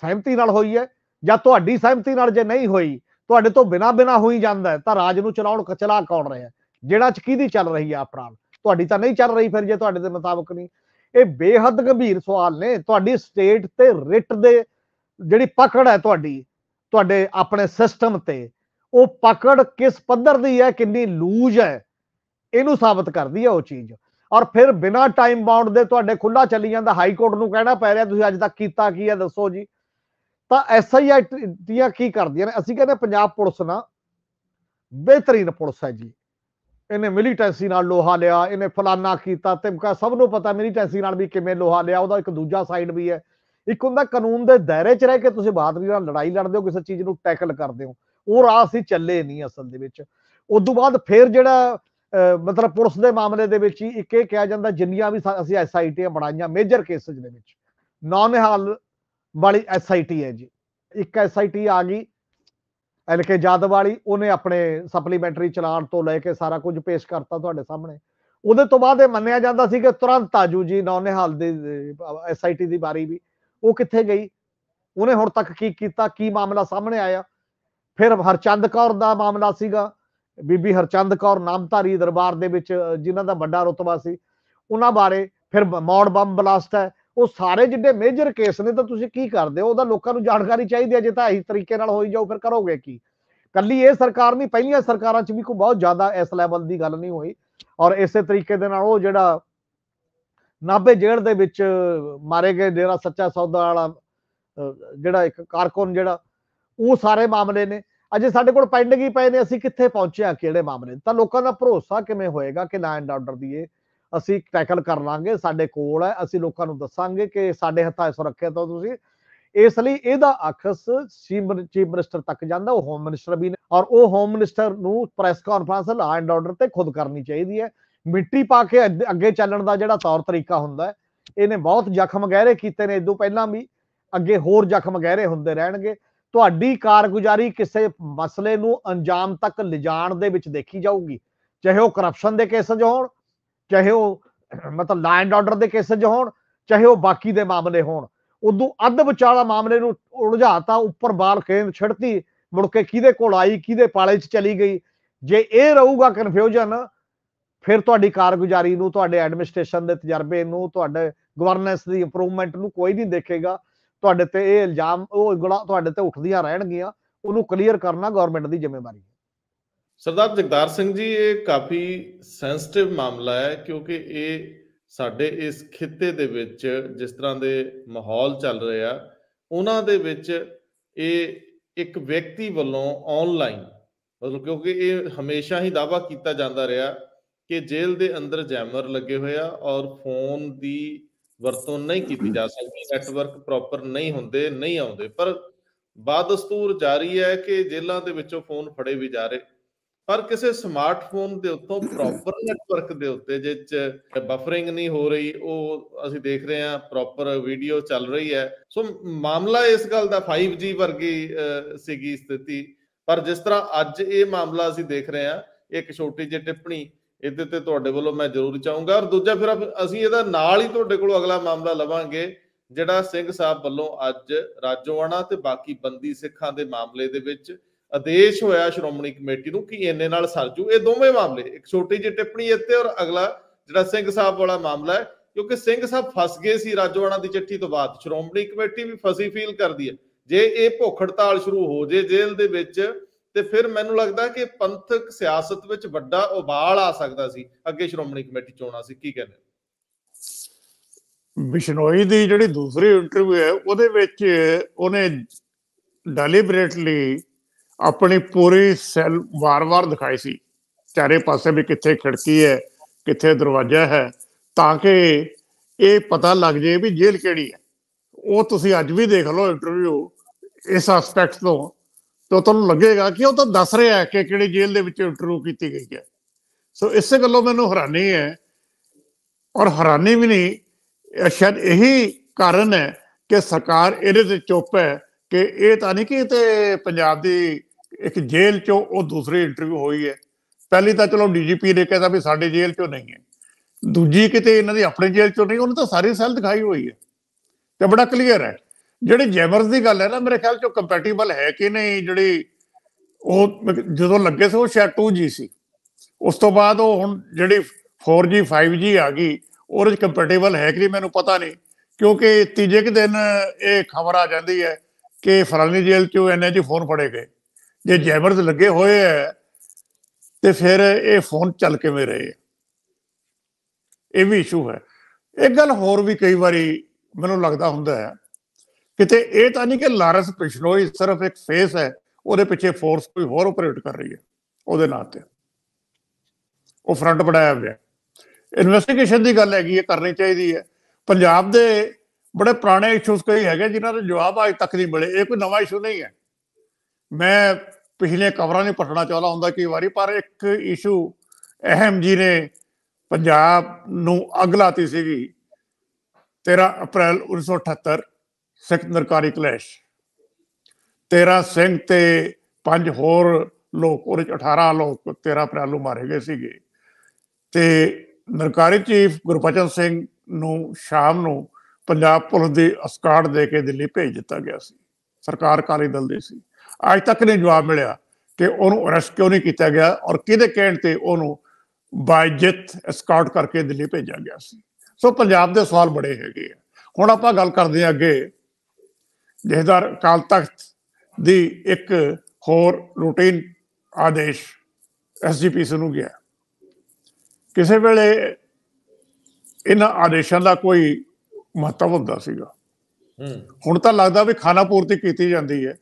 ਸਹਿਮਤੀ ਨਾਲ ਹੋਈ ਹੈ ਜਾਂ ਤੁਹਾਡੀ ਸਹਿਮਤੀ ਨਾਲ ਜੇ ਨਹੀਂ ਹੋਈ ਤੁਹਾਡੇ ਤੋਂ ਬਿਨਾ ਬਿਨਾ ਹੋਈ ਜਾਂਦਾ ਤਾਂ ਰਾਜ ਨੂੰ ਚਲਾਉਣ ਚਲਾ ਕੌਣ ਰਿਹਾ ਜਿਹੜਾ ਚ ਕਿਹਦੀ ਚੱਲ ਰਹੀ ਹੈ ਆਪਰਾਲ ਤੁਹਾਡੀ ਤਾਂ ਨਹੀਂ ਚੱਲ ਰਹੀ ਫਿਰ ਜੇ ਤੁਹਾਡੇ ਦੇ ਮੁਤਾਬਕ ਨਹੀਂ। ਇਹ ਬੇਹੱਦ ਗੰਭੀਰ ਸਵਾਲ ਨੇ। ਤੁਹਾਡੀ ਸਟੇਟ ਤੇ ਰਿਟ ਦੇ ਜਿਹੜੀ ਪਕੜ ਹੈ ਤੁਹਾਡੀ, ਤੁਹਾਡੇ ਆਪਣੇ ਸਿਸਟਮ ਤੇ, ਉਹ ਪਕੜ ਕਿਸ ਪੱਧਰ ਦੀ ਹੈ, ਕਿੰਨੀ ਲੂਜ ਹੈ, ਇਹਨੂੰ ਸਾਬਤ ਕਰਦੀ ਹੈ ਉਹ ਚੀਜ਼। ਔਰ ਫਿਰ ਬਿਨਾ ਟਾਈਮ ਬਾਉਂਡ ਦੇ ਤੁਹਾਡੇ ਖੁੱਲਾ ਚੱਲੀ ਜਾਂਦਾ। ਹਾਈ ਕੋਰਟ ਨੂੰ ਕਹਿਣਾ ਪੈ ਰਿਹਾ, ਤੁਸੀਂ ਅੱਜ ਤੱਕ ਕੀਤਾ ਕੀ ਹੈ, ਦੱਸੋ ਜੀ। ਤਾਂ ਐਸਆਈਆਈ ਦੀਆਂ ਕੀ ਕਰਦੀਆਂ ਨੇ? ਅਸੀਂ ਕਹਿੰਦੇ ਪੰਜਾਬ ਪੁਲਿਸ ਨਾ ਬਿਹਤਰੀਨ ਪੁਲਿਸ ਹੈ ਜੀ। ਇਹਨੇ ਮਿਲੀਟੈਂਸੀ ਨਾਲ ਲੋਹਾ ਲਿਆ ਇਹਨੇ ਫਲਾਨਾ ਕੀਤਾ ਤਿਮਕਾ ਸਭ ਨੂੰ ਪਤਾ ਮਿਲੀਟੈਂਸੀ ਨਾਲ ਵੀ ਕਿਵੇਂ ਲੋਹਾ ਲਿਆ ਉਹਦਾ ਇੱਕ ਦੂਜਾ ਸਾਈਡ ਵੀ ਹੈ। ਇੱਕ ਹੁੰਦਾ ਕਾਨੂੰਨ ਦੇ ਦਾਇਰੇ 'ਚ ਰਹਿ ਕੇ ਤੁਸੀਂ ਬਹਾਦਰੀ ਨਾਲ ਲੜਾਈ ਲੜਦੇ ਹੋ ਕਿਸੇ ਚੀਜ਼ ਨੂੰ ਟੈਕਲ ਕਰਦੇ ਹੋ। ਉਹ ਰਾਹ ਅਸੀਂ ਚੱਲੇ ਨਹੀਂ ਅਸਲ ਦੇ ਵਿੱਚ। ਉਸ ਤੋਂ ਬਾਅਦ ਫਿਰ ਜਿਹੜਾ ਅਹ, ਮਤਲਬ ਪੁਲਿਸ ਦੇ ਮਾਮਲੇ ਦੇ ਵਿੱਚ ਹੀ ਇੱਕ ਇਹ ਕਿਹਾ ਜਾਂਦਾ ਜਿੰਨੀਆਂ ਵੀ ਸਾ- ਅਸੀਂ ਐਸਆਈਟੀਆਂ ਬਣਾਈਆਂ ਮੇਜਰ ਕੇਸਸ ਦੇ ਵਿੱਚ। ਨੌਨ ਹਾਲ ਵਾਲੀ ਐਸਆਈਟੀ ਹੈ ਜੀ। ਇੱਕ ਐਸਆਈਟੀ ਆ ਗਈ ਐਲਕੇ ਜਾਦਵ ਵਾਲੀ ਉਹਨੇ ਆਪਣੇ ਸਪਲੀਮੈਂਟਰੀ ਚਲਾਨ ਤੋਂ ਲੈ ਕੇ ਸਾਰਾ ਕੁਝ ਪੇਸ਼ ਕਰਤਾ ਤੁਹਾਡੇ ਸਾਹਮਣੇ। ਉਹਦੇ ਤੋਂ ਬਾਅਦ ਇਹ ਮੰਨਿਆ ਜਾਂਦਾ ਸੀ ਕਿ ਤੁਰੰਤ ਆਜੂ ਜੀ ਨੌਨ ਹਾਲ ਦੀ ਐਸਆਈਟੀ ਦੀ ਵਾਰੀ ਵੀ। ਉਹ ਕਿੱਥੇ ਗਈ? ਉਹਨੇ ਹੁਣ ਤੱਕ ਕੀ ਕੀਤਾ ਕੀ ਮਾਮਲਾ ਸਾਹਮਣੇ ਆਇਆ? ਫਿਰ ਹਰਚੰਦ ਕੌਰ ਦਾ ਮਾਮਲਾ ਸੀਗਾ। ਬੀਬੀ ਹਰਚੰਦ ਕੌਰ ਨਾਮਧਾਰੀ ਦਰਬਾਰ ਦੇ ਵਿੱਚ ਅ, ਜਿਨ੍ਹਾਂ ਦਾ ਵੱਡਾ ਰੁਤਬਾ ਸੀ ਉਹਨਾਂ ਬਾਰੇ ਫਿਰ ਬ- ਮੌੜ ਬੰਬ ਬਲਾਸਟ ਹੈ। ਉਹ ਸਾਰੇ ਜਿਹੜੇ ਮੇਜਰ ਕੇਸ ਨੇ ਤਾਂ ਤੁਸੀਂ ਕੀ ਕਰਦੇ ਹੋ? ਉਹਦਾ ਲੋਕਾਂ ਨੂੰ ਜਾਣਕਾਰੀ ਚਾਹੀਦੀ ਹੈ, ਜੇ ਤਾਂ ਇਹੀ ਤਰੀਕੇ ਨਾਲ ਹੋਈ ਜਾਓ ਫਿਰ ਕਰੋਗੇ ਕੀ? ਕੱਲੀ ਇਹ ਸਰਕਾਰ ਨਹੀਂ, ਪਹਿਲੀਆਂ ਸਰਕਾਰਾਂ 'ਚ ਵੀ ਕੋਈ ਬਹੁਤ ਜ਼ਿਆਦਾ ਇਸ ਲੈਵਲ ਦੀ ਗੱਲ ਨਹੀਂ ਹੋਈ। ਔਰ ਇਸੇ ਤਰੀਕੇ ਦੇ ਨਾਲ ਉਹ ਜਿਹੜਾ ਨਾਭੇ ਜੇਲ੍ਹ ਦੇ ਵਿੱਚ ਮਾਰੇ ਗਏ ਡੇਰਾ ਸੱਚਾ ਸੌਦਾ ਵਾਲਾ ਜਿਹੜਾ ਇੱਕ ਕਾਰਕੁਨ ਜਿਹੜਾ, ਉਹ ਸਾਰੇ ਮਾਮਲੇ ਨੇ। ਅਜੇ ਸਾਡੇ ਕੋਲ ਪੈਂਡਿੰਗ ਹੀ ਪਏ ਨੇ, ਅਸੀਂ ਕਿੱਥੇ ਪਹੁੰਚੇ ਆ ਕਿਹੜੇ ਮਾਮਲੇ? ਤਾਂ ਲੋਕਾਂ ਦਾ ਭਰੋਸਾ ਕਿਵੇਂ ਹੋਏਗਾ ਕਿ ਲੈਂਡ ਆਰਡਰ ਦੀ ਇਹ ਅਸੀਂ ਟੈਕਲ ਕਰ ਲਾਂਗੇ, ਸਾਡੇ ਕੋਲ ਹੈ, ਅਸੀਂ ਲੋਕਾਂ ਨੂੰ ਦੱਸਾਂਗੇ ਕਿ ਸਾਡੇ ਹੱਥਾਂ 'ਚ ਸੁਰੱਖਿਅਤ ਹੋ ਤੁਸੀਂ। ਇਸ ਲਈ ਇਹਦਾ ਅਖਸ ਚੀਫ ਮਿਨਿਸਟਰ ਤੱਕ ਜਾਂਦਾ, ਉਹ ਹੋਮ ਮਿਨਿਸਟਰ ਵੀ ਨੇ। ਔਰ ਉਹ ਹੋਮ ਮਿਨਿਸਟਰ ਨੂੰ press conference law and order ਤੇ ਖੁਦ ਕਰਨੀ ਚਾਹੀਦੀ ਹੈ। ਮਿੱਟੀ ਪਾ ਕੇ ਅੱਗੇ- ਅੱਗੇ ਚੱਲਣ ਦਾ ਜਿਹੜਾ ਤੌਰ ਤਰੀਕਾ ਹੁੰਦਾ ਹੈ, ਇਹਨੇ ਬਹੁਤ ਜ਼ਖਮ ਗਹਿਰੇ ਕੀਤੇ ਨੇ, ਇਦੋਂ ਪਹਿਲਾਂ ਵੀ ਅੱਗੇ ਹੋਰ ਜ਼ਖਮ ਗਹਿਰੇ ਹੁੰਦੇ ਰਹਿਣਗੇ। ਤੁਹਾਡੀ ਕਾਰਗੁਜ਼ਾਰੀ ਕਿਸੇ ਮਸਲੇ ਨੂੰ ਅੰਜਾਮ ਤੱਕ ਲਿਜਾਣ ਦੇ ਵਿੱਚ ਦੇਖੀ ਜਾਊਗੀ, ਚਾਹੇ ਉਹ ਕਰਪਸ਼ਨ ਦੇ ਕੇਸਜ ਹੋਣ ਚਾਹੇ ਉਹ, ਮਤਲਬ ਲਾਈਨ ਆਰਡਰ ਦੇ ਕੇਸਜ ਹੋਣ, ਚਾਹੇ ਉਹ ਬਾਕੀ ਦੇ ਮਾਮਲੇ ਹੋਣ, ਉਦੋਂ ਅੱਧ ਵਿਚਾਲਾ ਮਾਮਲੇ ਨੂੰ ਉਲਝਾਤਾ, ਉੱਪਰ ਬਾਲ ਖੇਂਦ ਛਿੜਤੀ, ਮੁੜ ਕੇ ਕਿਹਦੇ ਕੋਲ ਆਈ, ਕਿਹਦੇ ਪਾਲੇ 'ਚ ਚਲੀ ਗਈ? ਜੇ ਇਹ ਰਹੂਗਾ ਕਨਫਿਊਜ਼ਨ ਫਿਰ ਤੁਹਾਡੀ ਕਾਰਗੁਜ਼ਾਰੀ ਨੂੰ, ਤੁਹਾਡੇ ਐਡਮਿਨਿਸਟ੍ਰੇਸ਼ਨ ਦੇ ਤਜਰਬੇ ਨੂੰ, ਤੁਹਾਡੇ ਗਵਰਨੈਂਸ ਦੀ ਇੰਪਰੂਵਮੈਂਟ ਨੂੰ ਕੋਈ ਨਹੀਂ ਦੇਖੇਗਾ। ਤੁਹਾਡੇ ਤੇ ਇਹ ਇਲਜ਼ਾਮ, ਉਹ ਉਂਗਲਾਂ ਤੁਹਾਡੇ ਤੇ ਉੱਠਦੀਆਂ ਰਹਿਣਗੀਆਂ। ਉਹਨੂੰ ਕਲੀਅਰ ਕਰਨਾ ਗਵਰਨਮੈਂਟ ਦੀ ਜ਼ਿੰਮੇਵਾਰੀ ਹੈ। ਸਰਦਾਰ ਜਗਦਾਰ ਸਿੰਘ ਜੀ, ਇਹ ਕਾਫੀ ਸੈਂਸਿਟਿਵ ਮਾਮਲਾ ਹੈ ਕਿਉਂਕਿ ਇਹ ਸਾਡੇ ਇਸ ਖਿੱਤੇ ਦੇ ਵਿੱਚ ਜਿਸ ਤਰ੍ਹਾਂ ਦੇ ਮਾਹੌਲ ਚੱਲ ਰਿਹਾ ਉਹਨਾਂ ਦੇ ਵਿੱਚ ਇਹ ਇੱਕ ਵਿਅਕਤੀ ਵੱਲੋਂ ਆਨਲਾਈਨ ਮਤਲਬ ਕਿਉਂਕਿ ਇਹ ਹਮੇਸ਼ਾ ਹੀ ਦਾਵਾ ਕੀਤਾ ਜਾਂਦਾ ਰਿਹਾ ਕਿ ਜੇਲ੍ਹ ਦੇ ਅੰਦਰ ਜੈਮਰ ਲੱਗੇ ਹੋਏ ਆ ਔਰ ਫੋਨ ਦੀ ਵਰਤੋਂ ਨਹੀਂ ਕੀਤੀ ਜਾ ਸਕਦੀ ਨੈਟਵਰਕ ਪ੍ਰੋਪਰ ਨਹੀਂ ਹੁੰਦੇ, ਨਹੀਂ ਆਉਂਦੇ। ਪਰ ਬਾਦਸਤੂਰ ਜਾਰੀ ਹੈ ਕਿ ਜੇਲ੍ਹਾਂ ਦੇ ਵਿੱਚੋਂ ਫੋਨ ਫੜੇ ਵੀ ਜਾ ਰਹੇ ਪਰ ਕਿਸੇ ਸਮਾਰਟਫੋਨ ਦੇ ਉੱਤੋਂ ਪ੍ਰੋਪਰ ਨੈਟਵਰਕ ਦੇ ਉੱਤੇ ਜਿਸ ਬਫਰਿੰਗ ਨਹੀਂ ਹੋ ਰਹੀ, ਉਹ ਅਸੀਂ ਦੇਖ ਰਹੇ ਹਾਂ ਪ੍ਰੋਪਰ ਵੀਡੀਓ ਚੱਲ ਰਹੀ ਹੈ। ਸੋ ਮਾਮਲਾ ਇਸ ਗੱਲ ਦਾ 5G ਵਰਗੀ ਸੀਗੀ ਸਥਿਤੀ। ਪਰ ਜਿਸ ਤਰ੍ਹਾਂ ਅੱਜ ਇਹ ਮਾਮਲਾ ਅਸੀਂ ਦੇਖ ਰਹੇ ਹਾਂ, ਇੱਕ ਛੋਟੀ ਜਿਹੀ ਟਿੱਪਣੀ, ਇਹਦੇ ਤੇ ਤੁਹਾਡੇ ਵੱਲੋਂ ਮੈਂ ਜ਼ਰੂਰ ਚਾਹੂੰਗਾ। ਔਰ ਦੂਜਾ ਫਿਰ ਅਸੀਂ ਇਹਦਾ ਨਾਲ ਹੀ ਤੁਹਾਡੇ ਕੋਲੋਂ ਅਗਲਾ ਮਾਮਲਾ ਲਵਾਂਗੇ, ਜਿਹੜਾ ਸਿੰਘ ਸਾਹਿਬ ਵੱਲੋਂ ਅੱਜ ਰਾਜੋਆਣਾ ਤੇ ਬਾਕੀ ਬੰਦੀ ਸਿੱਖਾਂ ਦੇ ਮਾਮਲੇ ਦੇ ਵਿੱਚ ਆਦੇਸ਼ ਹੋਇਆ ਸ਼੍ਰੋਮਣੀ ਕਮੇਟੀ ਨੂੰ ਕਿ ਇੰਨੇ ਨਾਲ ਸਰਜੂ ਇਹ ਦੋਵੇਂ ਮਾਮਲੇ, ਇੱਕ ਛੋਟੀ ਜਿਹੀ ਟਿੱਪਣੀ ਇੱਥੇ ਔਰ ਅਗਲਾ ਜਿਹੜਾ ਸਿੰਘ ਸਾਹਿਬ ਵਾਲਾ ਮਾਮਲਾ ਹੈ, ਕਿਉਂਕਿ ਸਿੰਘ ਸਾਹਿਬ ਫਸ ਗਏ ਸੀ ਰਾਜੋਆਣਾ ਦੀ ਚਿੱਠੀ ਤੋਂ ਬਾਅਦ। ਸ਼੍ਰੋਮਣੀ ਕਮੇਟੀ ਵੀ ਫਸੀ ਫੀਲ ਕਰਦੀ ਹੈ। ਜੇ ਇਹ ਭੁੱਖ ਹੜਤਾਲ ਸ਼ੁਰੂ ਹੋ ਜੇ ਜੇਲ੍ਹ ਦੇ ਵਿੱਚ, ਤੇ ਫਿਰ ਮੈਨੂੰ ਲੱਗਦਾ ਕਿ ਪੰਥਕ ਸਿਆਸਤ ਵਿੱਚ ਵੱਡਾ ਉਬਾਲ ਆ ਸਕਦਾ ਸੀ। ਅੱਗੇ ਸ਼੍ਰੋਮਣੀ ਕਮੇਟੀ ਚੋਣਾਂ ਸੀ ਕੀ ਕਹਿੰਦੇ ਬਿਸ਼ਨੋਈ ਦੀ ਜਿਹੜੀ ਦੂਸਰੀ ਇੰਟਰਵਿਊ ਹੈ, ਉਹਦੇ ਵਿੱਚ ਉਹਨੇ ਡੈਲੀਬਰੇਟਲੀ ਆਪਣੀ ਪੂਰੀ ਸੈਲ ਵਾਰ-ਵਾਰ ਦਿਖਾਈ ਸੀ। ਚਾਰੇ ਪਾਸੇ ਵੀ ਕਿੱਥੇ ਖਿੜਕੀ ਹੈ, ਕਿੱਥੇ ਦਰਵਾਜ਼ਾ ਹੈ, ਤਾਂ ਕਿ ਇਹ ਪਤਾ ਲੱਗ ਜੇ ਵੀ ਜੇਲ੍ਹ ਕਿਹੜੀ ਹੈ। ਉਹ ਤੁਸੀਂ ਅੱਜ ਵੀ ਦੇਖ ਲਓ ਇੰਟਰਵਿਊ ਇਸ ਐਸਪੈਕਟ ਤੋਂ, ਤਾਂ ਤੁਹਾਨੂੰ ਲੱਗੇਗਾ ਕਿ ਉਹ ਤਾਂ ਦੱਸ ਰਿਹਾ ਹੈ ਕਿ ਕਿਹੜੀ ਜੇਲ੍ਹ ਦੇ ਵਿੱਚ ਇੰਟਰਵਿਊ ਕੀਤੀ ਗਈ ਹੈ। ਸੋ ਇਸੇ ਗੱਲੋਂ ਮੈਨੂੰ ਹੈਰਾਨੀ ਹੈ, ਔਰ ਹੈਰਾਨੀ ਵੀ ਨਹੀਂ ਸ਼ਾਇਦ ਇਹੀ ਕਾਰਨ ਹੈ ਕਿ ਸਰਕਾਰ ਇਹਦੇ ਤੇ ਚੁੱਪ ਹੈ ਕਿ ਇਹ ਤਾਂ ਨਹੀਂ ਕਿ ਤੇ ਪੰਜਾਬ ਦੀ ਇੱਕ ਜੇਲ੍ਹ ਚੋਂ ਉਹ ਦੂਸਰੀ ਇੰਟਰਵਿਊ ਹੋਈ ਹੈ। ਪਹਿਲੀ ਤਾਂ ਚਲੋ ਡੀਜੀਪੀ ਨੇ ਕਹਿਤਾ ਵੀ ਸਾਡੇ ਜੇਲ੍ਹ ਚੋਂ ਨਹੀਂ ਹੈ। ਦੂਜੀ ਕਿਤੇ ਇਹਨਾਂ ਦੀ ਆਪਣੀ ਜੇਲ੍ਹ ਚੋਂ ਨਹੀਂ, ਉਹਨੇ ਤਾਂ ਸਾਰੀ ਸੈੱਲ ਦਿਖਾਈ ਹੋਈ ਹੈ। ਤੇ ਬੜਾ ਕਲੀਅਰ ਹੈ। ਜਿਹੜੀ ਜੈਮਰਸ ਦੀ ਗੱਲ ਹੈ ਨਾ, ਮੇਰੇ ਖਿਆਲ ਚੋਂ ਕੰਪੈਟੀਬਲ ਹੈ ਕਿ ਨਹੀਂ, ਜਿਹੜੀ ਉਹ ਜਦੋਂ ਲੱਗੇ ਸੀ, ਉਹ ਸ਼ਾਇਦ 2G ਸੀ। ਉਸ ਤੋਂ ਬਾਅਦ ਉਹ ਹੁਣ ਜਿਹੜੀ 4G 5G ਆ ਗਈ, ਉਹਦੇ ਚ ਕੰਪੈਟੀਬਲ ਹੈ ਕਿ ਨਹੀਂ, ਮੈਨੂੰ ਪਤਾ ਨਹੀਂ। ਕਿਉਂਕਿ ਤੀਜੇ ਕੁ ਦਿਨ ਇਹ ਖਬਰ ਆ ਜਾਂਦੀ ਹੈ ਕਿ ਫਲਾਨੀ ਜੇਲ੍ਹ ਚੋਂ ਇੰਨੇ ਜੀ ਫੋਨ ਫੜੇ ਗਏ। ਜੇ ਜੈਮਰਸ ਲੱਗੇ ਹੋਏ ਹੈ ਤੇ ਫਿਰ ਇਹ ਫੋਨ ਚੱਲ ਕਿਵੇਂ ਰਹੇ? ਇਹ ਵੀ ਇਸ਼ੂ ਹੈ। ਇੱਕ ਗੱਲ ਹੋਰ ਵੀ ਕਈ ਵਾਰੀ ਮੈਨੂੰ ਲੱਗਦਾ ਹੁੰਦਾ ਹੈ। ਕਿਤੇ ਇਹ ਤਾਂ ਨਹੀਂ ਕਿ ਲਾਰੈਂਸ ਪਿਸ਼ਨੋਈ ਸਿਰਫ ਇੱਕ ਫੇਸ ਹੈ ਉਹਦੇ ਪਿੱਛੇ ਫੋਰਸ ਕੋਈ ਹੋਰ ਆਪਰੇਟ ਕਰ ਰਹੀ ਹੈ ਉਹਦੇ ਨਾਂ ਤੇ। ਉਹ ਫਰੰਟ ਬਣਾਇਆ ਹੋਇਆ। ਇਨਵੈਸਟੀਗੇਸ਼ਨ ਦੀ ਗੱਲ ਹੈਗੀ ਹੈ ਕਰਨੀ ਚਾਹੀਦੀ ਹੈ। ਪੰਜਾਬ ਦੇ ਬੜੇ ਪੁਰਾਣੇ ਇਸ਼ੂਸ ਕਈ ਹੈਗੇ ਜਿਨ੍ਹਾਂ ਦੇ ਜਵਾਬ ਅਜੇ ਤੱਕ ਨਹੀਂ ਮਿਲੇ। ਇਹ ਕੋਈ ਨਵਾਂ ਇਸ਼ੂ ਨਹੀਂ ਹੈ। ਮੈਂ ਪਿਛਲੇ ਕਵਰਾਂ ਨਹੀਂ ਪਟਣਾ ਚਾਹੁੰਦਾ ਹੁੰਦਾ ਕਈ ਵਾਰੀ, ਪਰ ਇੱਕ ਇਸ਼ੂ ਅਹਿਮ ਜੀ ਨੇ ਪੰਜਾਬ ਨੂੰ ਅੱਗ ਲਾਤੀ ਸੀਗੀ 13 ਅਪ੍ਰੈਲ 1978 ਸਿੱਖ ਨਰਕਾਰੀ ਕਲੈਸ਼। 13 ਸਿੰਘ ਤੇ ਪੰਜ ਹੋਰ ਲੋਕ, ਉਹਦੇ ਚ 18 ਲੋਕ 13 ਅਪ੍ਰੈਲ ਨੂੰ ਮਾਰੇ ਗਏ ਸੀਗੇ। ਤੇ ਨਰਕਾਰੀ ਚੀਫ ਗੁਰਬਚਨ ਸਿੰਘ ਨੂੰ ਸ਼ਾਮ ਨੂੰ ਪੰਜਾਬ ਪੁਲਿਸ ਦੀ ਅਸਕਾਰਡ ਦੇ ਕੇ ਦਿੱਲੀ ਭੇਜ ਦਿੱਤਾ ਗਿਆ ਸੀ। ਸਰਕਾਰ ਕਾਲੀ ਦਲ ਦੀ ਸੀ। ਅੱਜ ਤੱਕ ਨਹੀਂ ਜਵਾਬ ਮਿਲਿਆ ਕਿ ਉਹਨੂੰ ਅਰੈਸਟ ਕਿਉਂ ਨਹੀਂ ਕੀਤਾ ਗਿਆ ਔਰ ਕਿਹਦੇ ਕਹਿਣ ਤੇ ਉਹਨੂੰ ਬਾਇਜਿਤ ਅਸਕਾਰਡ ਕਰਕੇ ਦਿੱਲੀ ਭੇਜਿਆ ਗਿਆ ਸੀ। ਸੋ ਪੰਜਾਬ ਦੇ ਸਵਾਲ ਬੜੇ ਹੈਗੇ ਆ। ਹੁਣ ਆਪਾਂ ਗੱਲ ਕਰਦੇ ਹਾਂ ਅੱਗੇ। ਜਹਦਾਰ ਕਾਲ ਤਖਤ ਦੀ ਇੱਕ ਹੋਰ ਰੂਟੀਨ ਆਦੇਸ਼ ਐਸਜੀਪੀਸੀ ਨੂੰ ਗਿਆ। ਕਿਸੇ ਵੇਲੇ ਇਹਨਾਂ ਆਦੇਸ਼ਾਂ ਦਾ ਕੋਈ ਮਹੱਤਵ ਹੁੰਦਾ ਸੀਗਾ। ਹੁਣ ਤਾਂ ਲੱਗਦਾ ਵੀ ਖਾਣਾ ਪੂਰਤੀ ਕੀਤੀ ਜਾਂਦੀ ਹੈ।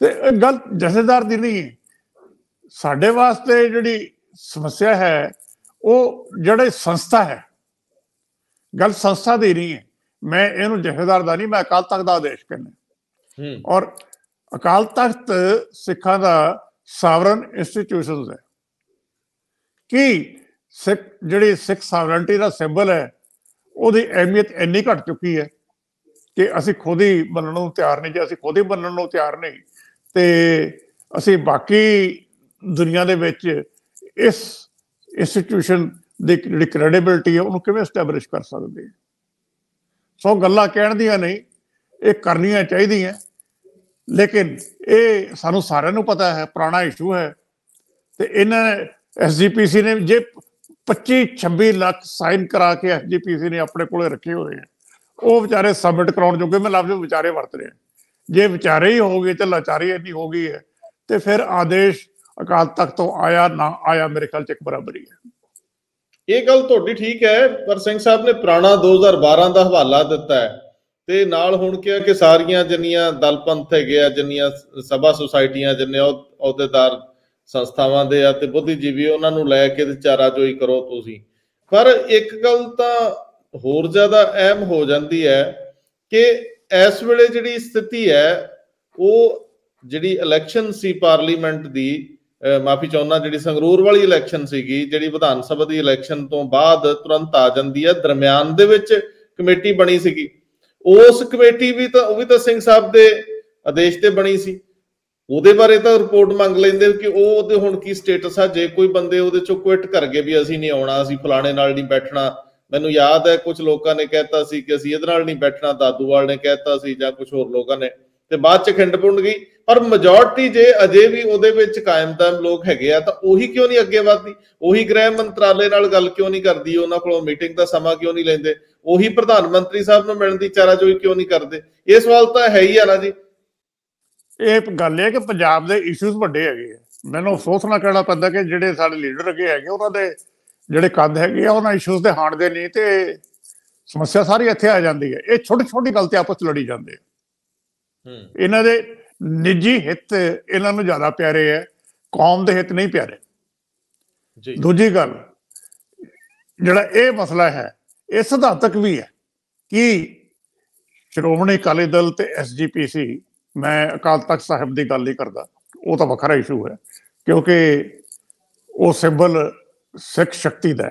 ਤੇ ਇਹ ਗੱਲ ਜਥੇਦਾਰ ਦੀ ਨਹੀਂ ਹੈ। ਸਾਡੇ ਵਾਸਤੇ ਜਿਹੜੀ ਸਮੱਸਿਆ ਹੈ ਉਹ ਜਿਹੜੇ ਸੰਸਥਾ ਹੈ ਗੱਲ ਸੰਸਥਾ ਦੀ ਨਹੀਂ ਹੈ। ਮੈਂ ਇਹਨੂੰ ਜਥੇਦਾਰ ਦਾ ਨਹੀਂ ਮੈਂ ਅਕਾਲ ਤਖਤ ਦਾ ਆਦੇਸ਼ ਕਹਿੰਦਾ। ਹੂੰ। ਔਰ ਅਕਾਲ ਤਖਤ ਸਿੱਖਾਂ ਦਾ ਸਾਵਰਨ ਇੰਸਟੀਟਿਊਸ਼ਨਸ ਹੈ। ਕਿ ਸਿੱਖ ਜਿਹੜੀ ਸਿੱਖ ਸਾਵਰਨਟੀ ਦਾ ਸਿੰਬਲ ਹੈ ਉਹਦੀ ਅਹਿਮੀਅਤ ਇੰਨੀ ਘਟ ਚੁੱਕੀ ਹੈ ਕਿ ਅਸੀਂ ਖੁਦ ਹੀ ਮੰਨਣ ਨੂੰ ਤਿਆਰ ਨਹੀਂ, ਜੇ ਅਸੀਂ ਖੁਦ ਹੀ ਮੰਨਣ ਨੂੰ ਤਿਆਰ ਨਹੀਂ, ਤੇ ਅਸੀਂ ਬਾਕੀ ਦੁਨੀਆ ਦੇ ਵਿੱਚ ਇਸ ਇੰਸਟੀਟਿਊਸ਼ਨ ਦੀ ਜਿਹੜੀ ਕ੍ਰੈਡੀਬਿਲਟੀ ਹੈ, ਉਹਨੂੰ ਕਿਵੇਂ ਐਸਟੈਬਲਿਸ਼ ਕਰ ਸਕਦੇ ਹਾਂ? ਸੋ ਗੱਲਾਂ ਕਹਿਣ ਦੀਆਂ ਨਹੀਂ, ਇਹ ਕਰਨੀਆਂ ਚਾਹੀਦੀਆਂ। ਲੇਕਿਨ ਇਹ ਸਾਨੂੰ ਸਾਰਿਆਂ ਨੂੰ ਪਤਾ ਹੈ, ਪੁਰਾਣਾ ਇਸ਼ੂ ਹੈ, ਤੇ ਇਹਨਾਂ ਐਸਜੀਪੀਸੀ ਨੇ, ਜੇ 25 26 ਲੱਖ ਸਾਈਨ ਕਰਾ ਕੇ ਐਸਜੀਪੀਸੀ ਨੇ ਆਪਣੇ ਕੋਲੇ ਰੱਖੇ ਹੋਏ ਆ। ਉਹ ਵਿਚਾਰੇ ਸਬਮਿਟ ਕਰਾਉਣ ਜੋਗੇ, ਮੈਂ ਲਫ਼ਜ਼ ਵਿਚਾਰੇ ਵਰਤ ਰਿਹਾ। ਜੇ ਵਿਚਾਰੇ ਹੀ ਹੋ ਤੇ ਲਾਚਾਰੀ ਇੰਨੀ ਹੋ ਗਈ ਹੈ ਤੇ ਫਿਰ ਆਦੇਸ਼ ਅਕਾਲ ਤਖਤ ਤੋਂ ਆਇਆ ਨਾ ਆਇਆ ਮੇਰੇ ਖਿਆਲ ਚ ਇੱਕ ਬਰਾਬਰੀ ਹੈ ਇਹ ਗੱਲ ਤੁਹਾਡੀ ਠੀਕ ਹੈ, ਪਰ ਸਿੰਘ ਸਾਹਿਬ ਨੇ ਪੁਰਾਣਾ 2012 ਦਾ ਹਵਾਲਾ ਦਿੱਤਾ ਹੈ ਤੇ ਨਾਲ ਹੁਣ ਕਿਹਾ ਕਿ ਸਾਰੀਆਂ ਜਿੰਨੀਆਂ ਦਲ ਪੰਥ ਹੈਗੇ ਆ, ਜਿੰਨੀਆਂ ਸਭਾ ਸੁਸਾਇਟੀਆਂ, ਜਿੰਨੇ ਅਹੁਦੇਦਾਰ ਸੰਸਥਾਵਾਂ ਦੇ ਆ ਤੇ ਬੁੱਧੀਜੀਵੀ ਉਹਨਾਂ ਨੂੰ ਲੈ ਕੇ ਤੇ ਚਾਰਾ ਜੋਈ ਕਰੋ ਤੁਸੀਂ। ਪਰ ਇੱਕ ਗੱਲ ਤਾਂ ਹੋਰ ਜ਼ਿਆਦਾ ਅਹਿਮ ਹੋ ਜਾਂਦੀ ਹੈ ਕਿ ਇਸ ਵੇਲੇ ਜਿਹੜੀ ਸਥਿਤੀ ਹੈ, ਉਹ ਜਿਹੜੀ ਇਲੈਕਸ਼ਨ ਸੀ ਪਾਰਲੀਮੈਂਟ ਦੀ ਮਾਫੀ ਚਾਹੁੰਦਾ ਜਿਹੜੀ ਸੰਗਰੂਰ ਵਾਲੀ ਇਲੈਕਸ਼ਨ ਸੀਗੀ, ਜਿਹੜੀ ਵਿਧਾਨ ਸਭਾ ਦੀ ਇਲੈਕਸ਼ਨ ਤੋਂ ਬਾਅਦ ਤੁਰੰਤ ਆ ਜਾਂਦੀ ਹੈ, ਦਰਮਿਆਨ ਦੇ ਵਿੱਚ ਕਮੇਟੀ ਬਣੀ ਸੀਗੀ। ਉਸ ਕਮੇਟੀ ਵੀ ਤਾਂ ਉਹ ਵੀ ਤਾਂ ਸਿੰਘ ਸਾਹਿਬ ਦੇ ਆਦੇਸ਼ ਤੇ ਬਣੀ ਸੀ। ਉਹਦੇ ਬਾਰੇ ਤਾਂ ਰਿਪੋਰਟ ਮੰਗ ਲੈਂਦੇ ਕਿ ਉਹ ਉਹਦੇ ਹੁਣ ਕੀ ਸਟੇਟਸ ਆ, ਜੇ ਕੋਈ ਬੰਦੇ ਉਹਦੇ ਚੋਂ ਕੁਇਟ ਕਰ ਗਏ ਵੀ ਅਸੀਂ ਨਹੀਂ ਆਉਣਾ, ਅਸੀਂ ਫਲਾਣੇ ਨਾਲ ਨਹੀਂ ਬੈਠਣਾ। ਮੈਨੂੰ ਯਾਦ ਹੈ ਕੁਝ ਲੋਕਾਂ ਨੇ ਕਹਿਤਾ ਸੀ ਕਿ ਅਸੀਂ ਇਹਦੇ ਨਾਲ ਨਹੀਂ ਬੈਠਣਾ ਦਾਦੂਵਾਲ ਨੇ ਕਹਿਤਾ ਸੀ ਜਾਂ ਕੁਝ ਹੋਰ ਲੋਕਾਂ ਨੇ। ਤੇ ਬਾਅਦ ਚ ਖਿੰਡ ਪੁੰਡ ਗਈ। ਪਰ ਮੈਜੋਰਟੀ ਜੇ ਅਜੇ ਵੀ ਉਹਦੇ ਵਿੱਚ ਕਾਇਮਦਾਮ ਲੋਕ ਹੈਗੇ ਆ, ਤਾਂ ਉਹੀ ਕਿਉਂ ਨਹੀਂ ਅੱਗੇ ਵਧਦੀ? ਉਹੀ ਗ੍ਰਹਿ ਮੰਤਰਾਲੇ ਨਾਲ ਗੱਲ ਕਿਉਂ ਨਹੀਂ ਕਰਦੀ? ਉਹਨਾਂ ਕੋਲੋਂ ਮੀਟਿੰਗ ਦਾ ਸਮਾਂ ਕਿਉਂ ਨਹੀਂ ਲੈਂਦੇ? ਉਹੀ ਪ੍ਰਧਾਨ ਮੰਤਰੀ ਸਾਹਿਬ ਨੂੰ ਮਿਲਣ ਦੀ ਚਾਰਾਜੋਈ ਕਿਉਂ ਨਹੀਂ ਕਰਦੇ? ਇਹ ਸਵਾਲ ਤਾਂ ਹੈ ਹੀ ਆ ਨਾ ਜੀ। ਇਹ ਗੱਲ ਹੈ ਕਿ ਪੰਜਾਬ ਦੇ ਇਸ਼ੂਜ਼ ਵੱਡੇ ਹੈਗੇ ਆ। ਮੈਨੂੰ ਅਫਸੋਸ ਨਾਲ ਕਹਿਣਾ ਪੈਂਦਾ ਕਿ ਜਿਹੜੇ ਸਾਡੇ ਲੀਡਰ ਅੱਗੇ ਹੈਗੇ ਉਹਨਾਂ ਦੇ ਜਿਹੜੇ ਕੱਦ ਹੈਗੇ ਆ ਉਹਨਾਂ ਇਸ਼ੂਜ਼ ਦੇ ਹਾਣਦੇ ਨਹੀਂ ਤੇ ਸਮੱਸਿਆ ਸਾਰੀ ਇੱਥੇ ਆ ਜਾਂਦੀ ਹੈ। ਇਹ ਛੋਟੀ ਛੋਟੀ ਗੱਲ ਤੇ ਆਪਸ ਚ ਲੜੀ ਜਾਂਦੇ ਹੂੰ। ਇਹਨਾਂ ਦੇ ਨਿੱਜੀ ਹਿੱਤ ਇਹਨਾਂ ਨੂੰ ਜ਼ਿਆਦਾ ਪਿਆਰੇ ਹੈ ਕੌਮ ਦੇ ਹਿੱਤ ਨਹੀਂ ਪਿਆਰੇ। ਜੀ। ਦੂਜੀ ਗੱਲ ਜਿਹੜਾ ਇਹ ਮਸਲਾ ਹੈ ਇਹ ਸਿਧਾਂਤਕ ਵੀ ਹੈ ਕਿ ਸ਼੍ਰੋਮਣੀ ਅਕਾਲੀ ਦਲ ਤੇ ਐਸਜੀਪੀਸੀ ਮੈਂ ਅਕਾਲ ਤਖਤ ਸਾਹਿਬ ਦੀ ਗੱਲ ਨਹੀਂ ਕਰਦਾ। ਉਹ ਤਾਂ ਵੱਖਰਾ ਇਸ਼ੂ ਹੈ। ਕਿਉਂਕਿ ਉਹ ਸਿੰਬਲ ਸਿੱਖ ਸ਼ਕਤੀ ਦਾ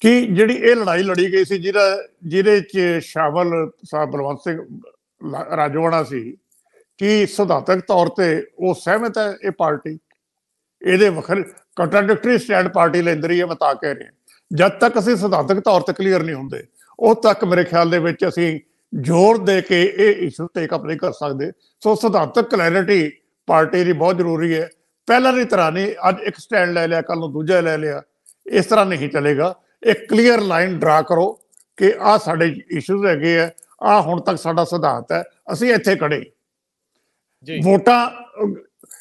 ਕਿ ਜਿਹੜੀ ਇਹ ਲੜਾਈ ਲੜੀ ਗਈ ਸੀ, ਜਿਹਦਾ, ਜਿਹਦੇ ਚ ਸ਼ਾਮਲ ਸਾਹਿਬ ਬਲਵੰਤ ਸਿੰਘ ਲਾ- ਰਾਜੋਆਣਾ ਸੀ, ਕਿ ਸਿਧਾਂਤਕ ਤੌਰ ਤੇ ਉਹ ਸਹਿਮਤ ਹੈ ਇਹ ਪਾਰਟੀ। ਇਹਦੇ ਵੱਖਰੇ ਕੰਟਰਡਿਕਟਰੀ ਸਟੈਂਡ ਪਾਰਟੀ ਲੈਂਦੀ ਰਹੀ ਹੈ, ਮੈਂ ਤਾਂ ਕਹਿ ਰਿਹਾ। ਜਦ ਤੱਕ ਅਸੀਂ ਸਿਧਾਂਤਕ ਤੌਰ ਤੇ ਕਲੀਅਰ ਨਹੀਂ ਹੁੰਦੇ, ਉਦ ਤੱਕ ਮੇਰੇ ਖਿਆਲ ਦੇ ਵਿੱਚ ਅਸੀਂ ਜ਼ੋਰ ਦੇ ਕੇ ਇਹ ਇਸ਼ੂ ਟੇਕ ਅਪ ਨਹੀਂ ਕਰ ਸਕਦੇ। ਸੋ ਸਿਧਾਂਤਕ ਕਲੈਰਿਟੀ ਪਾਰਟੀ ਦੀ ਬਹੁਤ ਜ਼ਰੂਰੀ ਹੈ। ਪਹਿਲਾਂ ਦੀ ਤਰ੍ਹਾਂ ਨਹੀਂ ਅੱਜ ਇੱਕ ਸਟੈਂਡ ਲੈ ਲਿਆ ਕੱਲ ਨੂੰ ਦੂਜਾ ਲੈ ਲਿਆ। ਇਸ ਤਰ੍ਹਾਂ ਨਹੀਂ ਚੱਲੇਗਾ। ਇੱਕ ਕਲੀਅਰ ਲਾਈਨ ਡਰਾ ਕਰੋ ਕਿ ਆਹ ਸਾਡੇ ਇਸ਼ੂਜ਼ ਹੈਗੇ ਆ ਆਹ ਹੁਣ ਤੱਕ ਸਾਡਾ ਸਿਧਾਂਤ ਹੈ ਅਸੀਂ ਇੱਥੇ ਖੜੇ। ਜੀ। ਵੋਟਾਂ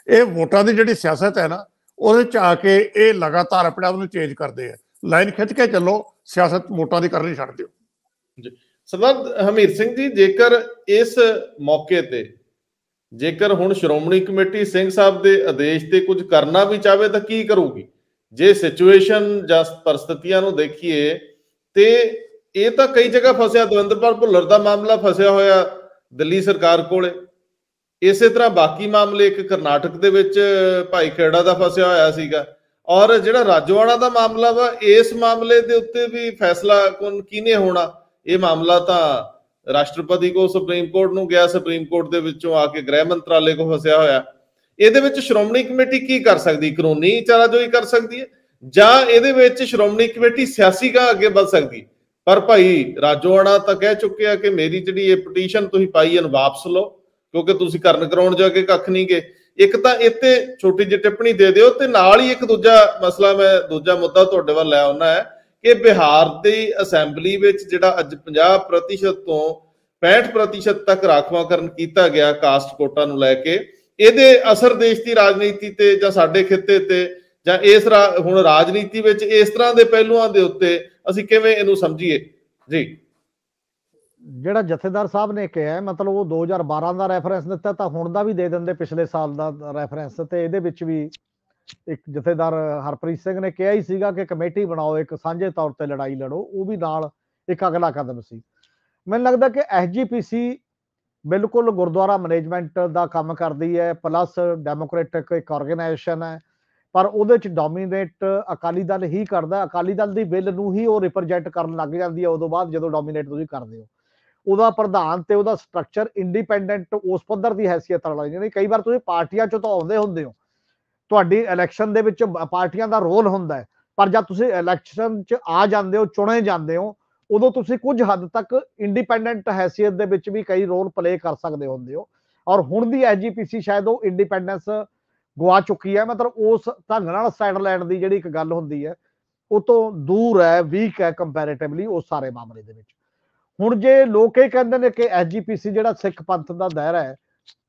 ਇਹ ਵੋਟਾਂ ਦੀ ਜਿਹੜੀ ਸਿਆਸਤ ਹੈ ਨਾ ਉਹਦੇ ਚ ਆ ਕੇ ਇਹ ਲਗਾਤਾਰ ਆਪਣੇ ਆਪ ਨੂੰ ਚੇਂਜ ਕਰਦੇ ਆ। ਲਾਈਨ ਖਿੱਚ ਕੇ ਚੱਲੋ ਸਿਆਸਤ ਵੋਟਾਂ ਦੀ ਕਰਨੀ ਛੱਡ ਦਿਓ। ਸਰਦਾਰ ਹਮੀਰ ਸਿੰਘ ਜੀ, ਜੇਕਰ ਇਸ ਮੌਕੇ ਤੇ, ਜੇਕਰ ਹੁਣ ਸ਼੍ਰੋਮਣੀ ਕਮੇਟੀ ਸਿੰਘ ਸਾਹਿਬ ਦੇ ਆਦੇਸ਼ ਤੇ ਕੁਝ ਕਰਨਾ ਵੀ ਚਾਹਵੇ ਤਾਂ ਕੀ ਕਰੂਗੀ? ਜੇ ਸਿਚੁਏਸ਼ਨ ਜਾਂ ਪਰਿਸਥਿਤੀਆਂ ਨੂੰ ਦੇਖੀਏ, ਤੇ ਇਹ ਤਾਂ ਕਈ ਜਗ੍ਹਾ ਫਸਿਆ, ਦਵਿੰਦਰਪਾਲ ਭੁੱਲਰ ਦਾ ਮਾਮਲਾ ਫਸਿਆ ਹੋਇਆ ਦਿੱਲੀ ਸਰਕਾਰ ਕੋਲੇ। ਇਸੇ ਤਰ੍ਹਾਂ ਬਾਕੀ ਮਾਮਲੇ, ਇੱਕ ਕਰਨਾਟਕ ਦੇ ਵਿੱਚ ਭਾਈ ਖੇੜਾ ਦਾ ਫਸਿਆ ਹੋਇਆ ਸੀਗਾ। ਔਰ ਜਿਹੜਾ ਰਾਜਵਾੜਾ ਦਾ ਮਾਮਲਾ ਵਾ, ਇਸ ਮਾਮਲੇ ਦੇ ਉੱਤੇ ਵੀ ਫੈਸਲਾ ਕੌਣ, ਕਿਹਨੇ ਹੋਣਾ? ਇਹ ਮਾਮਲਾ ਤਾਂ ਰਾਸ਼ਟਰਪਤੀ ਕੋ ਸੁਪਰੀਮ ਕੋਰਟ ਨੂੰ ਗਿਆ, ਸੁਪਰੀਮ ਕੋਰਟ ਦੇ ਵਿੱਚੋਂ ਆ ਕੇ ਗ੍ਰਹਿ ਮੰਤਰਾਲੇ ਕੋ ਫਸਿਆ ਹੋਇਆ। ਇਹਦੇ ਵਿੱਚ ਸ਼੍ਰੋਮਣੀ ਕਮੇਟੀ ਕੀ ਕਰ ਸਕਦੀ? ਕਾਨੂੰਨੀ ਚਾਰਾਜੋਈ ਕਰ ਸਕਦੀ ਹੈ? ਜਾਂ ਇਹਦੇ ਵਿੱਚ ਸ਼੍ਰੋਮਣੀ ਕਮੇਟੀ ਸਿਆਸੀ ਕਾਂ ਅੱਗੇ ਵੱਧ ਸਕਦੀ ਪਰ ਭਾਈ, ਰਾਜੋਆਣਾ ਤਾਂ ਕਹਿ ਚੁੱਕਿਆ ਕਿ ਮੇਰੀ ਜਿਹੜੀ ਇਹ ਪਟੀਸ਼ਨ ਤੁਸੀਂ ਪਾਈ ਇਹਨੂੰ ਵਾਪਸ ਲਓ, ਕਿਉਂਕਿ ਤੁਸੀਂ ਕਰਨ ਕਰਾਉਣ ਜਾ ਕੇ ਕੱਖ ਨਹੀਂ ਗਏ। ਇੱਕ ਤਾਂ ਇੱਥੇ ਛੋਟੀ ਜਿਹੀ ਟਿੱਪਣੀ ਦੇ ਦਿਓ ਤੇ ਨਾਲ ਹੀ ਇੱਕ ਦੂਜਾ ਮਸਲਾ ਮੈਂ, ਦੂਜਾ ਮੁੱਦਾ ਤੁਹਾਡੇ ਵੱਲ ਲੈ ਆਉਣਾ ਹੈ। ਕਿ ਬਿਹਾਰ ਦੀ ਅਸੈਂਬਲੀ ਵਿੱਚ ਜਿਹੜਾ ਅੱਜ 50% ਤੋਂ 65% ਤੱਕ ਰਾਖਵਾਂਕਰਨ ਕੀਤਾ ਗਿਆ ਕਾਸਟ ਕੋਟਾ ਨੂੰ ਲੈ ਕੇ, ਇਹਦੇ ਅਸਰ ਦੇਸ਼ ਦੀ ਰਾਜਨੀਤੀ ਤੇ ਜਾਂ ਸਾਡੇ ਖਿੱਤੇ ਤੇ ਜਾਂ ਇਸ ਹੁਣ ਰਾਜਨੀਤੀ ਵਿੱਚ ਇਸ ਤਰ੍ਹਾਂ ਦੇ ਪਹਿਲੂਆਂ ਦੇ ਉੱਤੇ ਅਸੀਂ ਕਿਵੇਂ ਇਹਨੂੰ ਸਮਝੀਏ? ਜੀ। ਜਿਹੜਾ ਜਥੇਦਾਰ ਸਾਹਿਬ ਨੇ ਕਿਹਾ, ਮਤਲਬ ਉਹ 2012 ਦਾ ਰੈਫਰੈਂਸ ਦਿੱਤਾ, ਤਾਂ ਹੁਣ ਦਾ ਵੀ ਦੇ ਦਿੰਦੇ ਪਿਛਲੇ ਸਾਲ ਦਾ ਰੈਫਰੈਂਸ ਤੇ ਇਹਦੇ ਵਿੱਚ ਵੀ ਇੱਕ ਜਥੇਦਾਰ ਹਰਪ੍ਰੀਤ ਸਿੰਘ ਨੇ ਕਿਹਾ ਹੀ ਸੀਗਾ ਕਿ ਕਮੇਟੀ ਬਣਾਓ, ਇੱਕ ਸਾਂਝੇ ਤੌਰ ਤੇ ਲੜਾਈ ਲੜੋ, ਉਹ ਵੀ ਨਾਲ ਇੱਕ ਅਗਲਾ ਕਦਮ ਸੀ। ਮੈਨੂੰ ਲੱਗਦਾ ਕਿ ਐਸਜੀਪੀਸੀ ਬਿਲਕੁਲ ਗੁਰਦੁਆਰਾ ਮੈਨੇਜਮੈਂਟ ਦਾ ਕੰਮ ਕਰਦੀ ਹੈ, ਪਲੱਸ ਡੈਮੋਕ੍ਰੈਟਿਕ ਇੱਕ ਆਰਗੇਨਾਈਜੇਸ਼ਨ ਹੈ, ਪਰ ਉਹਦੇ ਚ ਡੋਮੀਨੇਟ ਅਕਾਲੀ ਦਲ ਹੀ ਕਰਦਾ, ਅਕਾਲੀ ਦਲ ਦੀ ਬਿੱਲ ਨੂੰ ਹੀ ਉਹ ਰਿਪਰੈਜ਼ੈਂਟ ਕਰਨ ਲੱਗ ਜਾਂਦੀ ਹੈ, ਉਦੋਂ ਬਾਅਦ ਜਦੋਂ ਡੋਮੀਨੇਟ ਤੁਸੀਂ ਕਰਦੇ ਹੋ। ਉਹਦਾ ਪ੍ਰਧਾਨ ਤੇ ਉਹਦਾ ਸਟਰਕਚਰ ਇੰਡੀਪੈਂਡੈਂਟ ਉਸ ਪੱਧਰ ਦੀ ਹੈਸੀਅਤ ਵਾਲਾ ਨਹੀਂ ਕਈ ਵਾਰ ਤੁਸੀਂ ਪਾਰਟੀਆਂ ਚੋਂ ਤਾਂ ਆਉਂਦੇ ਹੁੰਦੇ ਹੋ ਤੁਹਾਡੀ ਇਲੈਕਸ਼ਨ ਦੇ ਵਿੱਚ ਪਾਰਟੀਆਂ ਦਾ ਰੋਲ ਹੁੰਦਾ ਹੈ। ਪਰ ਜਦ ਤੁਸੀਂ ਇਲੈਕਸ਼ਨ 'ਚ ਆ ਜਾਂਦੇ ਹੋ, ਚੁਣੇ ਜਾਂਦੇ ਹੋ, ਉਦੋਂ ਤੁਸੀਂ ਕੁਝ ਹੱਦ ਤੱਕ ਇੰਡੀਪੈਂਡੈਂਟ ਹੈਸੀਅਤ ਦੇ ਵਿੱਚ ਵੀ ਕਈ ਰੋਲ ਪਲੇ ਕਰ ਸਕਦੇ ਹੁੰਦੇ ਹੋ। ਔਰ ਹੁਣ ਦੀ ਐਜੀਪੀਸੀ ਸ਼ਾਇਦ ਉਹ ਇੰਡੀਪੈਂਡੈਂਸ ਗਵਾ ਚੁੱਕੀ ਹੈ। ਮਤਲਬ ਉਸ ਢੰਗ ਨਾਲ ਸਟੈਂਡਲੈਂਡ ਦੀ ਜਿਹੜੀ ਇੱਕ ਗੱਲ ਹੁੰਦੀ ਹੈ, ਉਹ ਤੋਂ ਦੂਰ ਹੈ ਵੀਕ ਹੈ ਕੰਪੈਰੀਟਿਵਲੀ ਉਸ ਸਾਰੇ ਮਾਮਲੇ ਦੇ ਵਿੱਚ। ਹੁਣ ਜੇ ਲੋਕ ਇਹ ਕਹਿੰਦੇ ਨੇ ਕਿ ਐਜੀਪੀਸੀ ਜਿਹੜਾ ਸਿੱਖ ਪੰਥ ਦਾ ਦਾਇਰਾ ਹੈ,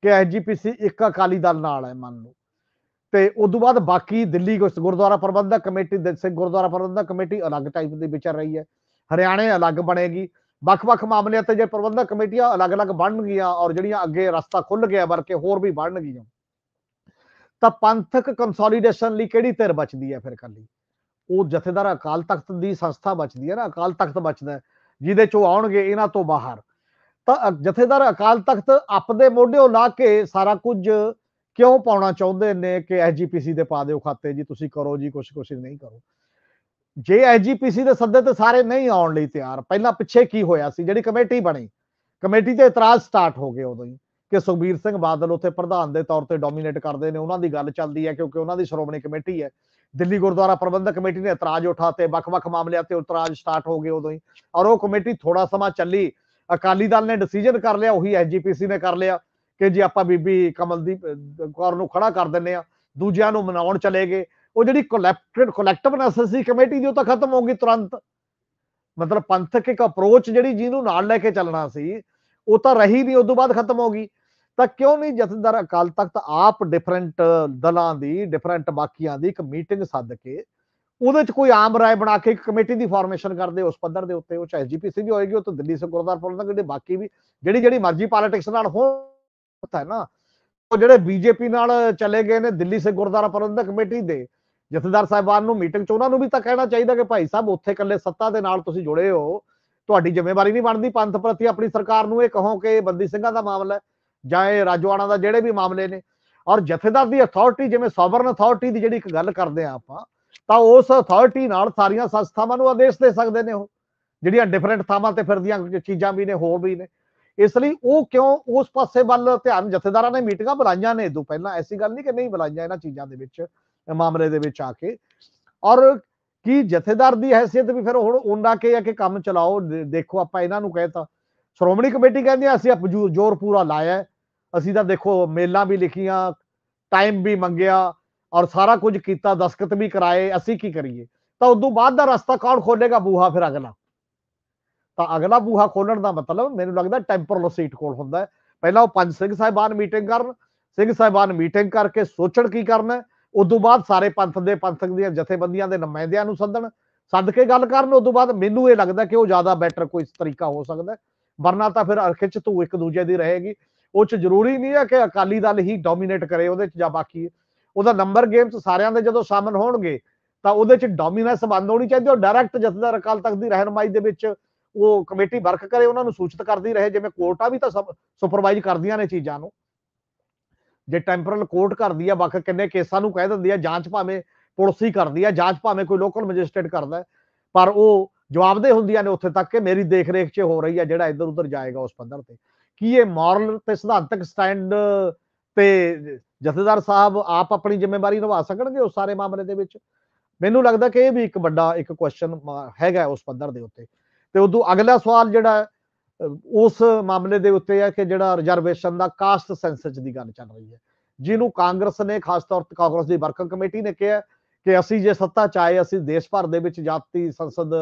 ਕਿ ਐਜੀਪੀਸੀ ਇੱਕ ਅਕਾਲੀ ਦਲ ਨਾਲ ਹੈ ਮੰਨ ਲਓ ਤੇ ਉਸ ਤੋਂ ਬਾਅਦ ਬਾਕੀ ਦਿੱਲੀ ਗੁਰ- ਗੁਰਦੁਆਰਾ ਪ੍ਰਬੰਧਕ ਕਮੇਟੀ ਸਿੱਖ ਗੁਰਦੁਆਰਾ ਪ੍ਰਬੰਧਕ ਕਮੇਟੀ ਅਲੱਗ ਟਾਈਪ ਦੀ ਵਿਚਰ ਰਹੀ ਹੈ। ਹਰਿਆਣੇ ਅਲੱਗ ਬਣੇਗੀ। ਵੱਖ-ਵੱਖ ਮਾਮਲਿਆਂ ਤੇ ਜੇ ਪ੍ਰਬੰਧਕ ਕਮੇਟੀਆਂ ਅਲੱਗ-ਅਲੱਗ ਬਣਨਗੀਆਂ ਔਰ ਜਿਹੜੀਆਂ ਅੱਗੇ ਰਸਤਾ ਖੁੱਲ ਗਿਆ ਬਲਕਿ ਹੋਰ ਵੀ ਬਣਨਗੀਆਂ ਤਾਂ ਪੰਥਕ ਕੰਸੋਲੀਡੇਸ਼ਨ ਲਈ ਕਿਹੜੀ ਧਿਰ ਬਚਦੀ ਹੈ ਫਿਰ ਕੱਲੀ ਉਹ ਜਥੇਦਾਰ ਅਕਾਲ ਤਖਤ ਦੀ ਸੰਸਥਾ ਬਚਦੀ ਹੈ ਨਾ, ਅਕਾਲ ਤਖਤ ਬਚਦਾ ਜਿਹਦੇ ਚੋਂ ਆਉਣਗੇ ਇਹਨਾਂ ਤੋਂ ਬਾਹਰ। ਤਾਂ ਅ- ਜਥੇਦਾਰ ਅਕਾਲ ਤਖਤ ਆਪਦੇ ਮੋਢਿਓ ਲਾ ਕੇ ਸਾਰਾ ਕੁਝ ਕਿਉਂ ਪਾਉਣਾ ਚਾਹੁੰਦੇ ਨੇ ਕਿ ਐਜੀਪੀਸੀ ਦੇ ਪਾ ਦਿਓ ਖਾਤੇ? ਜੀ, ਤੁਸੀਂ ਕਰੋ ਜੀ ਕੁਛ ਕੁਛ ਨਹੀਂ ਕਰੋ। ਜੇ ਐਜੀਪੀਸੀ ਦੇ ਸੱਦੇ ਤੇ ਸਾਰੇ ਨਹੀਂ ਆਉਣ ਲਈ ਤਿਆਰ, ਪਹਿਲਾਂ ਪਿੱਛੇ ਕੀ ਹੋਇਆ ਸੀ? ਜਿਹੜੀ ਕਮੇਟੀ ਬਣੀ, ਕਮੇਟੀ ਤੇ ਇਤਰਾਜ਼ ਸਟਾਰਟ ਹੋ ਗਏ ਉਦੋਂ ਹੀ ਕਿ ਸੁਖਬੀਰ ਸਿੰਘ ਬਾਦਲ ਉੱਥੇ ਪ੍ਰਧਾਨ ਦੇ ਤੌਰ ਤੇ ਡੋਮੀਨੇਟ ਕਰਦੇ ਨੇ, ਉਹਨਾਂ ਦੀ ਗੱਲ ਚੱਲਦੀ ਹੈ ਕਿਉਂਕਿ ਉਹਨਾਂ ਦੀ ਸ਼੍ਰੋਮਣੀ ਕਮੇਟੀ ਹੈ। ਦਿੱਲੀ ਗੁਰਦੁਆਰਾ ਪ੍ਰਬੰਧਕ ਕਮੇਟੀ ਨੇ ਇਤਰਾਜ਼ ਉਠਾਤੇ ਵੱਖ-ਵੱਖ ਮਾਮਲਿਆਂ ਤੇ ਇਤਰਾਜ਼ ਸਟਾਰਟ ਹੋ ਗਏ ਉਦੋਂ ਹੀ। ਔਰ ਉਹ ਕਮੇਟੀ ਥੋੜਾ ਸਮਾਂ ਚੱਲੀ, ਅਕਾਲੀ ਦਲ ਨੇ ਡਿਸੀਜਨ ਕਰ ਲਿਆ, ਉਹੀ ਐਜੀਪੀਸੀ ਨੇ ਕਰ ਲਿਆ। ਕਿ ਜੀ ਆਪਾਂ ਬੀਬੀ ਕਮਲਦੀਪ ਕੌਰ ਨੂੰ ਖੜਾ ਕਰ ਦਿੰਨੇ ਆ ਦੂਜਿਆਂ ਨੂੰ ਮਨਾਉਣ ਚਲੇ ਗਏ, ਉਹ ਜਿਹੜੀ ਕਲੈਕਟਿਵ ਕਲੈਕਟਿਵਨੈਸ ਸੀ ਕਮੇਟੀ ਦੀ, ਉਹ ਤਾਂ ਖਤਮ ਹੋ ਗਈ ਤੁਰੰਤ। ਮਤਲਬ ਪੰਥਕ ਇੱਕ ਅਪਰੋਚ ਜਿਹੜੀ ਜਿਹਨੂੰ ਨਾਲ ਲੈ ਕੇ ਚੱਲਣਾ ਸੀ, ਉਹ ਤਾਂ ਰਹੀ ਨਹੀਂ ਉਸ ਤੋਂ ਬਾਅਦ ਖਤਮ ਹੋ ਗਈ। ਤਾਂ ਕਿਉਂ ਨਹੀਂ ਜਥੇਦਾਰ ਅਕਾਲ ਤਖਤ ਆਪ ਡਿਫਰੈਂਟ ਦਲਾਂ ਦੀ ਡਿਫਰੈਂਟ ਬਾਕੀਆਂ ਦੀ ਇੱਕ ਮੀਟਿੰਗ ਸੱਦ ਕੇ, ਉਹਦੇ ਚ ਕੋਈ ਆਮ ਰਾਏ ਬਣਾ ਕੇ ਇੱਕ ਕਮੇਟੀ ਦੀ ਫਾਰਮੇਸ਼ਨ ਕਰਦੇ, ਉਸ ਪੱਧਰ ਦੇ ਉੱਤੇ, ਉਹ ਚਾਹੇ ਜੀਪੀਸੀ ਵੀ ਹੋਏਗੀ, ਉਹ ਤਾਂ ਦਿੱਲੀ ਸੇ ਗੁਰਦਾਰ ਪ੍ਰਬੰਧਕ ਜਿਹੜੇ ਬਾਕੀ ਵੀ ਜਿਹੜੀ ਜਿਹੜੀ ਮਰਜ਼ੀ ਪੋਲਿਟਿਕਸ ਨਾਲ ਹੋਣ ਹੋ ਹੈ ਨਾ। ਉਹ ਜਿਹੜੇ ਬੀਜੇਪੀ ਨਾਲ ਚਲੇ ਗਏ ਨੇ ਦਿੱਲੀ ਸੇ ਗੁਰਦਾਰਾ ਪ੍ਰਬੰਧਕ ਕਮੇਟੀ ਦੇ, ਜਥੇਦਾਰ ਸਾਹਿਬਾਨ ਨੂੰ ਮੀਟਿੰਗ ਚ ਉਹਨਾਂ ਨੂੰ ਵੀ ਤਾਂ ਕਹਿਣਾ ਚਾਹੀਦਾ ਕਿ ਭਾਈ ਸਾਹਿਬ ਉੱਥੇ ਇਕੱਲੇ ਸੱਤਾ ਦੇ ਨਾਲ ਤੁਸੀਂ ਜੁੜੇ ਹੋ। ਤੁਹਾਡੀ ਜ਼ਿੰਮੇਵਾਰੀ ਨਹੀਂ ਬਣਦੀ, ਪੰਥ ਪ੍ਰਤੀ ਆਪਣੀ ਸਰਕਾਰ ਨੂੰ ਇਹ ਕਹੋ ਕਿ ਬੰਦੀ ਸਿੰਘਾਂ ਦਾ ਮਾਮਲਾ ਹੈ ਜਾਂ ਇਹ ਰਾਜਵਾਨਾ ਦਾ ਜਿਹੜੇ ਵੀ ਮਾਮਲੇ ਨੇ। ਔਰ ਜਥੇਦਾਰ ਦੀ ਅਥਾਰਟੀ ਜਿਵੇਂ ਸੋਵਰਨ ਅਥਾਰਟੀ ਦੀ ਜਿਹੜੀ ਇੱਕ ਗੱਲ ਕਰਦੇ ਆ ਆਪਾਂ, ਤਾਂ ਉਸ ਅਥਾਰਟੀ ਨਾਲ ਸਾਰੀਆਂ ਸੰਸਥਾਵਾਂ ਨੂੰ ਆਦੇਸ਼ ਦੇ ਸਕਦੇ ਨੇ ਉਹ। ਜਿਹੜੀਆਂ ਡਿਫਰੈਂਟ ਥਾਵਾਂ ਤੇ ਫਿਰਦੀਆਂ ਚੀਜ਼ਾਂ ਵੀ ਨੇ, ਹੋਰ ਵੀ ਨੇ। ਇਸ ਲਈ ਉਹ ਕਿਉਂ ਉਸ ਪਾਸੇ ਵੱਲ ਧਿਆਨ, ਜਥੇਦਾਰਾਂ ਨੇ ਮੀਟਿੰਗਾਂ ਬੁਲਾਈਆਂ ਨੇ ਤੋਂ ਪਹਿਲਾਂ, ਐਸੀ ਗੱਲ ਨਹੀਂ ਕਿ ਨਹੀਂ ਬੁਲਾਈਆਂ ਇਹਨਾਂ ਚੀਜ਼ਾਂ ਦੇ ਵਿੱਚ, ਮਾਮਲੇ ਦੇ ਵਿੱਚ ਆ ਕੇ। ਔਰ ਕੀ ਜਥੇਦਾਰ ਦੀ ਹੈਸੀਅਤ ਵੀ ਫਿਰ ਹੁਣ ਉਹਨਾਂ ਕੇ ਆ ਕਿ ਕੰਮ ਚਲਾਓ ਦੇਖੋ ਆਪਾਂ ਇਹਨਾਂ ਨੂੰ ਕਹਿਤਾ। ਸ਼੍ਰੋਮਣੀ ਕਮੇਟੀ ਕਹਿੰਦੀ ਅਸੀਂ ਆਪ ਜ਼ੋਰ ਪੂਰਾ ਲਾਇਆ। ਅਸੀਂ ਤਾਂ ਦੇਖੋ ਮੇਲਾਂ ਵੀ ਲਿਖੀਆਂ ਟਾਈਮ ਵੀ ਮੰਗਿਆ ਔਰ ਸਾਰਾ ਕੁਝ ਕੀਤਾ, ਦਸਖਤ ਵੀ ਕਰਾਏ, ਅਸੀਂ ਕੀ ਕਰੀਏ? ਤਾਂ ਉਦੋਂ ਬਾਅਦ ਦਾ ਰਸਤਾ ਕੌਣ ਖੋਲੇਗਾ? ਬੂਹਾ ਫਿਰ ਅਗਲਾ। ਤਾਂ ਅਗਲਾ ਬੂਹਾ ਖੋਲਣ ਦਾ ਮਤਲਬ ਮੈਨੂੰ ਲੱਗਦਾ ਟੈਂਪਰਲ ਸੀਟ ਕੋਲ ਹੁੰਦਾ ਪਹਿਲਾਂ ਉਹ ਪੰਜ ਸਿੰਘ ਸਾਹਿਬਾਨ ਮੀਟਿੰਗ ਕਰਨ, ਸਿੰਘ ਸਾਹਿਬਾਨ ਮੀਟਿੰਗ ਕਰਕੇ ਸੋਚਣ ਕੀ ਕਰਨਾ ਹੈ ਤੋਂ ਬਾਅਦ ਸਾਰੇ ਪੰਥ ਦੇ ਪੰਥਕ ਦੀਆਂ ਜਥੇਬੰਦੀਆਂ ਦੇ ਨੁਮਾਇੰਦਿਆਂ ਨੂੰ ਸੱਦਣ, ਸੱਦ ਕੇ ਗੱਲ ਕਰਨ, ਉਦੋਂ ਬਾਅਦ ਮੈਨੂੰ ਇਹ ਲੱਗਦਾ ਕਿ ਉਹ ਜ਼ਿਆਦਾ ਬੈਟਰ ਕੋਈ ਤਰੀਕਾ ਹੋ ਸਕਦਾ ਵਰਨਾ ਤਾਂ ਫਿਰ ਅਰਖਿਚ ਤੂੰ ਇੱਕ ਦੂਜੇ ਦੀ ਰਹੇਗੀ। ਉਹ ਚ ਜ਼ਰੂਰੀ ਨਹੀਂ ਹੈ ਕਿ ਅਕਾਲੀ ਦਲ ਹੀ ਡੋਮੀਨੇਟ ਕਰੇ ਉਹਦੇ ਚ ਜਾਂ ਬਾਕੀ ਉਹਦਾ ਨੰਬਰ ਗੇਮ ਚ ਸਾਰਿਆਂ ਦੇ ਜਦੋਂ ਸ਼ਾਮਲ ਹੋਣਗੇ, ਤਾਂ ਉਹਦੇ ਚ ਡੋਮੀਨੈਂਸ ਬੰਦ ਹੋਣੀ ਚਾਹੀਦੀ ਉਹ ਡਾਇਰੈਕਟ ਜਥੇਦਾਰ ਅਕਾਲ ਤਖਤ ਦੀ ਰਹਿਨਮਾਈ ਦੇ ਵਿੱਚ ਉਹ ਕਮੇਟੀ ਵਰਕ ਕਰੇ, ਉਹਨਾਂ ਨੂੰ ਸੂਚਿਤ ਕਰਦੀ ਰਹੇ। ਜਿਵੇਂ ਕੋਰਟਾਂ ਵੀ ਤਾਂ ਸੁਪਰਵਾਈਜ਼ ਕਰਦੀਆਂ ਨੇ ਚੀਜ਼ਾਂ ਨੂੰ। ਜੇ ਟੈਂਪਰਲ ਕੋਰਟ ਕਰਦੀ ਆ, ਵੱਖ ਕਿੰਨੇ ਕੇਸਾਂ ਨੂੰ ਕਹਿ ਦਿੰਦੀ ਆ, ਜਾਂਚ ਭਾਵੇਂ ਪੁਲਿਸ ਹੀ ਕਰਦੀ ਆ, ਜਾਂਚ ਭਾਵੇਂ ਕੋਈ ਲੋਕਲ ਮੈਜਿਸਟ੍ਰੇਟ ਕਰਦਾ ਪਰ ਉਹ ਜਵਾਬਦੇ ਹੁੰਦੀਆਂ ਨੇ ਉੱਥੇ ਤੱਕ ਕਿ ਮੇਰੀ ਦੇਖ ਰੇਖ 'ਚ ਹੋ ਰਹੀ ਆ, ਜਿਹੜਾ ਇੱਧਰ ਉੱਧਰ ਜਾਏਗਾ ਉਸ ਪੱਧਰ ਤੇ। ਕੀ ਇਹ ਮੋਰਲ ਤੇ ਸਿਧਾਂਤਕ ਸਟੈਂਡ ਤੇ ਜਥੇਦਾਰ ਸਾਹਿਬ ਆਪ ਆਪਣੀ ਜ਼ਿੰਮੇਵਾਰੀ ਨਿਭਾ ਸਕਣਗੇ ਉਸ ਸਾਰੇ ਮਾਮਲੇ ਦੇ ਵਿੱਚ? ਮੈਨੂੰ ਲੱਗਦਾ ਕਿ ਇਹ ਵੀ ਇੱਕ ਵੱਡਾ, ਇੱਕ ਕੁਐਸਚਨ ਹੈਗਾ ਉਸ ਪੱਧਰ ਦੇ ਉੱਤੇ। ਤੇ ਉਦੋਂ ਅਗਲਾ ਸਵਾਲ ਜਿਹੜਾ ਉਸ ਮਾਮਲੇ ਦੇ ਉੱਤੇ ਹੈ ਕਿ ਜਿਹੜਾ ਰਿਜ਼ਰਵੇਸ਼ਨ ਦਾ ਕਾਸਟ ਸੈਂਸਸ ਦੀ ਗੱਲ ਚੱਲ ਰਹੀ ਹੈ। ਜਿਹਨੂੰ ਕਾਂਗਰਸ ਨੇ, ਖਾਸ ਤੌਰ ਤੇ ਕਾਂਗਰਸ ਦੀ ਵਰਕਿੰਗ ਕਮੇਟੀ ਨੇ ਕਿਹਾ ਕਿ ਅਸੀਂ ਜੇ ਸੱਤਾ ਚਾਹੇ ਅਸੀਂ ਦੇਸ਼ ਭਰ ਦੇ ਵਿੱਚ ਜਾਤੀ ਸੰਸਦ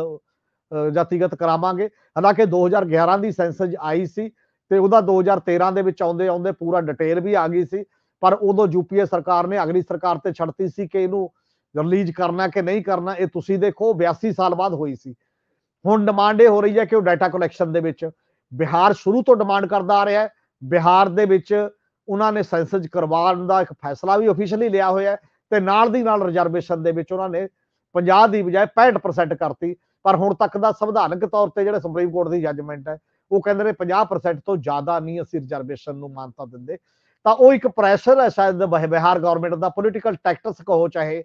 ਜਾਤੀਗਤ ਕਰਾਵਾਂਗੇ। ਹਾਲਾਂਕਿ 2011 ਦੀ ਸੈਂਸਸ ਆਈ ਸੀ ਤੇ ਉਹਦਾ 2013 ਦੇ ਵਿੱਚ ਆਉਂਦੇ ਆਉਂਦੇ ਪੂਰਾ ਡਿਟੇਲ ਵੀ ਆ ਗਈ ਸੀ। ਪਰ ਉਦੋਂ ਯੂਪੀਏ ਸਰਕਾਰ ਨੇ ਅਗਲੀ ਸਰਕਾਰ ਤੇ ਛੱਡਤੀ ਸੀ ਕਿ ਇਹਨੂੰ ਰਿਲੀਜ਼ ਕਰਨਾ ਕਿ ਨਹੀਂ ਕਰਨਾ, ਇਹ ਤੁਸੀਂ ਦੇਖੋ 82 ਸਾਲ ਬਾਅਦ ਹੋਈ ਸੀ। ਹੁਣ ਡਿਮਾਂਡ ਇਹ ਹੋ ਰਹੀ ਹੈ ਕਿ ਉਹ ਡਾਟਾ ਕਲੈਕਸ਼ਨ ਦੇ ਵਿੱਚ ਬਿਹਾਰ ਸ਼ੁਰੂ ਤੋਂ ਡਿਮਾਂਡ ਕਰਦਾ ਆ ਰਿਹਾ ਹੈ। ਬਿਹਾਰ ਦੇ ਵਿੱਚ ਉਹਨਾਂ ਨੇ ਸੈਂਸਸ ਕਰਵਾਉਣ ਦਾ ਇੱਕ ਫੈਸਲਾ ਵੀ ਅਫੀਸ਼ੀਅਲੀ ਲਿਆ ਹੋਇਆ ਹੈ ਤੇ ਨਾਲ ਦੀ ਨਾਲ ਰਿਜ਼ਰਵੇਸ਼ਨ ਦੇ ਵਿੱਚ ਉਹਨਾਂ ਨੇ 50 ਦੀ ਬਜਾਏ 65% ਕਰਤੀ। ਪਰ ਹੁਣ ਤੱਕ ਦਾ ਸੰਵਿਧਾਨਕ ਤੌਰ ਤੇ ਜਿਹੜਾ ਸੁਪਰੀਮ ਕੋਰਟ ਦੀ ਜੱਜਮੈਂਟ ਹੈ, ਉਹ ਕਹਿੰਦੇ ਨੇ 50% ਤੋਂ ਜ਼ਿਆਦਾ ਨਹੀਂ ਅਸੀਂ ਰਿਜ਼ਰਵੇਸ਼ਨ ਨੂੰ ਮਾਨਤਾ ਦਿੰਦੇ। ਤਾਂ ਉਹ ਇੱਕ ਪ੍ਰੈਸ਼ਰ ਹੈ ਸ਼ਾਇਦ ਬਿਹ- ਬਿਹਾਰ ਗਵਰਨਮੈਂਟ ਦਾ ਪੋਲੀਟੀਕਲ ਟੈਕਟਿਕਸ ਕਹੋ ਚਾਹੇ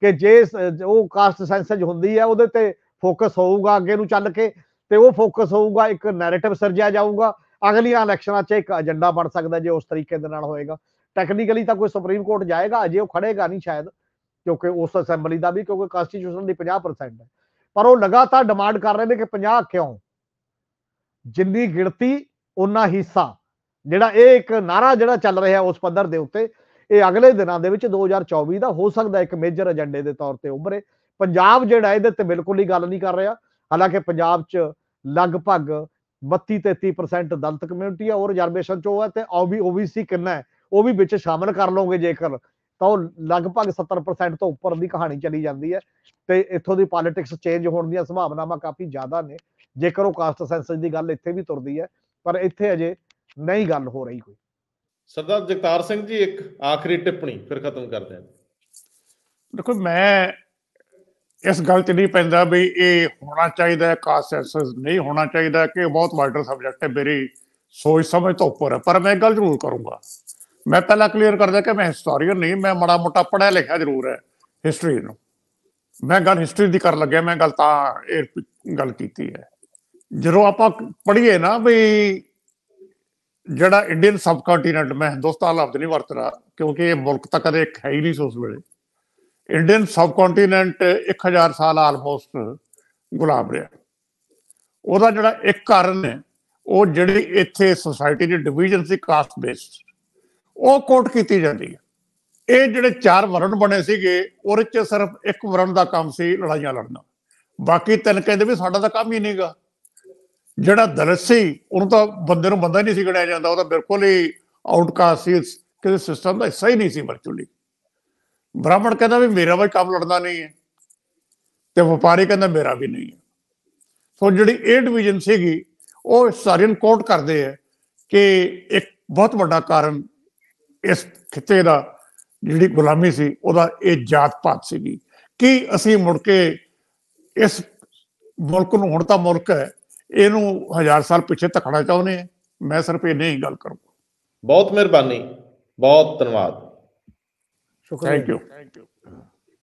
ਕਿ ਜੇ ਉਹ ਕਾਸਟ ਸੈਂਸਸ ਹੁੰਦੀ ਹੈ ਉਹਦੇ ਤੇ ਫੋਕਸ ਹੋਊਗਾ ਅੱਗੇ ਨੂੰ ਚੱਲ ਕੇ ਤੇ ਉਹ ਫੋਕਸ ਹੋਊਗਾ, ਇੱਕ ਨੈਰੇਟਿਵ ਸਿਰਜਿਆ ਜਾਊਗਾ। ਅਗਲੀਆਂ ਇਲੈਕਸ਼ਨਾਂ 'ਚ ਇੱਕ ਏਜੰਡਾ ਬਣ ਸਕਦਾ ਜੇ ਉਸ ਤਰੀਕੇ ਦੇ ਨਾਲ ਹੋਏਗਾ। ਟੈਕਨੀਕਲੀ ਤਾਂ ਕੋਈ ਸੁਪਰੀਮ ਕੋਰਟ ਜਾਏਗਾ, ਅਜੇ ਉਹ ਖੜੇਗਾ ਨਹੀਂ ਸ਼ਾਇਦ, ਕਿਉਂਕਿ ਉਸ ਅਸੈਂਬਲੀ ਦਾ ਵੀ, ਕਿਉਂਕਿ ਕਨਸਟੀਟਿਊਸ਼ਨ ਦੀ 50% ਹੈ। ਪਰ ਉਹ ਲਗਾਤਾਰ ਡਿਮਾਂਡ ਕਰ ਰਹੇ ਨੇ ਕਿ 50 ਕਿਉਂ? ਜਿੰਨੀ ਗਿਣਤੀ ਉਨਾ ਹਿੱਸਾ। ਜਿਹੜਾ ਇਹ ਇੱਕ ਨਾਰਾ ਜਿਹੜਾ ਚੱਲ ਰਿਹਾ ਉਸ ਪੱਧਰ ਦੇ ਉੱਤੇ, ਇਹ ਅਗਲੇ ਦਿਨਾਂ ਦੇ ਵਿੱਚ 2024 ਦਾ ਹੋ ਸਕਦਾ ਇੱਕ ਮੇਜਰ ਏਜੰਡੇ ਦੇ ਤੌਰ ਤੇ ਉਭਰੇ। ਪੰਜਾਬ ਜਿਹੜਾ ਇਹਦੇ ਤੇ ਬਿਲਕੁਲ ਹੀ ਗੱਲ ਨਹੀਂ ਕਰ ਰਿਹਾ। ਹਾਲਾਂਕਿ ਪੰਜਾਬ 'ਚ ਲਗਭਗ 32 33% ਦਲਿਤ ਕਮਿਊਨਿਟੀ ਹੈ ਉਹ ਰਿਜ਼ਰਵੇਸ਼ਨ 'ਚ ਉਹ ਹੈ ਤੇ ਓਬੀਸੀ ਕਿੰਨਾ ਹੈ ਉਹ ਵੀ ਵਿੱਚ ਸ਼ਾਮਲ ਕਰ ਲਓਗੇ ਜੇਕਰ ਤਾਂ ਉਹ ਲਗਭਗ 70% ਤੋਂ ਉੱਪਰ ਦੀ ਕਹਾਣੀ ਚਲੀ ਜਾਂਦੀ ਹੈ ਤੇ ਇੱਥੋਂ ਦੀ ਪੋਲਿਟਿਕਸ ਚੇਂਜ ਹੋਣ ਦੀਆਂ ਸੰਭਾਵਨਾਵਾਂ ਕਾਫੀ ਜ਼ਿਆਦਾ ਨੇ ਜੇਕਰ ਉਹ ਕਾਸਟ ਸੈਂਸਸ ਦੀ ਗੱਲ ਇੱਥੇ ਵੀ ਤੁਰਦੀ ਹੈ ਪਰ ਇੱਥੇ ਅਜੇ ਨਹੀਂ ਗੱਲ ਹੋ ਰਹੀ ਕੋਈ। ਸਰਦਾਰ ਜਗਤਾਰ ਸਿੰਘ ਜੀ ਇੱਕ ਆਖਰੀ ਟਿੱਪਣੀ ਫਿਰ ਖਤਮ ਕਰਦੇ ਹਾਂ। ਦੇਖੋ ਮੈਂ ਇਸ ਗੱਲ 'ਚ ਨਹੀਂ ਪੈਂਦਾ ਵੀ ਇਹ ਹੋਣਾ ਚਾਹੀਦਾ ਹੈ ਕਾਸਟ ਸੈਂਸਸ ਨਹੀਂ ਹੋਣਾ ਚਾਹੀਦਾ, ਕਿ ਬਹੁਤ ਵਾਈਡਰ ਸਬਜੈਕਟ ਹੈ, ਮੇਰੀ ਸੋਚ ਸਮਝ ਤੋਂ ਉੱਪਰ ਹੈ। ਪਰ ਮੈਂ ਇੱਕ ਗੱਲ ਜ਼ਰੂਰ ਕਰੂੰਗਾ। ਮੈਂ ਪਹਿਲਾਂ ਕਲੀਅਰ ਕਰਦਾ ਕਿ ਮੈਂ ਹਿਸਟੋਰੀਅਨ ਨਹੀਂ, ਮੈਂ ਮਾੜਾ ਮੋਟਾ ਪੜ੍ਹਿਆ ਲਿਖਿਆ ਜ਼ਰੂਰ ਹੈ ਹਿਸਟਰੀ ਨੂੰ। ਮੈਂ ਗੱਲ ਹਿਸਟਰੀ ਦੀ ਕਰਨ ਲੱਗਿਆ, ਮੈਂ ਗੱਲ ਤਾਂ ਇਹ ਗੱਲ ਕੀਤੀ ਹੈ। ਜਦੋਂ ਆਪਾਂ ਪੜ੍ਹੀਏ ਨਾ ਵੀ ਜਿਹੜਾ ਇੰਡੀਅਨ ਸਬ ਕੰਟੀਨੈਂਟ ਮੈਂ ਹਿੰਦੁਸਤਾਨ ਲਫ਼ਜ਼ ਨਹੀਂ ਵਰਤਦਾ, ਕਿਉਂਕਿ ਇਹ ਮੁਲਕ ਤਾਂ ਕਦੇ ਇੱਕ ਹੈ ਹੀ ਨਹੀਂ ਸੀ ਉਸ ਵੇਲੇ। ਇੰਡੀਅਨ ਸਬ ਕੰਟੀਨੈਂਟ 1000 ਸਾਲ ਆਲਮੋਸਟ ਗੁਲਾਮ ਰਿਹਾ। ਉਹਦਾ ਜਿਹੜਾ ਇੱਕ ਕਾਰਨ ਹੈ, ਉਹ ਜਿਹੜੀ ਇੱਥੇ ਸੋਸਾਇਟੀ ਦੀ ਡਿਵੀਜ਼ਨ ਸੀ ਕਾਸਟ ਬੇਸ ਉਹ ਕੋਟ ਕੀਤੀ ਜਾਂਦੀ ਹੈ। ਇਹ ਜਿਹੜੇ ਚਾਰ ਵਰਣ ਬਣੇ ਸੀਗੇ, ਉਹਦੇ ਚ ਸਿਰਫ ਇੱਕ ਵਰਣ ਦਾ ਕੰਮ ਸੀ, ਲੜਾਈਆਂ ਲੜਨਾ। ਬਾਕੀ ਤਿੰਨ ਕਹਿੰਦੇ ਵੀ ਸਾਡਾ ਤਾਂ ਕੰਮ ਹੀ ਨਹੀਂਗਾ। ਜਿਹੜਾ ਦਲਿਤ ਸੀ, ਉਹਨੂੰ ਤਾਂ ਬੰਦੇ ਨੂੰ ਬੰਦਾ ਹੀ ਨਹੀਂ ਸੀ ਗਣਿਆ ਜਾਂਦਾ, ਉਹ ਤਾਂ ਬਿਲਕੁਲ ਹੀ ਆਊਟਕਾਸਟ ਸੀ। ਕਿਸੇ ਸਿਸਟਮ ਦਾ ਹਿੱਸਾ ਹੀ ਨਹੀਂ ਸੀ ਵਰਚੁਅਲੀ ਬ੍ਰਾਹਮਣ ਕਹਿੰਦਾ ਵੀ ਮੇਰਾ ਵੀ ਕੰਮ ਲੜਦਾ ਨਹੀਂ ਹੈ ਤੇ ਵਪਾਰੀ ਕਹਿੰਦਾ ਮੇਰਾ ਵੀ ਨਹੀਂ ਹੈ। ਸੋ ਜਿਹੜੀ ਇਹ ਡਿਵੀਜ਼ਨ ਸੀਗੀ, ਉਹ ਸਾਰੀਆਂ ਕੋਟ ਕਰਦੇ ਆ ਕਿ ਇੱਕ ਬਹੁਤ ਵੱਡਾ ਕਾਰਨ ਇਸ ਖਿੱਤੇ ਦਾ ਜਿਹੜੀ ਗੁਲਾਮੀ ਸੀ, ਉਹਦਾ ਇਹ ਜਾਤ ਪਾਤ ਸੀਗੀ। ਕਿ ਅਸੀਂ ਮੁੜ ਕੇ ਇਸ ਮੁਲਕ ਨੂੰ, ਹੁਣ ਤਾਂ ਮੁਲਕ ਹੈ, ਇਹਨੂੰ ਹਜ਼ਾਰ ਸਾਲ ਪਿੱਛੇ ਧੱਕਣਾ ਚਾਹੁੰਦੇ ਆ? ਮੈਂ ਸਿਰਫ ਇਹ ਨਹੀਂ ਗੱਲ ਕਰੂੰਗਾ। ਬਹੁਤ ਮਿਹਰਬਾਨੀ, ਬਹੁਤ ਧੰਨਵਾਦ। Thank you.